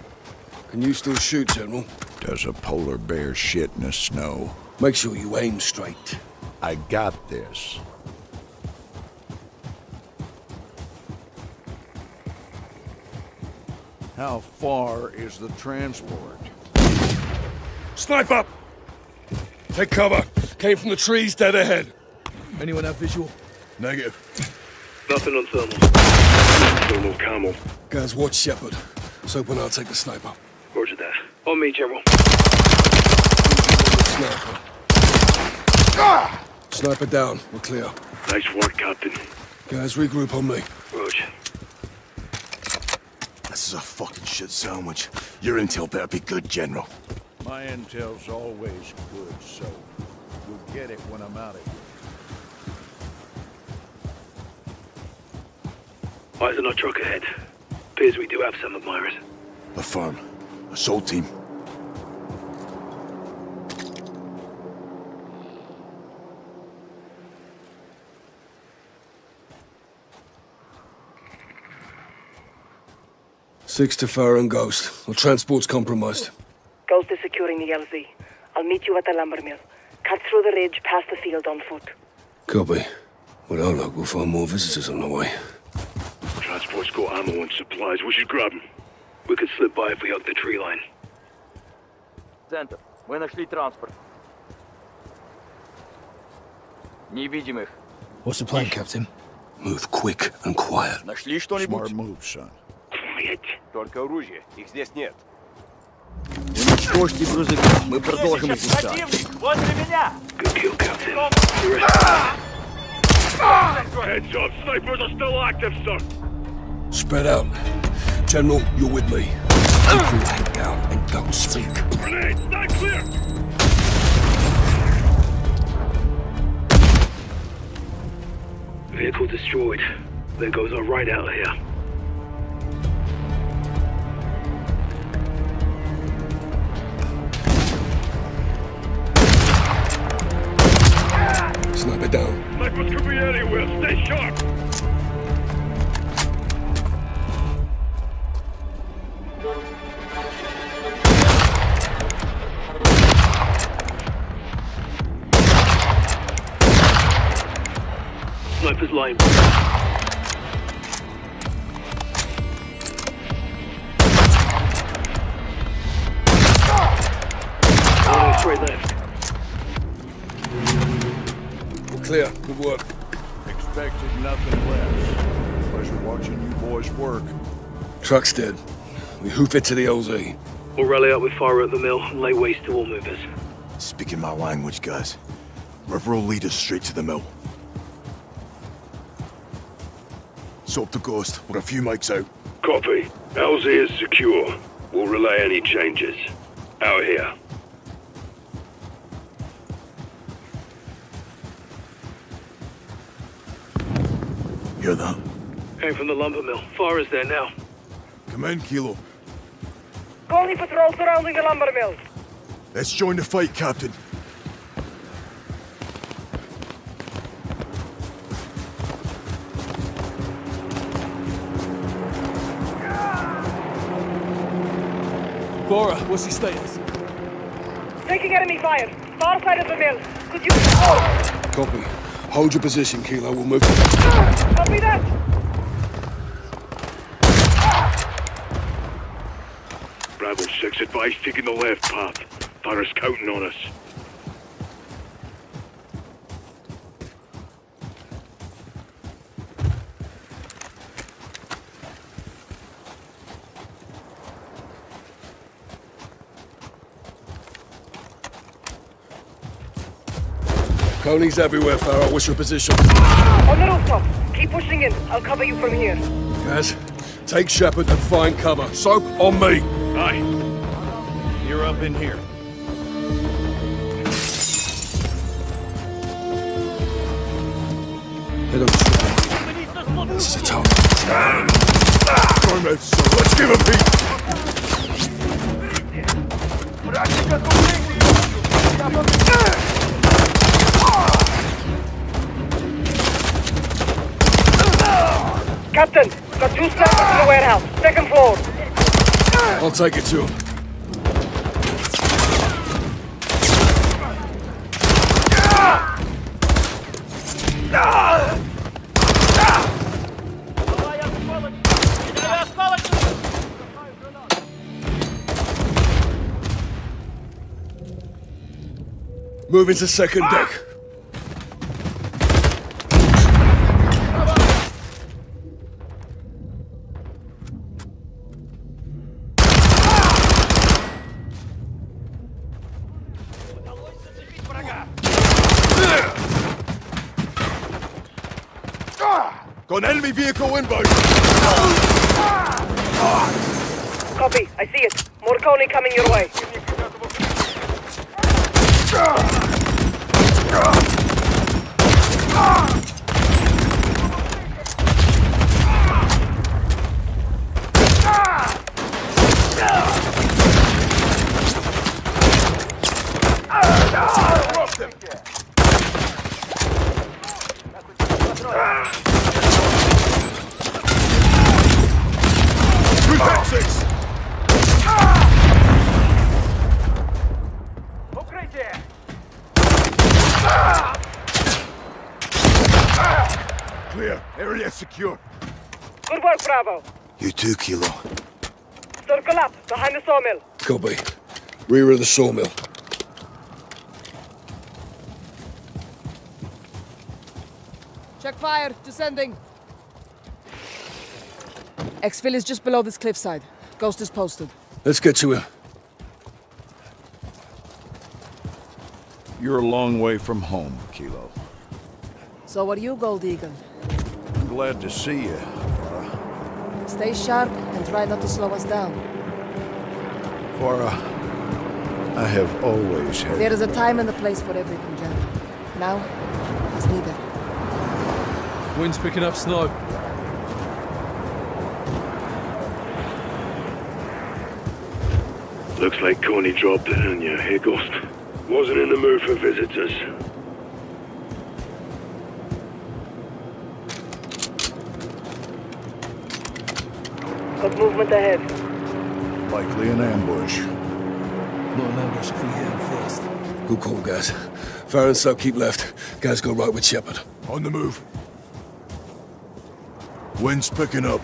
Can you still shoot, General? Does a polar bear shit in the snow? Make sure you aim straight. I got this. How far is the transport? Snipe up! Take cover. Came from the trees dead ahead. Anyone have visual? Negative. Nothing on thermal. Thermal camel. Guys, watch Shepherd. Soap and I'll take the sniper. Roger that. On me, General. Sniper. Ah! Sniper down. We're clear. Nice work, Captain. Guys, regroup on me. Roger. This is a fucking shit sandwich. Your intel better be good, General. My intel's always good, so you'll get it when I'm out of here. Eyes on our truck ahead. Appears we do have some admirers. Affirm. Assault team. Six to Farah and Ghost. Our transport's compromised. Ghost is securing the LZ. I'll meet you at the lumber mill. Cut through the ridge past the field on foot. Copy. With our luck, we'll find more visitors on the way. Transport's got ammo and supplies. We should grab them. We could slip by if we hug the tree line. Центр. Мы нашли транспорт. Не видим их. What's the plan, Captain? Move quick and quiet. Нашли что-нибудь? Smart move, son. Только оружие. Их здесь нет. Уничтожьте грузовик. Мы продолжим их искать. Противник! Возле меня! Good kill, Captain. Heads up, snipers are still active, sir. Spread out. General, you're with me. Keep your head down and don't speak. Grenades, not clear! Vehicle destroyed. There goes our right out of here. Truck's dead. We hoof it to the OZ. We'll rally up with Farah at the mill and lay waste to all movers. Speaking my language, guys. River will lead us straight to the mill. Soap the Ghost. We're a few mics out. Copy. LZ is secure. We'll relay any changes. Out here. Hear that? Came from the lumber mill. Farah is there now. Come in, Kilo. Colony patrol surrounding the lumber mill. Let's join the fight, Captain. Bora, what's his status? Taking enemy fire. Far side of the mill. Could you... Copy. Hold your position, Kilo. We'll move. Ah! Copy that! Bravo 6 advice taking the left path. Farah's counting on us. Konni's everywhere, Farah. What's your position? Oh, on the rooftop. Keep pushing in. I'll cover you from here. Guys, take Shepherd and find cover. Soap on me. Aye. You're up in here. They don't trip. This is a town. Gomez, so let's give him heat. Captain, got two snipers in the warehouse. Second floor. I'll take it to him. Moving to second deck. Got an Copy. I see it. Morcone coming your way. Reflexes! Clear. Area secure. Good work, Bravo. You too, Kilo. Circle up behind the sawmill. Copy. Rear of the sawmill. Check fire. Descending. Exfil is just below this cliffside. Ghost is posted. Let's get to him. You're a long way from home, Kilo. So are you, Gold Eagle. I'm glad to see you. Stay sharp and try not to slow us down. Farah, I have always had... There is a time and a place for everything, General. Now, it's neither. Wind's picking up snow. Looks like Konni dropped it on you, hey Ghost? Wasn't in the mood for visitors. Got movement ahead. Likely an ambush. Not an ambush if we hit him first. Good call, guys. Farron and Sub keep left. Guys go right with Shepherd. On the move. Wind's picking up.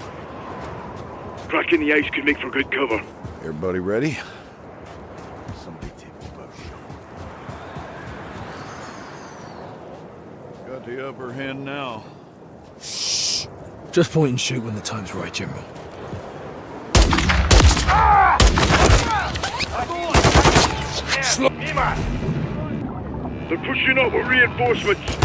Cracking the ice could make for good cover. Everybody ready? Somebody take the post. Got the upper hand now. Shh. Just point and shoot when the time's right, General. They're pushing up with reinforcements.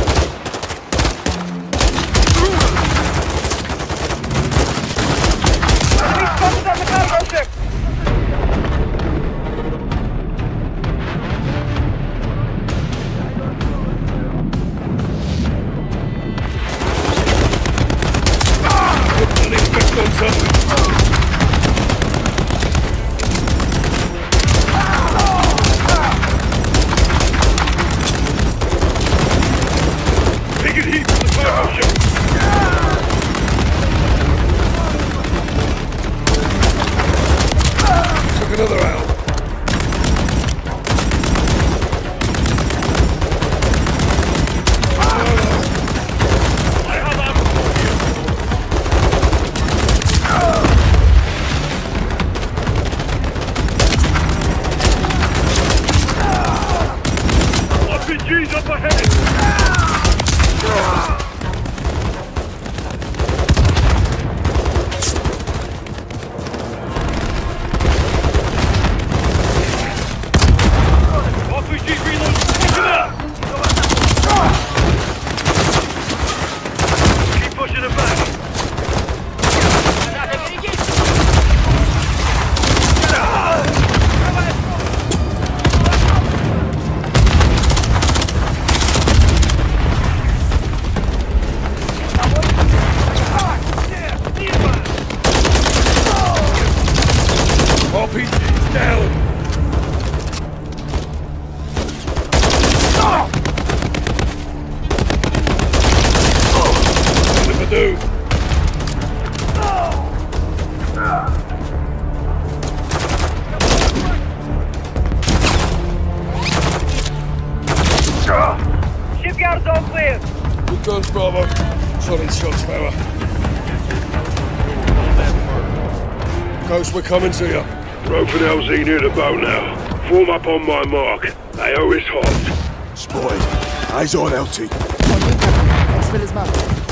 Coming to you. Rope and LZ near the boat now. Form up on my mark. AO is hot. Spotted. Eyes on LT. Exfil is marked.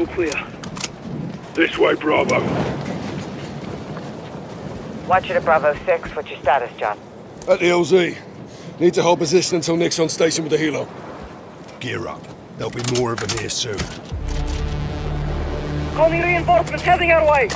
All clear. This way, Bravo. Watcher to Bravo 6. What's your status, John? At the LZ. Need to hold position until Nick's on station with the helo. Gear up. There'll be more of them here soon. Calling reinforcements heading our way.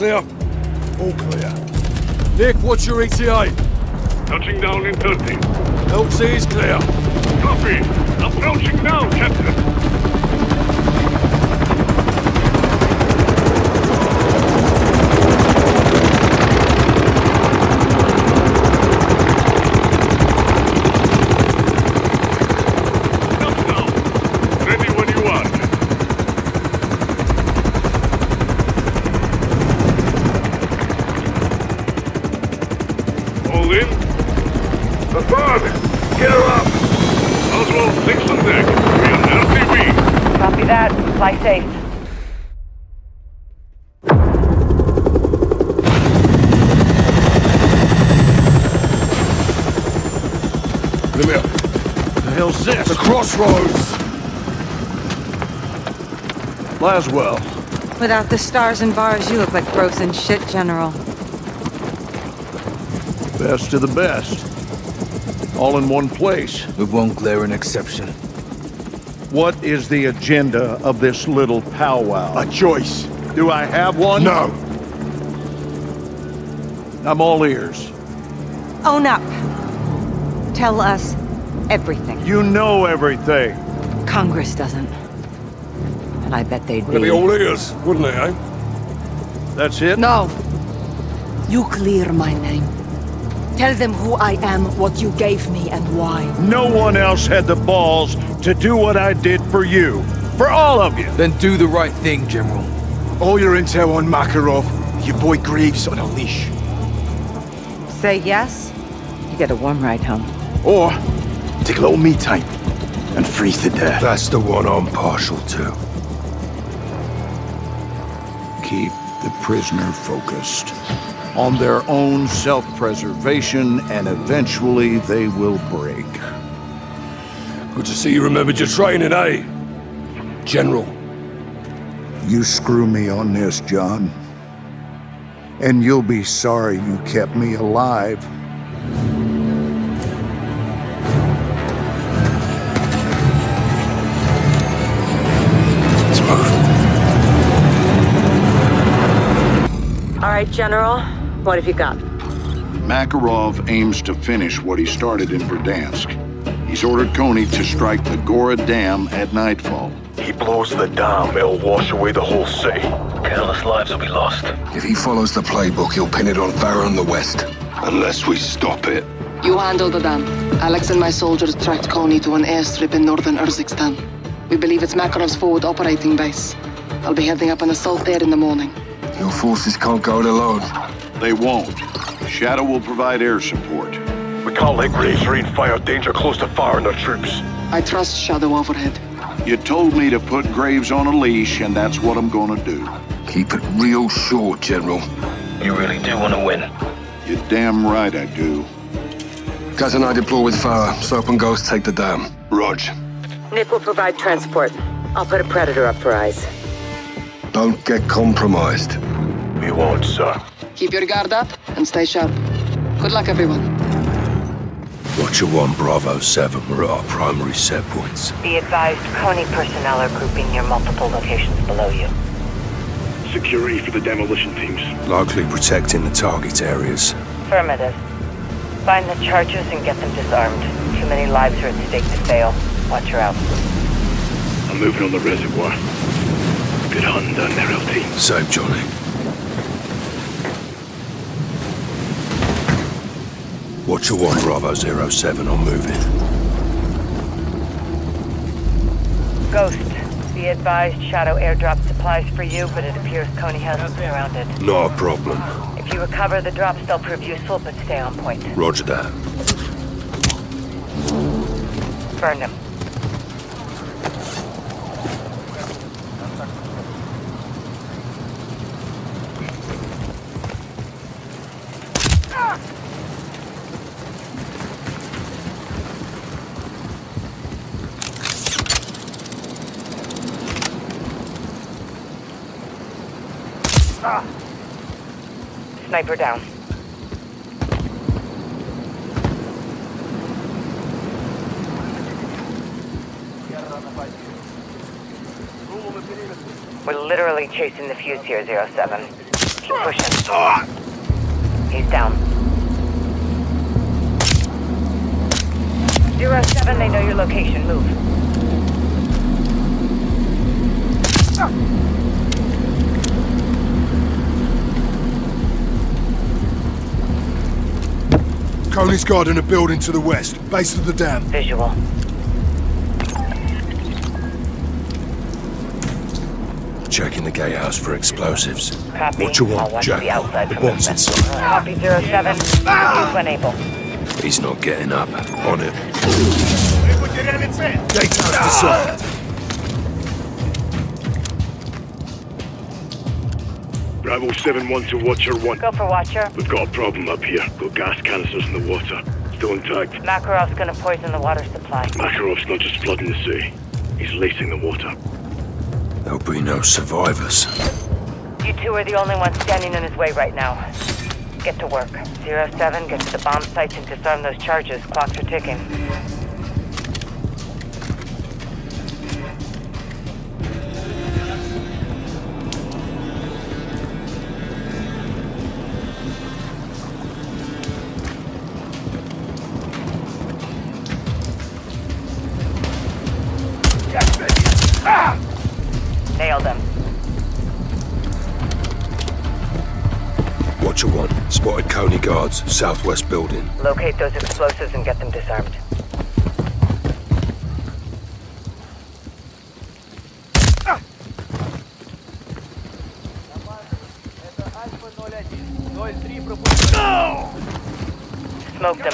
Clear? All clear. Nick, what's your ETA? Laswell. Without the stars and bars, you look like frozen shit, General. Best of the best. All in one place. We won't glare an exception. What is the agenda of this little powwow? A choice. Do I have one? No. I'm all ears. Own up. Tell us everything. You know everything. Congress doesn't. And I bet they'd They'd be be. all ears, wouldn't they, eh? That's it? No. You clear my name. Tell them who I am, what you gave me, and why. No one else had the balls to do what I did for you. For all of you. Then do the right thing, General. All your intel on Makarov. Your boy Graves on a leash. Say yes, you get a warm ride home. Or take a little me time and freeze to death. That's the one I'm partial to. Keep the prisoner focused on their own self-preservation, and eventually they will break. Good to see you remembered your training, eh? General. You screw me on this, John. And you'll be sorry you kept me alive General. What have you got? Makarov aims to finish what he started in Verdansk. He's ordered Konni to strike the Gora Dam at nightfall. He blows the dam, it'll wash away the whole city. Countless lives will be lost. If he follows the playbook, he'll pin it on Farah in the west. Unless we stop it. You handle the dam. Alex and my soldiers tracked Konni to an airstrip in northern Urzikstan. We believe it's Makarov's forward operating base. I'll be heading up an assault there in the morning. Your forces can't go it alone. They won't. Shadow will provide air support. We can't let Graves rain fire danger close to Farah and their troops. I trust Shadow overhead. You told me to put Graves on a leash, and that's what I'm gonna do. Keep it real short, General. You really do want to win. You're damn right I do. Gaz and I deploy with Farah. Soap and Ghost take the dam. Rog. Nick will provide transport. I'll put a Predator up for eyes. Don't get compromised. We won't, sir. Keep your guard up and stay sharp. Good luck, everyone. Watcher 1 Bravo 7, we're at our primary set points. Be advised, Konni personnel are grouping near multiple locations below you. Security for the demolition teams. Likely protecting the target areas. Affirmative. Find the charges and get them disarmed. Too many lives are at stake to fail. Watch her out. I'm moving on the reservoir. Good hunting uh, down there, LT. Same, Johnny. Watcher 1 Bravo 07 on moving. Ghost, be advised, Shadow airdrop supplies for you, but it appears Konni has them surrounded. Not a problem. If you recover the drops, they'll prove useful, but stay on point. Roger that. Burn them. Sniper down. We're literally chasing the fuse here, Zero Seven. Keep pushing. He's down. Zero Seven, they know your location. Move. Konni's guard in a building to the west, base of the dam. Visual. Checking the gatehouse for explosives. Copy. What you want, watch Jack? the outside The for bomb's inside. Copy Zero Seven. Use when ah! able. He's not getting up. On it. Gatehouse disarmed. Bravo 7-1 to Watcher 1. Go for Watcher. We've got a problem up here. Got gas canisters in the water. Still intact. Makarov's gonna poison the water supply. Makarov's not just flooding the sea. He's lacing the water. There'll be no survivors. You two are the only ones standing in his way right now. Get to work. Zero Seven, get to the bomb sites and disarm those charges. Clocks are ticking. Guards, southwest building. Locate those explosives and get them disarmed. Smoke them.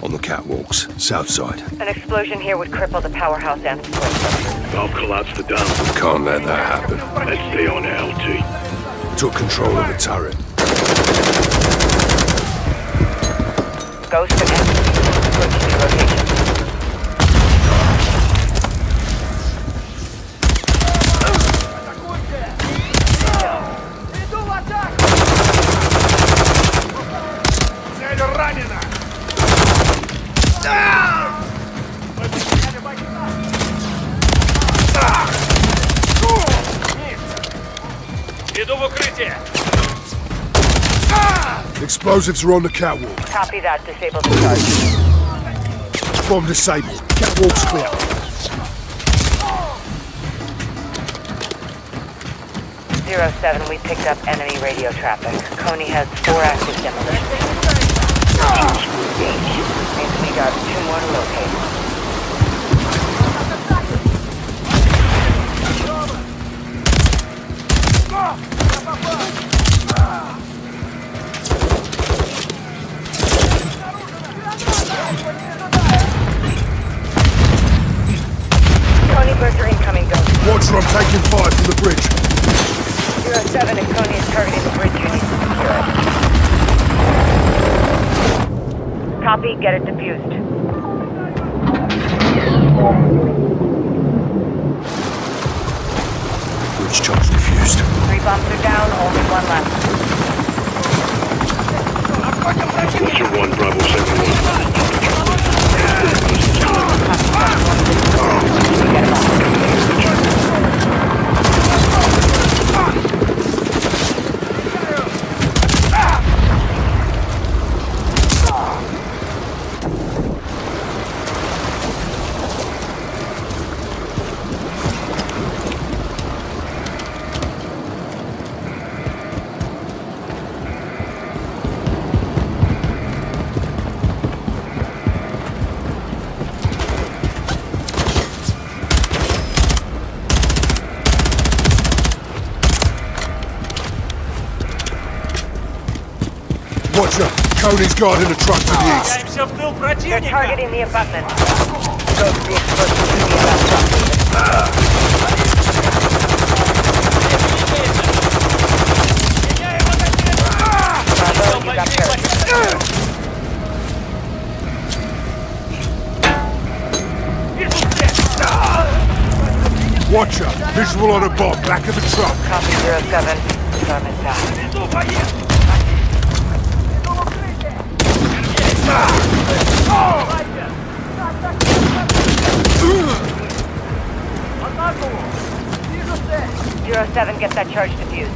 On the catwalks, south side. An explosion here would cripple the powerhouse and support structure. I'll collapse the dam. Can't let that happen. Let's stay on it, LT. Took control of the turret. Ghost Explosives are on the catwalk. Copy that. Disable the charge. Bomb disabled. Catwalk's clear. Zero seven, we picked up enemy radio traffic. Konni has four active demolitions. Means we got two more to locate. Get it defused. Konni's guard in a truck to the east. They're targeting the abutment. You visual on a bomb back of the truck. Copy 07. Down. Zero seven, get that charge defused.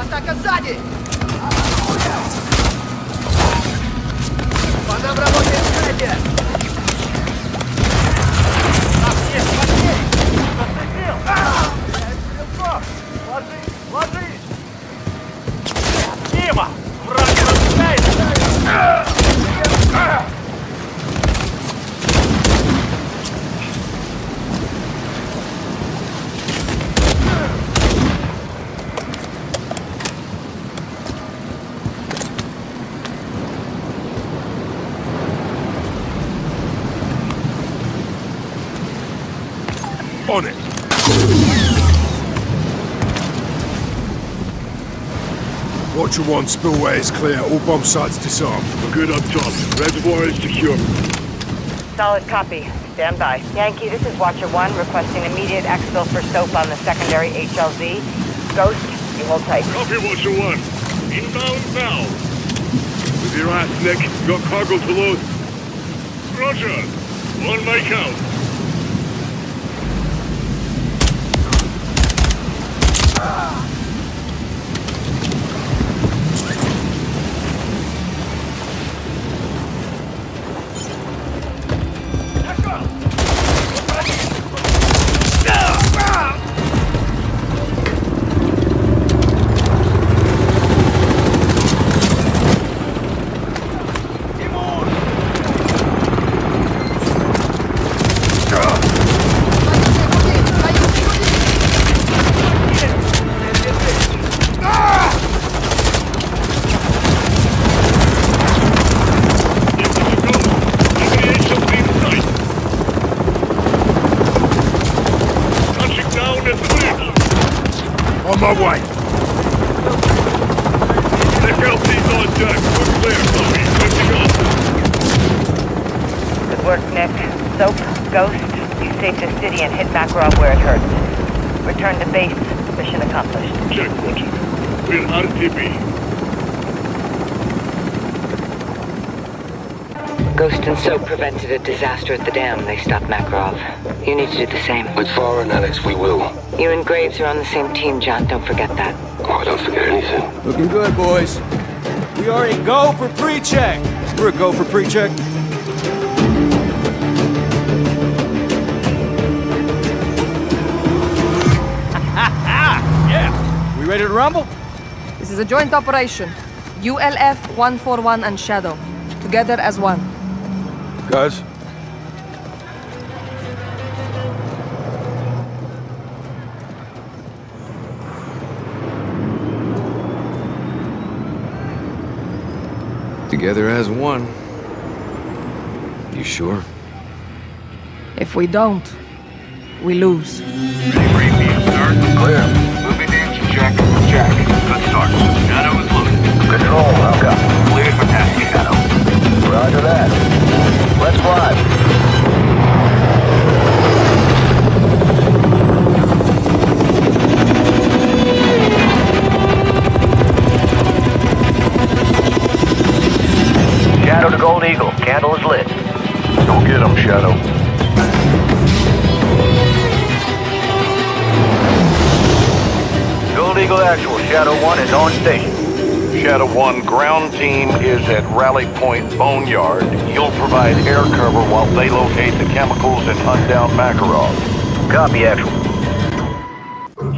Атака сзади! По нам работает снайпер! Watcher 1, spillway is clear. All bomb sites disarmed. We're good up top. Reservoir is secure. Solid copy. Stand by. Yankee, this is Watcher 1 requesting immediate exfil for soap on the secondary HLZ. Ghost, you hold tight. Copy, Watcher 1. Inbound now. With your ass, Nick. Got cargo to load. Roger. On my count. On my way. FLC's on deck. We're clear, copy. Lifting off. Good work, Nick. Soap, Ghost, you saved the city and hit Makarov where it hurts. Return to base. Mission accomplished. Check, Watcher. We're RTB. Ghost and Soap prevented a disaster at the dam. They stopped Makarov. You need to do the same. With Farah and Alex, we will. You and Graves are on the same team, John. Don't forget that. Oh, I don't forget. Johnson. Looking good, boys. We are a go for pre-check. We're a go for pre-check. yeah. We ready to rumble? This is a joint operation. ULF 141 and Shadow. Together as one. Guys. Together as one. You sure? If we don't, we lose. Clear. Moving engine check. Check. Good start. Shadow is loaded. Control, welcome. Clear for taxi, Shadow. Roger that. Let's fly. Shadow 1 is on station. Shadow 1, ground team is at Rally Point Boneyard. You'll provide air cover while they locate the chemicals and hunt down Makarov. Copy, Actual.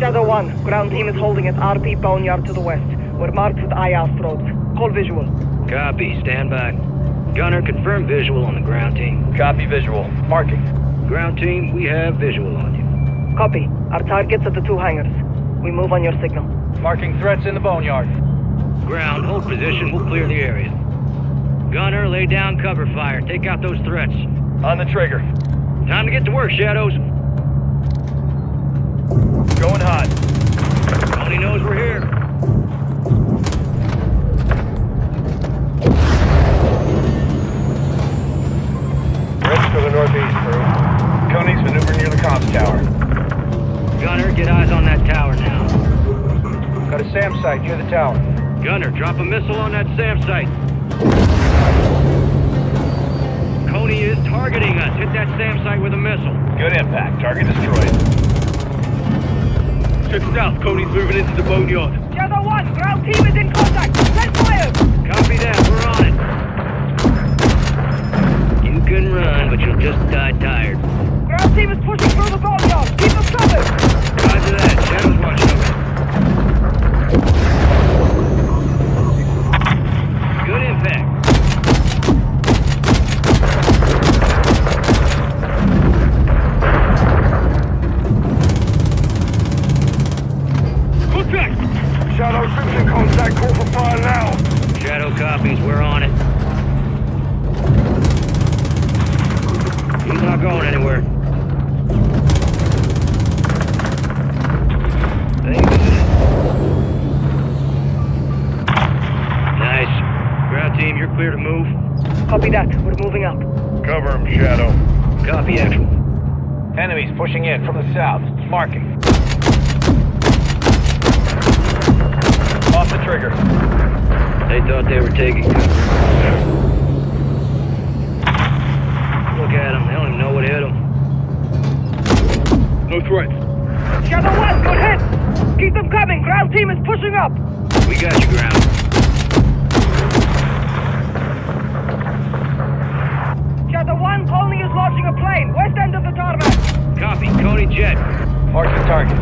Shadow 1, ground team is holding at RP Boneyard to the west. We're marked with IR strobes. Call visual. Copy, stand by. Gunner, confirm visual on the ground team. Copy, visual. Marking. Ground team, we have visual on you. Copy. Our target's at the two hangars. We move on your signal. Marking threats in the boneyard. Ground, hold position, we'll clear the area. Gunner, lay down cover fire. Take out those threats. On the trigger. Time to get to work, Shadows. Drop a missile on that SAM site. Konni is targeting us. Hit that SAM site with a missile. Good impact. Target destroyed. Check south. Konni's moving into the boneyard. Shadow 1, ground team is in contact. Send fire! Copy that. We're on it. You can run, but you'll just die tired. Ground team is pushing through the boneyard. Copy, actual. Enemies pushing in from the south. Marking. Off the trigger. They thought they were taking cover. Look at them. They don't even know what hit them. No threats. Shadow 1, good hit! Keep them coming. Ground team is pushing up. We got you, ground. Shadow 1, Konni is launching a plane. West end of the tarmac. Copy. Konni jet. Mark the target.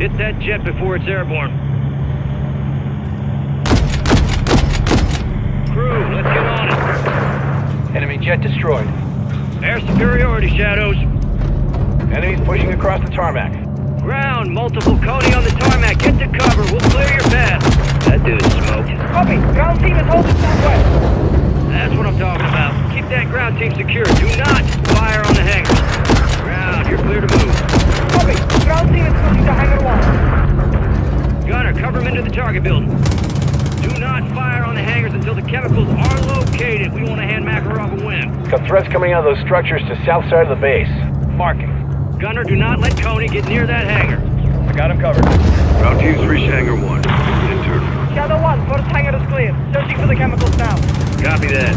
Hit that jet before it's airborne. Crew, let's get on it. Enemy jet destroyed. Air superiority, Shadows. Enemies pushing across the tarmac. Ground, multiple Konni on the tarmac. Get to cover. We'll clear your path. That dude's smoked. Copy. Ground team is holding southwest. That's what I'm talking about. Keep that ground team secure. Do not fire on the hangars. Ground, you're clear to move. Copy. Ground team is pushing to hangar 1. Gunner, cover him into the target building. Do not fire on the hangars until the chemicals are located. We want to hand Makarov a win. Got threats coming out of those structures to south side of the base. Marking. Gunner, do not let Konni get near that hangar. I got him covered. Ground teams reach Hangar 1. Internal. Shadow 1, first hangar is clear. Searching for the chemicals now. Copy that.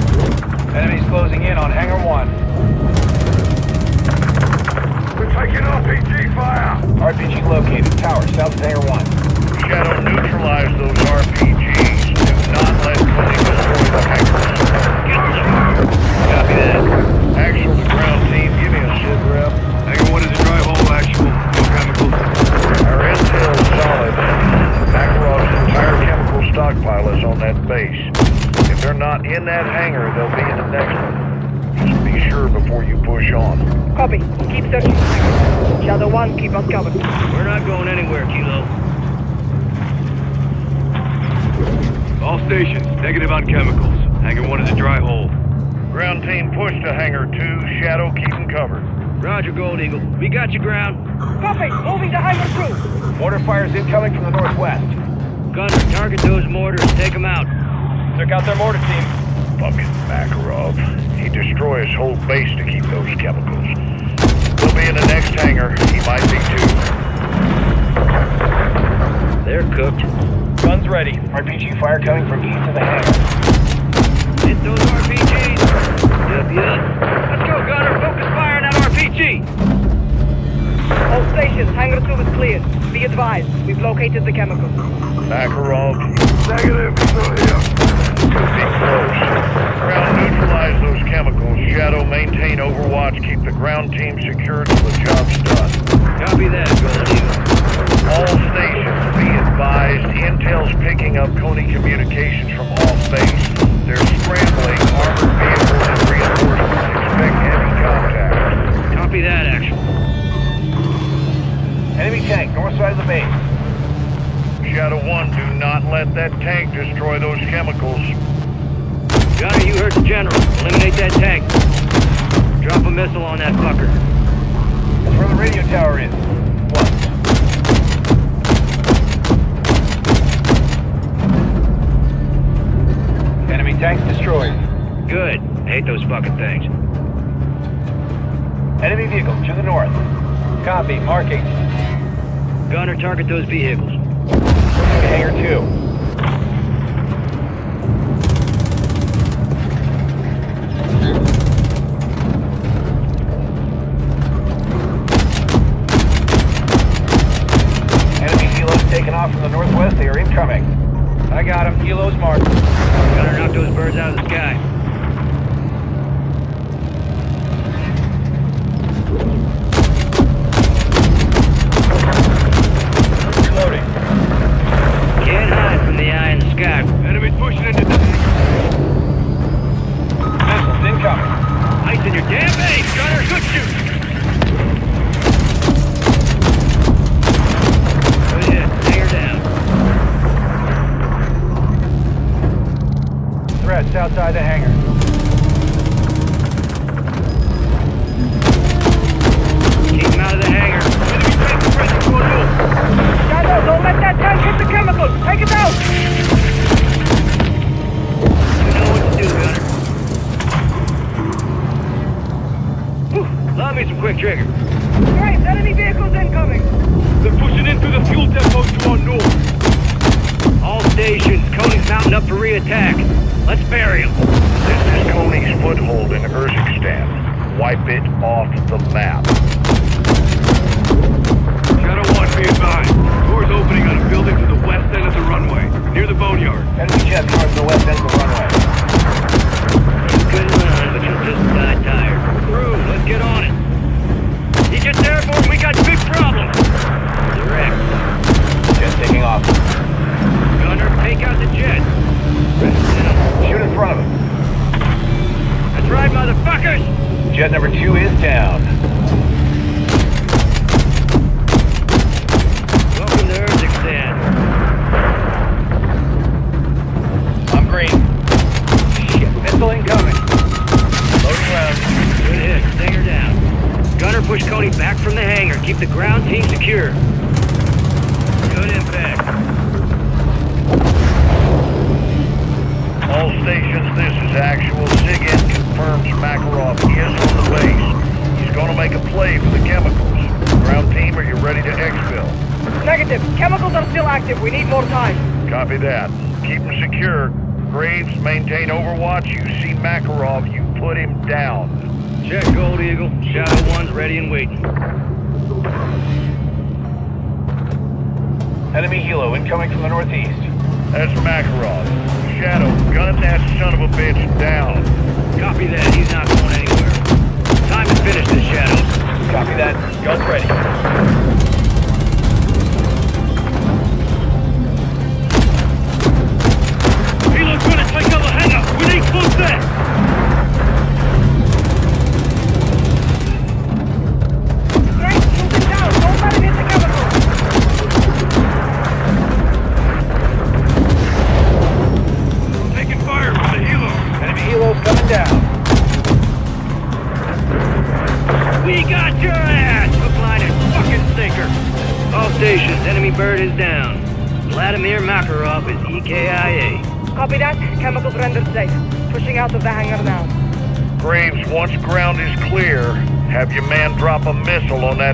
Enemies closing in on hangar 1. We're taking RPG fire! RPG located. Tower, south of Hangar 1. Shadow, neutralize those RPGs. Do not let Konni destroy the hangars. Copy that. Chemical stockpile is on that base. If they're not in that hangar, they'll be in the next one. Just be sure before you push on. Copy. Keep searching. Shadow 1, keep us covered. We're not going anywhere, Kilo. All stations, negative on chemicals. Hangar 1 is a dry hole. Ground team, push to hangar 2. Shadow, keep them covered. Roger, Gold Eagle. We got you, ground. Copy. Moving to Hangar 2. Mortar fires incoming from the northwest. Gunner, target those mortars. Take them out. Took out their mortar team. Fucking Makarov. He destroy his whole base to keep those chemicals. He'll be in the next hangar. He might be too. They're cooked. Guns ready. RPG fire coming from east of the hangar. Hit those RPGs. Yup, yup. Let's go, Gunner. Focus fire on that RPG. All stations, Hangar 2 is cleared. Be advised, we've located the chemicals. Makarov, Negative, still here. too be close. Ground neutralize those chemicals. Shadow, maintain overwatch. Keep the ground team secure till the job's done. Copy that, Gold Eagle. All stations be advised. Intel's picking up Konni communications from off base. They're scrambling armored vehicles and reinforcements. Expect heavy contact. Copy that, actual. Enemy tank, north side of the base. Shadow 1, do not let that tank destroy those chemicals. Gunner, you heard the general. Eliminate that tank. Drop a missile on that fucker. That's where the radio tower is. One. Enemy tanks destroyed. Good. Hate those fucking things. Enemy vehicle to the north. Copy, marking. Gunner, target those vehicles. Hangar 2.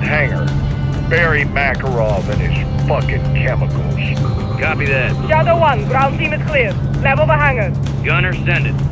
That hangar. Bury Makarov and his fucking chemicals. Copy that. Shadow 1, ground team is clear. Level the hangar. Gunner, send it.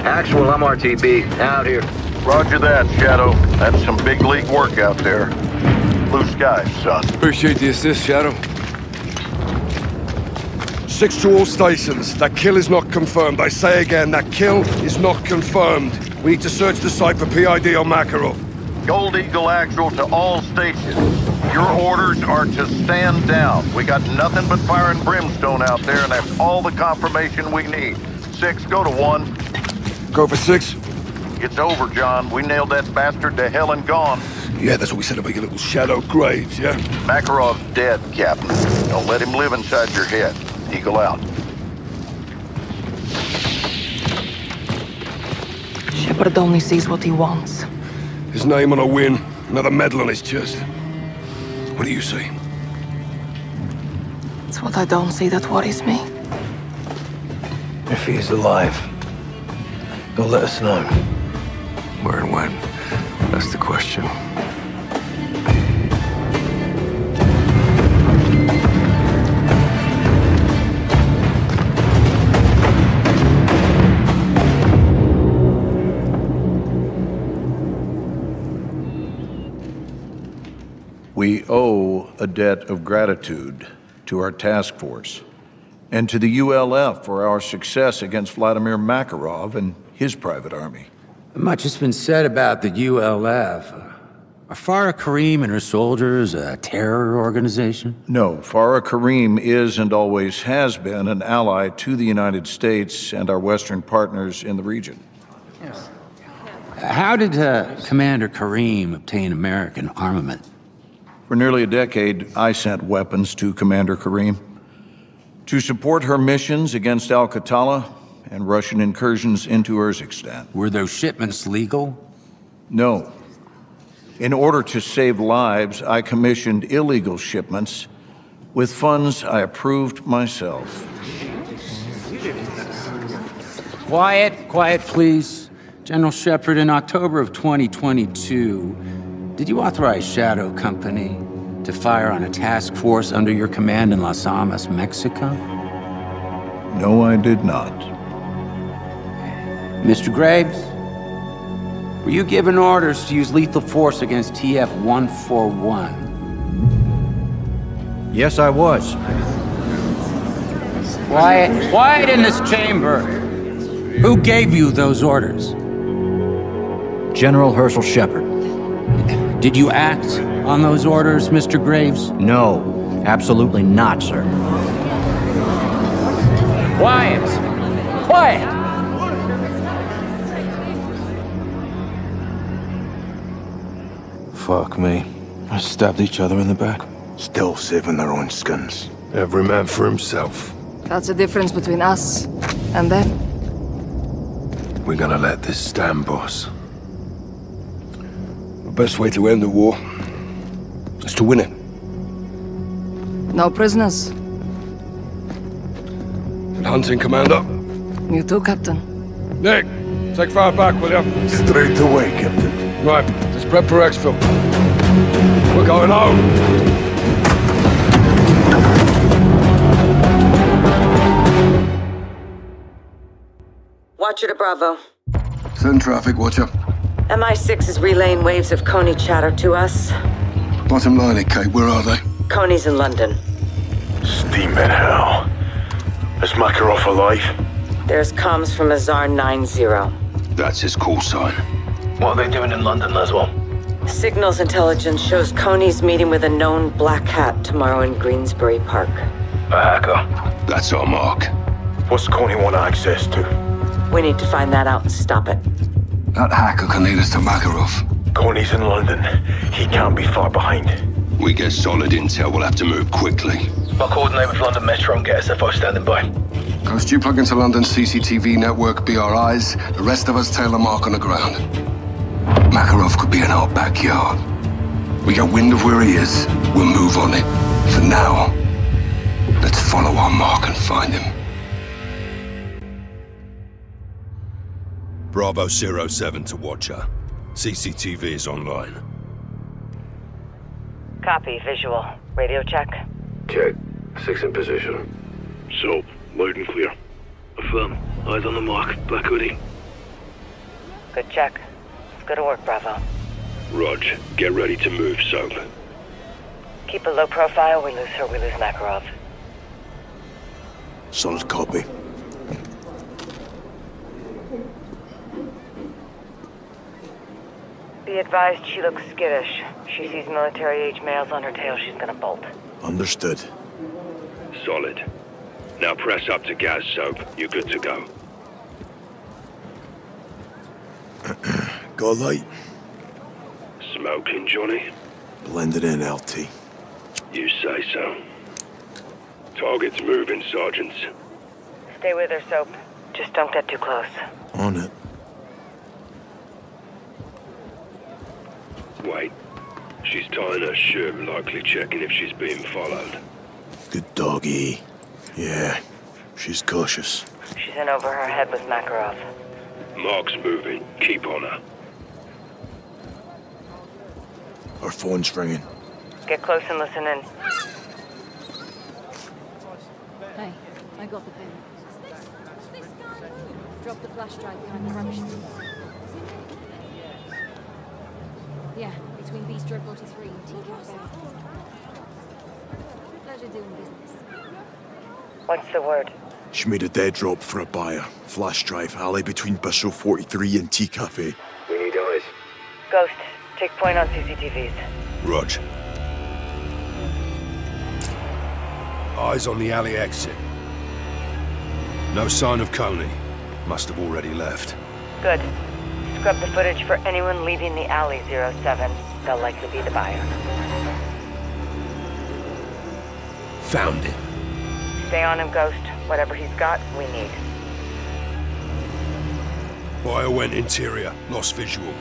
Actual, I'm RTB. Out here. Roger that, Shadow. That's some big league work out there. Blue skies, son. Appreciate the assist, Shadow. Six to all stations. That kill is not confirmed. I say again, that kill is not confirmed. We need to search the site for PID on Makarov. Gold Eagle Actual to all stations. Your orders are to stand down. We got nothing but fire and brimstone out there, and that's all the confirmation we need. Six, go to one. Go six. It's over, John. We nailed that bastard to hell and gone. Yeah, that's what we said about your little Shadow Graves, yeah? Makarov's dead, Captain. Don't let him live inside your head. Eagle out. Shepherd only sees what he wants. His name on a win, another medal on his chest. What do you see? It's what I don't see that worries me. If he's alive, he'll let us know. Where and when? That's the question. We owe a debt of gratitude to our task force and to the ULF for our success against Vladimir Makarov and his private army. Much has been said about the ULF. Are Farah Kareem and her soldiers a terror organization? No, Farah Kareem is and always has been an ally to the United States and our Western partners in the region. How did uh, Commander Kareem obtain American armament? For nearly a decade, I sent weapons to Commander Kareem to support her missions against Al Qatala and Russian incursions into Urzikstan. Were those shipments legal? No. In order to save lives, I commissioned illegal shipments with funds I approved myself. Quiet, quiet, please. General Shepherd, in October of 2022, did you authorize Shadow Company to fire on a task force under your command in Las Almas, Mexico? No, I did not. Mr. Graves, were you given orders to use lethal force against TF-141? Yes, I was. Quiet, quiet in this chamber. Who gave you those orders? General Herschel Shepherd. Did you act on those orders, Mr. Graves? No, absolutely not, sir. Quiet! Quiet! Fuck me. I stabbed each other in the back. Still saving their own skins. Every man for himself. That's the difference between us and them. We're gonna let this stand, boss. The best way to end the war is to win it. No prisoners. Good hunting, Commander. You too, Captain. Nick, take fire back, will you? Straight away, Captain. Right, let's prep for exfil. We're going home. Watcher to Bravo. Send traffic, Watcher. MI6 is relaying waves of Konni chatter to us. Bottom line it, Kate. Where are they? Konni's in London. Steaming hell. Is Makarov alive? There's comms from Azar 90. That's his call sign. What are they doing in London, Laswell? Signals intelligence shows Konni's meeting with a known black hat tomorrow in Greensbury Park. A hacker. That's our mark. What's Konni want access to? We need to find that out and stop it. That hacker can lead us to Makarov. Konni's in London. He can't be far behind. We get solid intel, we'll have to move quickly. I'll coordinate with London Metro and get SFO standing by. Ghost, you plug into London's CCTV network, BRIs. The rest of us tail a mark on the ground. Makarov could be in our backyard. We get wind of where he is, we'll move on it. For now, let's follow our mark and find him. Bravo 07 to Watcher. CCTV is online. Copy, visual. Radio check. Check. Six in position. So, loud and clear. Affirm. Eyes on the mark. Black hoodie. Good check. Let's go to work, Bravo. Rog, get ready to move, Soap. Keep a low profile. We lose her, we lose Makarov. Solid copy. Be advised she looks skittish. She sees military-age males on her tail, she's gonna bolt. Understood. Solid. Now press up to gas, Soap. You're good to go. Got a light? Smoking, Johnny? Blend it in, LT. You say so. Target's moving, Sergeants. Stay with her, Soap. Just don't get too close. On it. Wait. She's tying her shirt, likely checking if she's being followed. Good doggy. Yeah, she's cautious. She's in over her head with Makarov. Mark's moving. Keep on her. Our phone's ringing. Get close and listen in. Hey, I got the pin. Drop the flash drive behind the rubbish. Yeah, between Bistro 43 and Tea Cafe. Pleasure doing business. What's the word? She made a dead drop for a buyer. Flash drive alley between Bistro 43 and Tea Cafe. We need eyes. Ghost, take point on CCTVs. Rog. Eyes on the alley exit. No sign of Konni. Must have already left. Good. Scrub the footage for anyone leaving the alley 07. They'll likely be the buyer. Found it. Stay on him, Ghost. Whatever he's got, we need. Buyer went interior. Lost visual.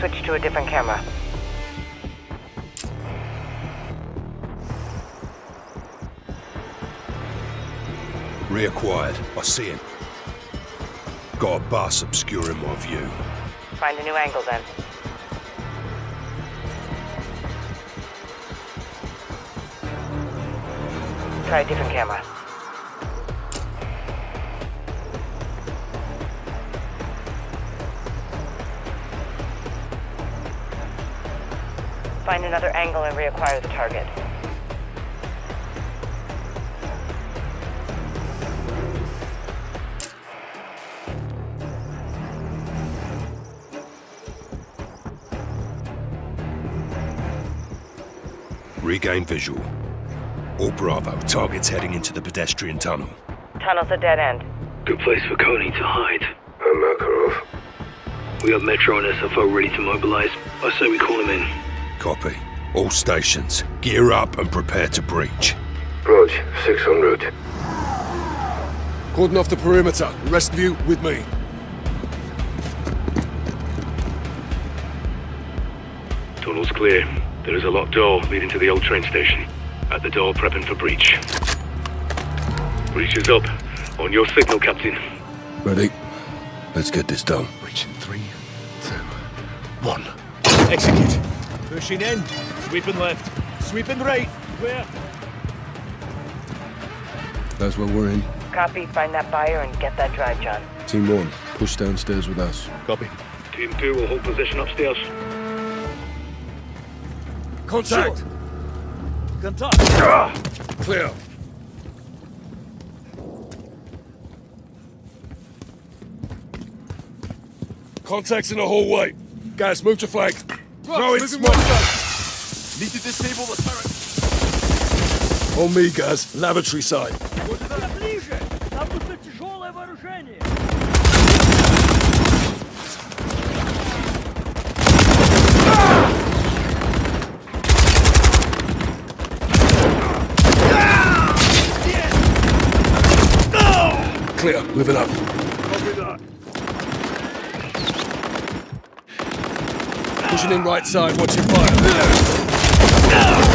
Switch to a different camera. Reacquired. I see him. Got a bus obscuring my view. Find a new angle then. Try a different camera. Find another angle and reacquire the target. Regain visual. All Bravo. Target's heading into the pedestrian tunnel. Tunnel's a dead end. Good place for Konni to hide. And Makarov. We have Metro and SFO ready to mobilize. I say we call him in copy. All stations, gear up and prepare to breach. Rog, 6 en route. Cordon off the perimeter. Rest of you, with me. Tunnel's clear. There is a locked door leading to the old train station. At the door, prepping for breach. Breach is up. On your signal, Captain. Ready? Let's get this done. Breach in three, two, one. Execute. Pushing in. Sweeping left. Sweeping right. Where? That's where we're in. Copy. Find that buyer and get that drive, John. Team one, push downstairs with us. Copy. Team 2 will hold position upstairs. Contact! Contact! Ah! Clear. Contacts in the hallway. Guys, move to flank. Throwing smoke! Need to disable the turret. Omegas. Lavatory side. Clear. Moving up. Pushing in right side. Watch your fire.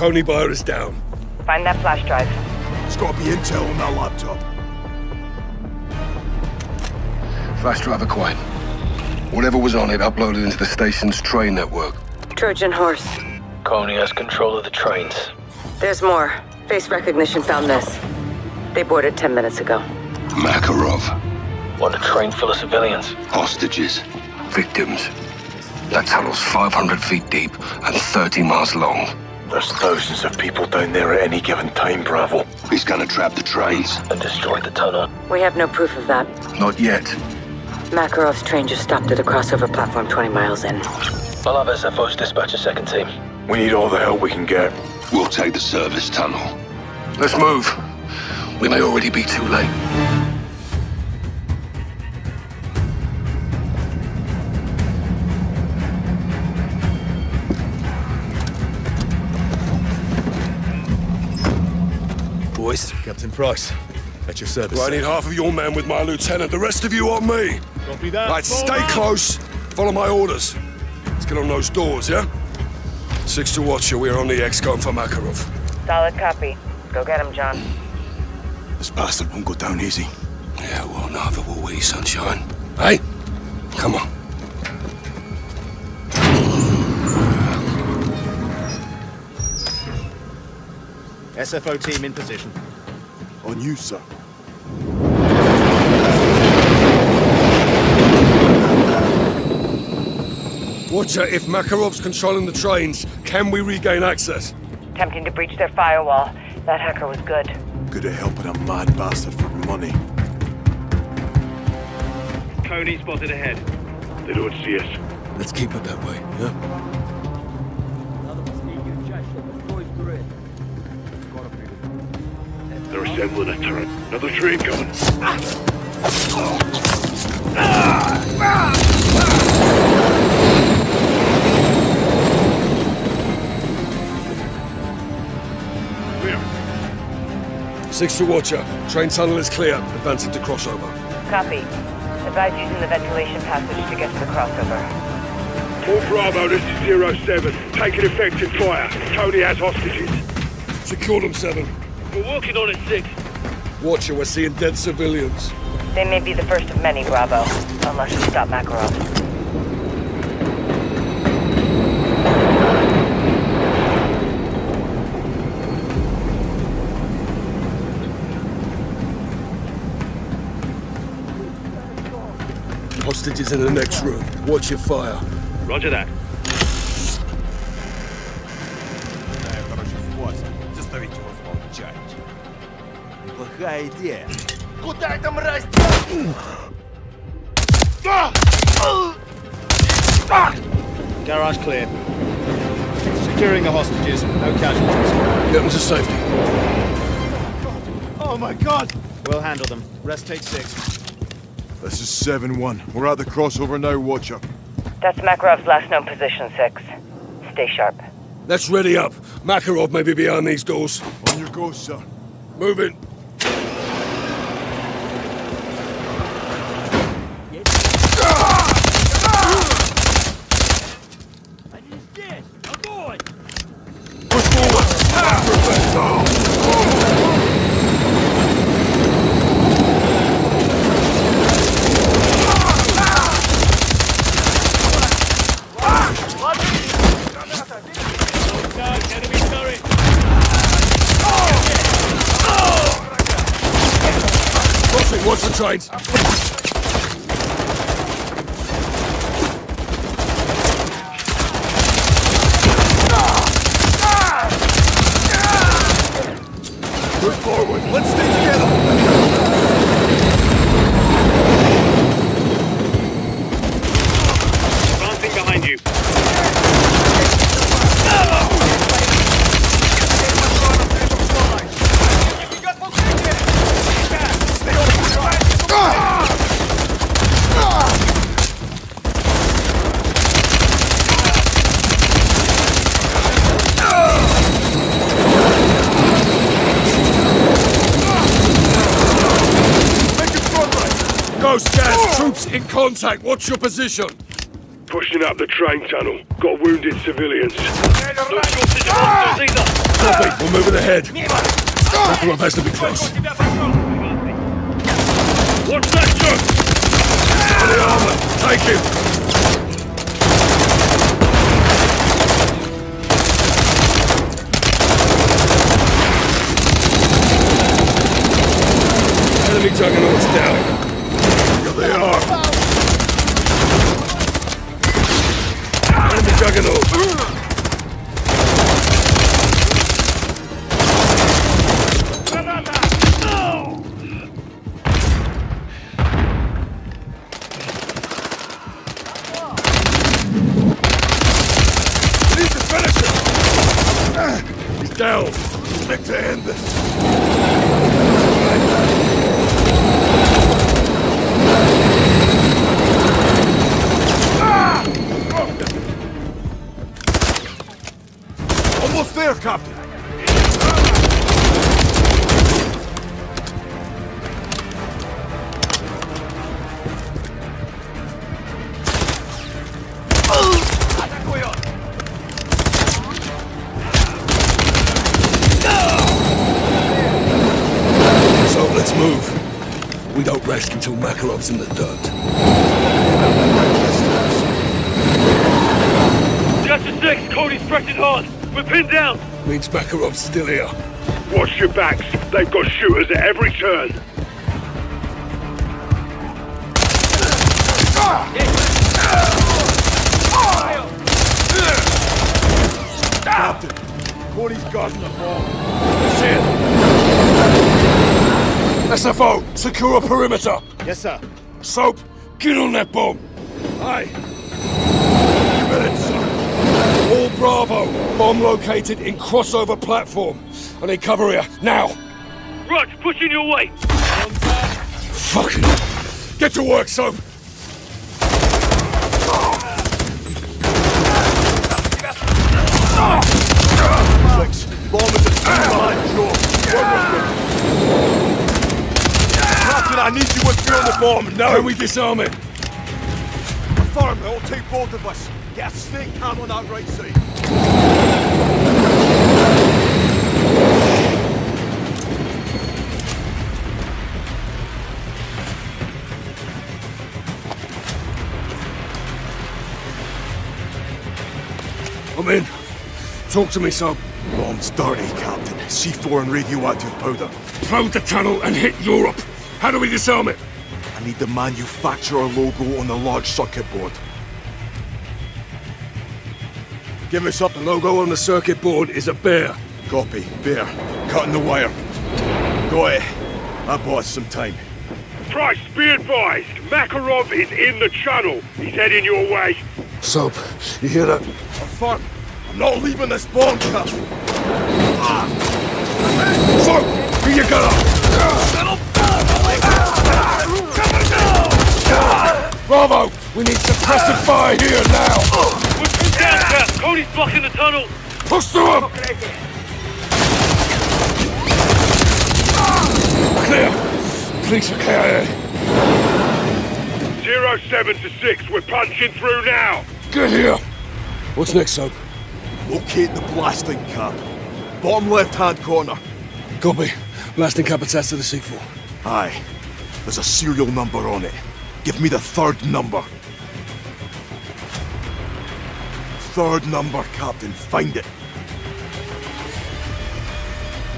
Konni Buyer is down. Find that flash drive. It's got to be intel on that laptop. Flash drive acquired. Whatever was on it uploaded into the station's train network. Trojan horse. Konni has control of the trains. There's more. Face recognition found this. They boarded 10 minutes ago. Makarov. What a train full of civilians? Hostages. Victims. That tunnel's 500 feet deep and 30 miles long. There's thousands of people down there at any given time, Bravo. He's gonna trap the trains. And destroy the tunnel. We have no proof of that. Not yet. Makarov's train just stopped at a crossover platform 20 miles in. I'll have SFOs dispatch a second team. We need all the help we can get. We'll take the service tunnel. Let's move. We may already be too late. Boys, Captain Price, at your service. Well, I need half of your men with my lieutenant, the rest of you on me. Copy that. Right, Fall stay back. close. Follow my orders. Let's get on those doors, yeah? Six to Watcher, we are on the X going for Makarov. Solid copy. Go get him, John. This bastard won't go down easy. Yeah, well, neither will we, sunshine. Hey? Come on. SFO team in position. On you, sir. Watcher, if Makarov's controlling the trains, can we regain access? Attempting to breach their firewall. That hacker was good. Good at helping a mad bastard for money. Konni spotted ahead. They don't see us. Let's keep it that way, yeah? Assembling a turret. Another train coming. Six to watch Watcher. Train tunnel is clear. Advancing to crossover. Copy. Advise using the ventilation passage to get to the crossover. Paul Bravo, this is Zero 07. Taking effective fire. Konni has hostages. Secure them, Seven. We're working on it, Six. Watcher, we're seeing dead civilians. They may be the first of many, Bravo. Unless we stop Makarov. Hostages in the next room. Watch your fire. Roger that. Неплохая идея. Куда это мразь? Garage clear. Securing the hostages. No casualties. Get them to safety. Oh my god! We'll handle them. Rest take six. This is 7-1. We're at the crossover now, Watcher. That's Makarov's last known position, Six. Stay sharp. Let's ready up. Makarov may be behind these doors. On your go, sir. Moving. Contact. What's your position? Pushing up the train tunnel. Got wounded civilians. Copy, we're moving ahead. Makarov has to be close. That? Body armor, take him. Enemy juggernauts down. Here they are. Means Makarov's still here. Watch your backs. They've got shooters at every turn. Captain, Konni's guarding the bomb. That's it. SFO, secure a perimeter. Yes, sir. Soap, get on that bomb. Aye. Minutes, sir. All Bravo. Bomb located in crossover platform. I need cover here, now. Rog, pushing your way. Fucking. Get to work, Soap. Flex, bomb is at two behind shore. Work with Captain, I need you with me on the bomb now. Can we disarm it? Firm, it'll take both of us. Get a snake cam on that right side. I'm in. Talk to me, sir. Bomb's dirty, Captain. C4 and radioactive powder. Proud the tunnel and hit Europe. How do we disarm it? I need the manufacturer logo on the large circuit board. Give us up. The logo on the circuit board is a bear. Copy. Bear. Cutting the wire. Got it. I bought some time. Price, be advised. Makarov is in the channel. He's heading your way. Soap, you hear that? Oh, Affirm. I'm not leaving this bomb, Captain. Soap, who you got Bravo! We need suppressive fire here now! We're pinned down, Cap. Konni's blocking the tunnel. Push through him! Clear! Police for KIA. Zero seven to six. We're punching through now. Get here! What's next, Soap? Locate the blasting cap. Bottom left-hand corner. Copy. Blasting cap attached to the C4. Aye. There's a serial number on it. Give me the third number. Third number, Captain. Find it.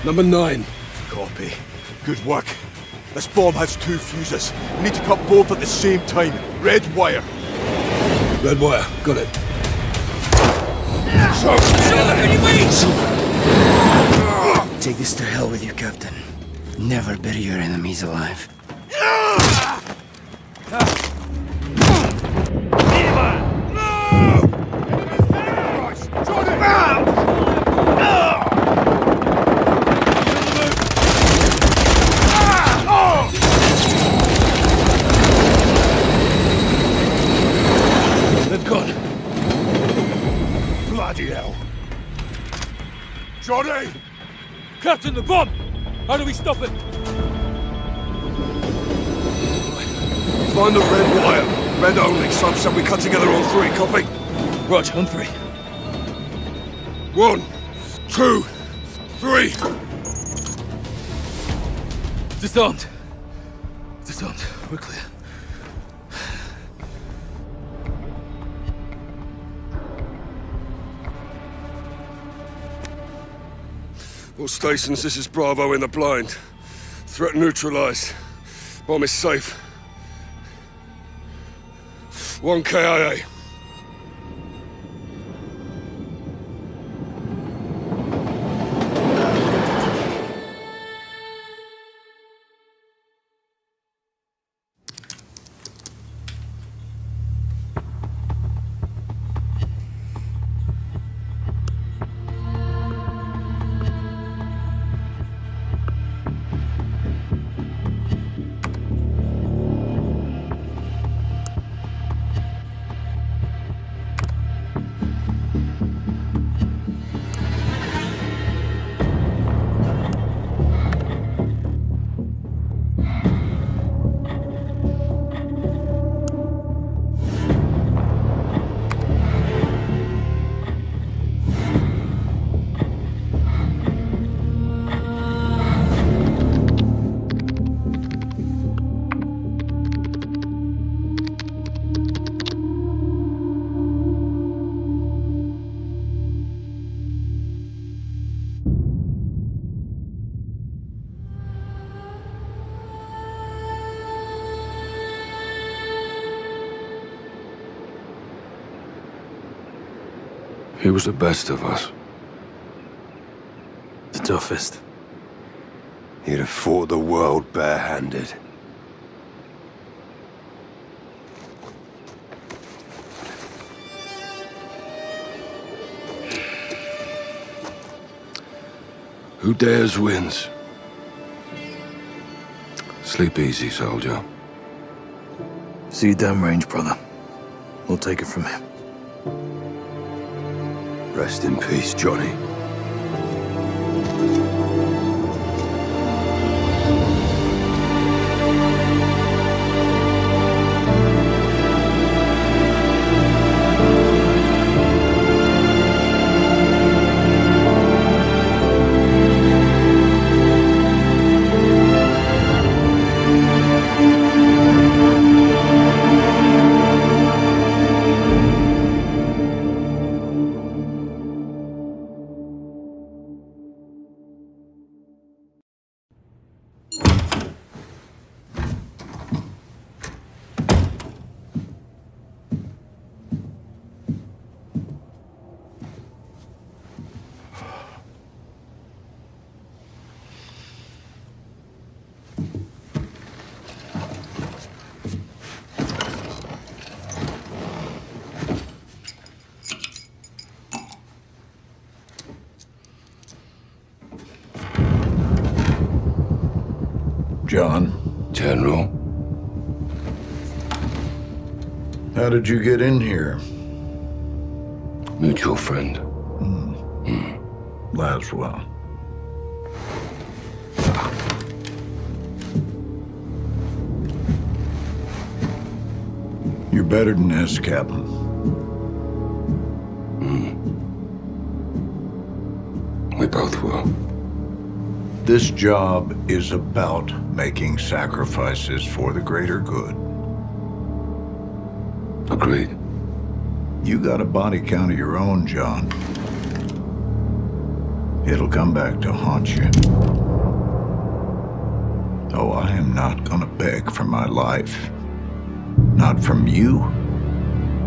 Number nine. Copy. Good work. This bomb has two fuses. We need to cut both at the same time. Red wire. Red wire. Got it. Take this to hell with you, Captain. Never bury your enemies alive. Ah! Captain, the bomb! How do we stop it? Find the red wire. Red only. Some said we cut together on three. Copy? Roger, on three. One, two, three. Disarmed. Disarmed. We're clear. All stations, this is Bravo in the blind. Threat neutralized. Bomb is safe. One KIA. Was the best of us. The toughest. He'd have fought the world barehanded. Who dares wins. Sleep easy, soldier. See you downrange, brother. We'll take it from here. Rest in peace, Johnny. Did you get in here? Mutual friend. Hmm. Laswell. You're better than this, Captain. Hmm. We both will. This job is about making sacrifices for the greater good. Agreed. You got a body count of your own, John. It'll come back to haunt you. Oh, I am not gonna beg for my life. Not from you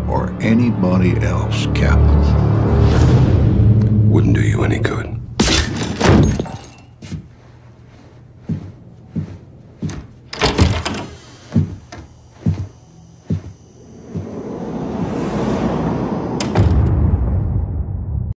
or anybody else, Captain. Wouldn't do you any good.